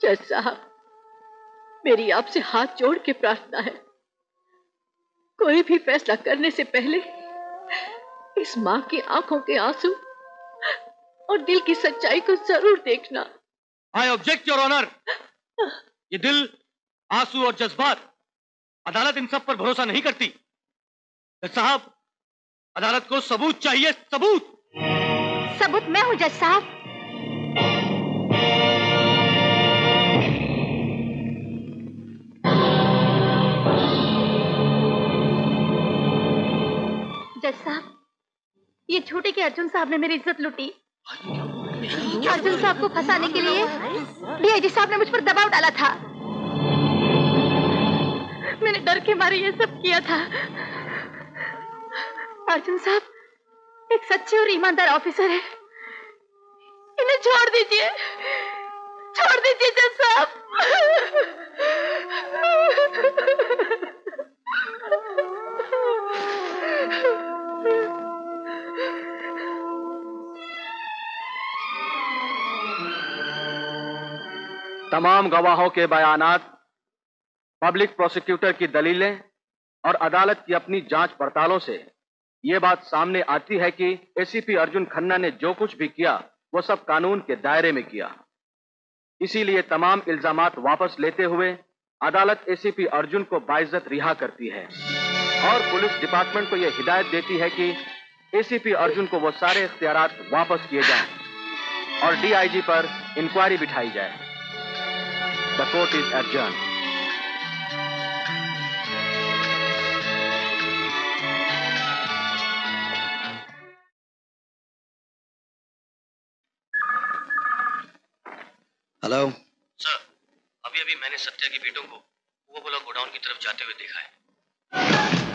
जज साहब, मेरी आपसे हाथ जोड़ के प्रार्थना है। कोई भी फैसला करने से पहले इस माँ की आँखों के आँसू और दिल की सच्चाई को ज़रूर देखना। आई ऑब्जेक्ट योर ऑनर ये दिल, आँसू और जज्बात अदालत इन सब पर भरोसा नहीं करती। साहब अदालत को सबूत चाहिए, सबूत। सबूत मैं हूँ, जज साहब। जज साहब, ये झूठे के अर्जुन साहब ने मेरी इज़्ज़त लूटी। अर्जुन साहब को फंसाने के लिए डीआईजी साहब ने मुझ पर दबाव डाला था। मैंने डर के मारे ये सब किया था। अर्जुन साहब, एक सच्चे और ईमानदार ऑफिसर है। इन्हें छोड़ दीजिए। छोड़ दीजिए, जज साहब। तमाम गवाहों के बयानात, पब्लिक प्रोसिक्यूटर की दलीलें और अदालत की अपनी जाँच पड़तालों से ये बात सामने आती है कि एसीपी अर्जुन खन्ना ने जो कुछ भी किया, वो सब कानून के दायरे में किया। इसीलिए तमाम इल्ज़ाम वापस लेते हुए अदालत एसीपी अर्जुन को बाइज्जत रिहा करती है। और पुलिस डिपार्टमेंट को यह हिदायत देती है कि एसीपी अर्जुन को वो सारे इख्तियारात वापस किए जाएँ और डीआईजी पर इंक्वायरी बिठाई जाए। The court is adjourned. Hello sir अभी अभी मैंने सत्या की बेटों को वो बोला गोडाउन की तरफ़ जाते हुए देखा है।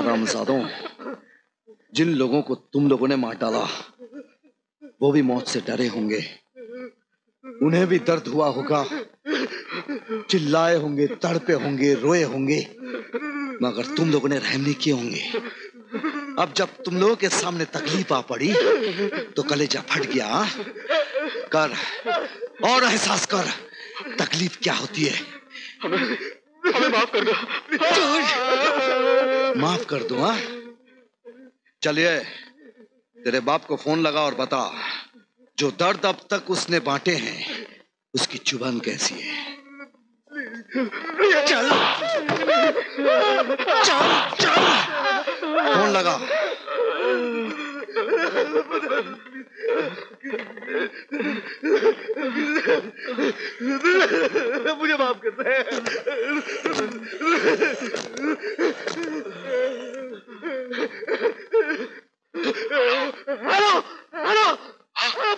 हरामजादों जिन लोगों को तुम लोगों ने मार डाला वो भी मौत से डरे होंगे। उन्हें भी दर्द हुआ होगा। चिल्लाए होंगे तड़पे होंगे रोए होंगे। मगर तुम लोगों ने रहम नहीं किए होंगे। अब जब तुम लोगों के सामने तकलीफ़ आ पड़ी तो कलेजा फट गया? कर और एहसास कर तकलीफ़ क्या होती है। हमें माफ़ कर दो। माफ़ कर दो हाँ? चलिए, तेरे बाप को फ़ोन लगा और बता, जो दर्द अब तक उसने बांटे हैं, उसकी चुभन कैसी है? चल चल चल। फ़ोन लगा। मुझे माफ़ हेलो हेलो हेलो।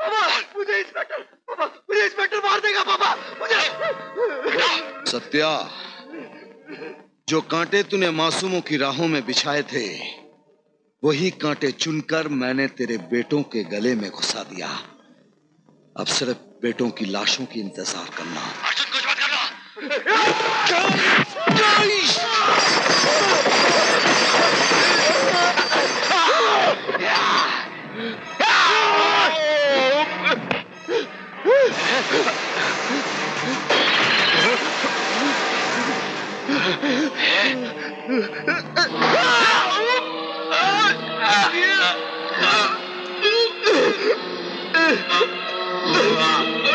पापा, मुझे इंस्पेक्टर मुझे इंस्पेक्टर मार देगा, पापा, मुझे। सत्या, जो कांटे तूने मासूमों की राहों में बिछाए थे वही कांटे चुनकर मैंने तेरे बेटों के गले में घुसा दिया। अब सिर्फ़ बेटों की लाशों की इंतज़ार करना। अर्जुन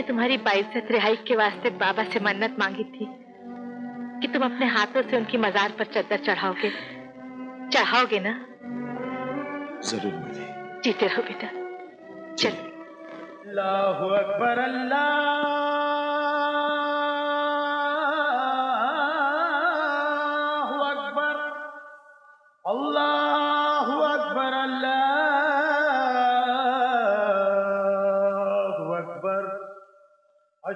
मैंने तुम्हारी बाइज्जत रिहाई के वास्ते बाबा से मन्नत मांगी थी कि तुम अपने हाथों से उनकी मजार पर चद्दर चढ़ाओगे। चढ़ाओगे ना? ज़रूर मुझे। जीते रहो बेटा। चल। अल्लाह अकबर अल्लाहु।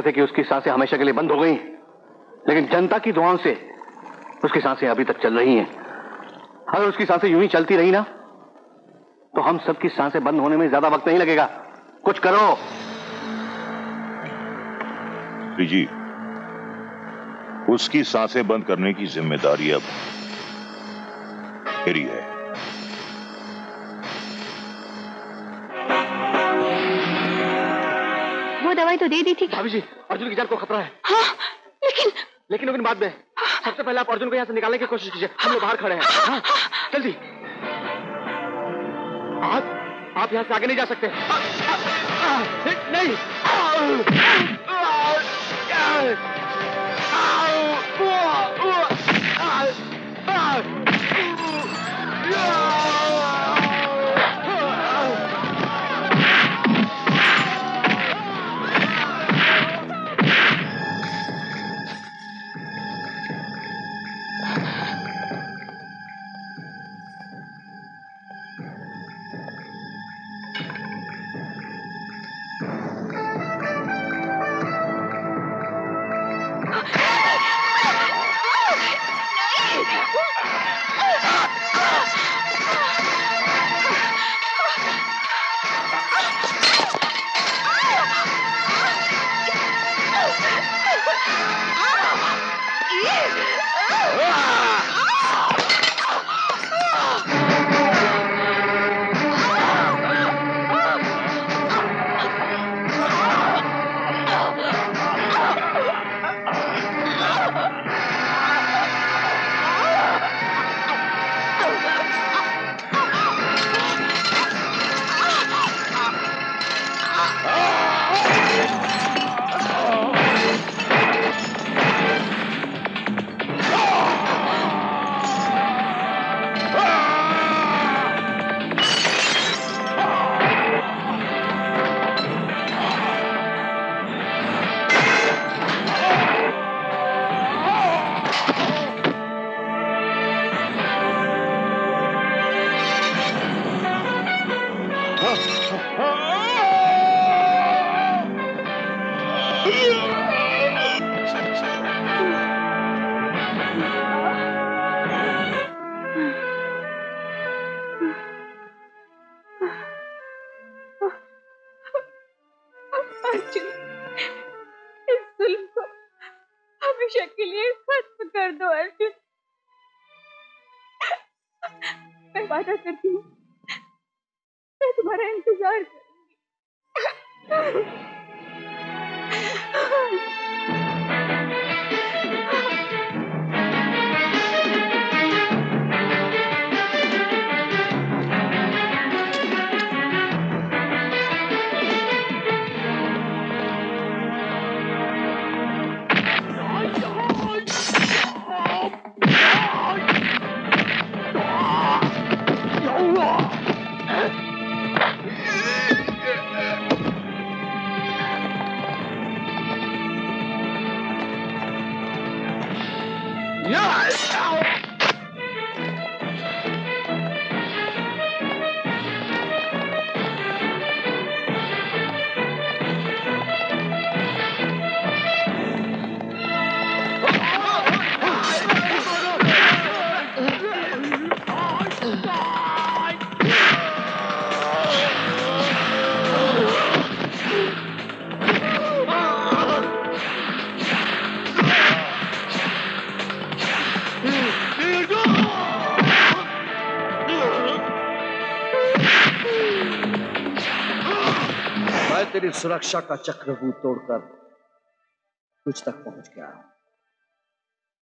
समझते थे कि उसकी साँसें हमेशा के लिए बंद हो गई। लेकिन जनता की दुआओं से उसकी साँसें अभी तक चल रही हैं। अगर उसकी साँसें यूँ ही चलती रही ना तो हम सबकी साँसें बंद होने में ज़्यादा वक्त नहीं लगेगा। कुछ करो। जी उसकी साँसें बंद करने की ज़िम्मेदारी अब मेरी है। दवाई तो दे दी थी। भाभी जी अर्जुन की जान को खतरा है। हाँ लेकिन लेकिन लेकिन बाद में सबसे पहले आप अर्जुन को यहाँ से निकालने की कोशिश कीजिए। हम लोग बाहर खड़े हैं। हाँ, जल्दी। आप आप यहाँ से आगे नहीं जा सकते। नहीं। सुरक्षा का चक्रव्यूह तोड़कर तुझ तक पहुँच गया।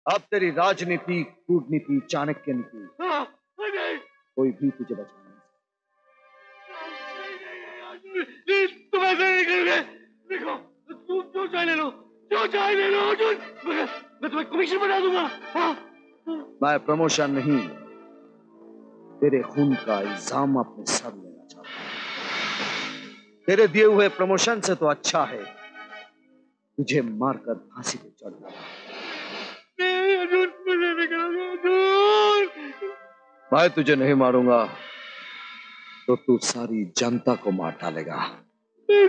अब तेरी राजनीति कूटनीति चाणक्य नीति कोई भी तुझे बचा नहीं। तुम ऐसे नहीं करोगे देखो तुम जो चाहे ले? लो जो चाहे ले लो अर्जुन? मैं मैं तुम्हें कमीशन बना दूँगा। हाँ। मैं प्रमोशन नहीं तेरे खून का इल्ज़ाम अपने सर तेरे दिए हुए प्रमोशन से तो अच्छा है। तुझे मारकर फांसी पे चढ़ मैं तुझे नहीं मारूँगा तो तू सारी जनता को मार डालेगा। नहीं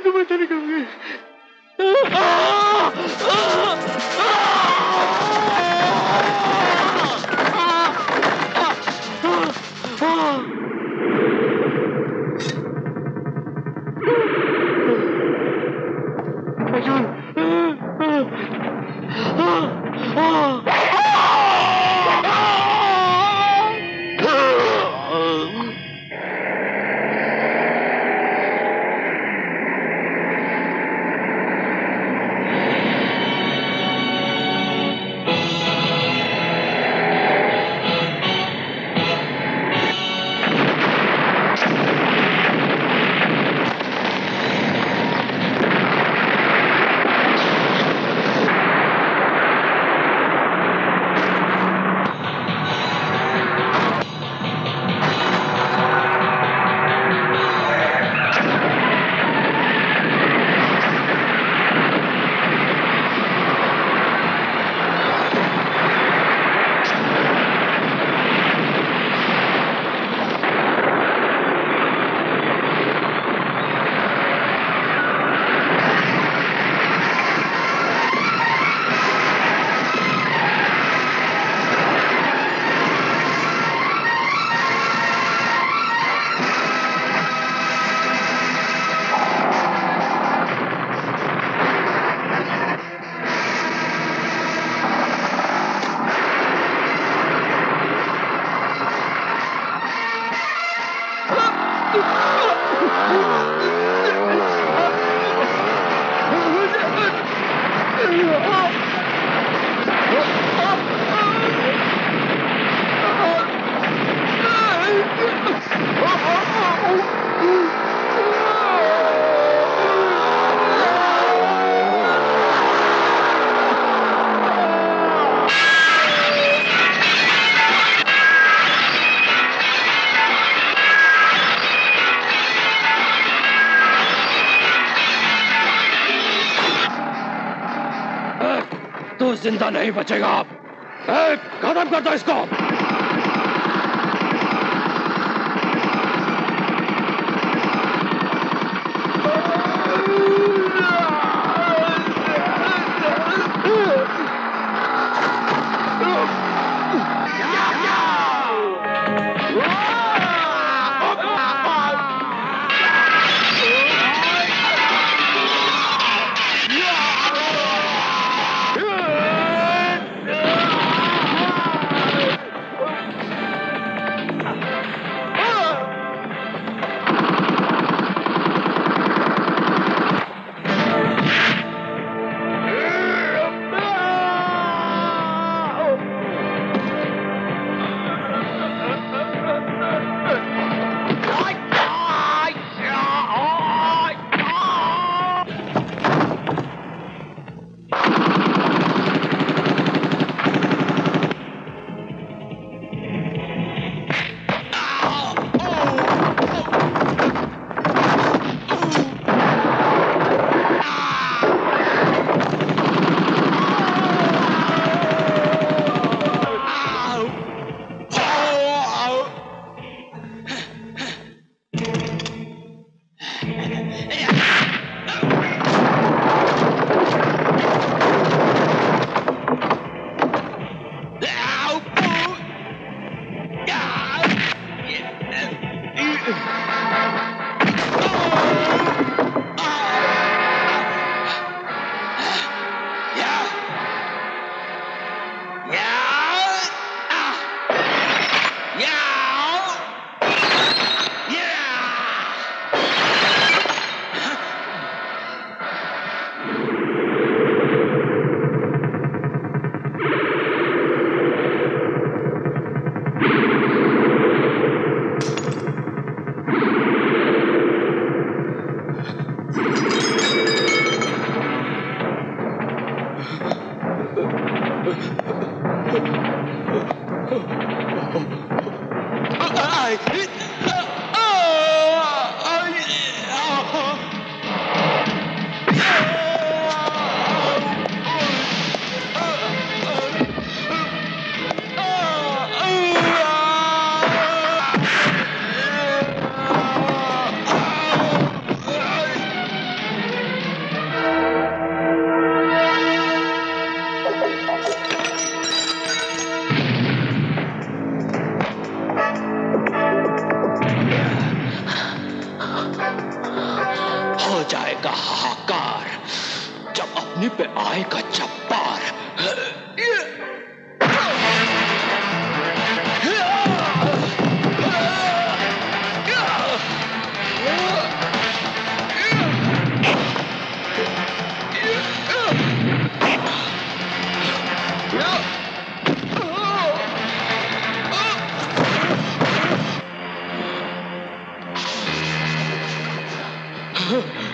Oh! ज़िंदा नहीं बचेगा आप। खत्म कर दो इसको। Oh.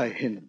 जय हिंद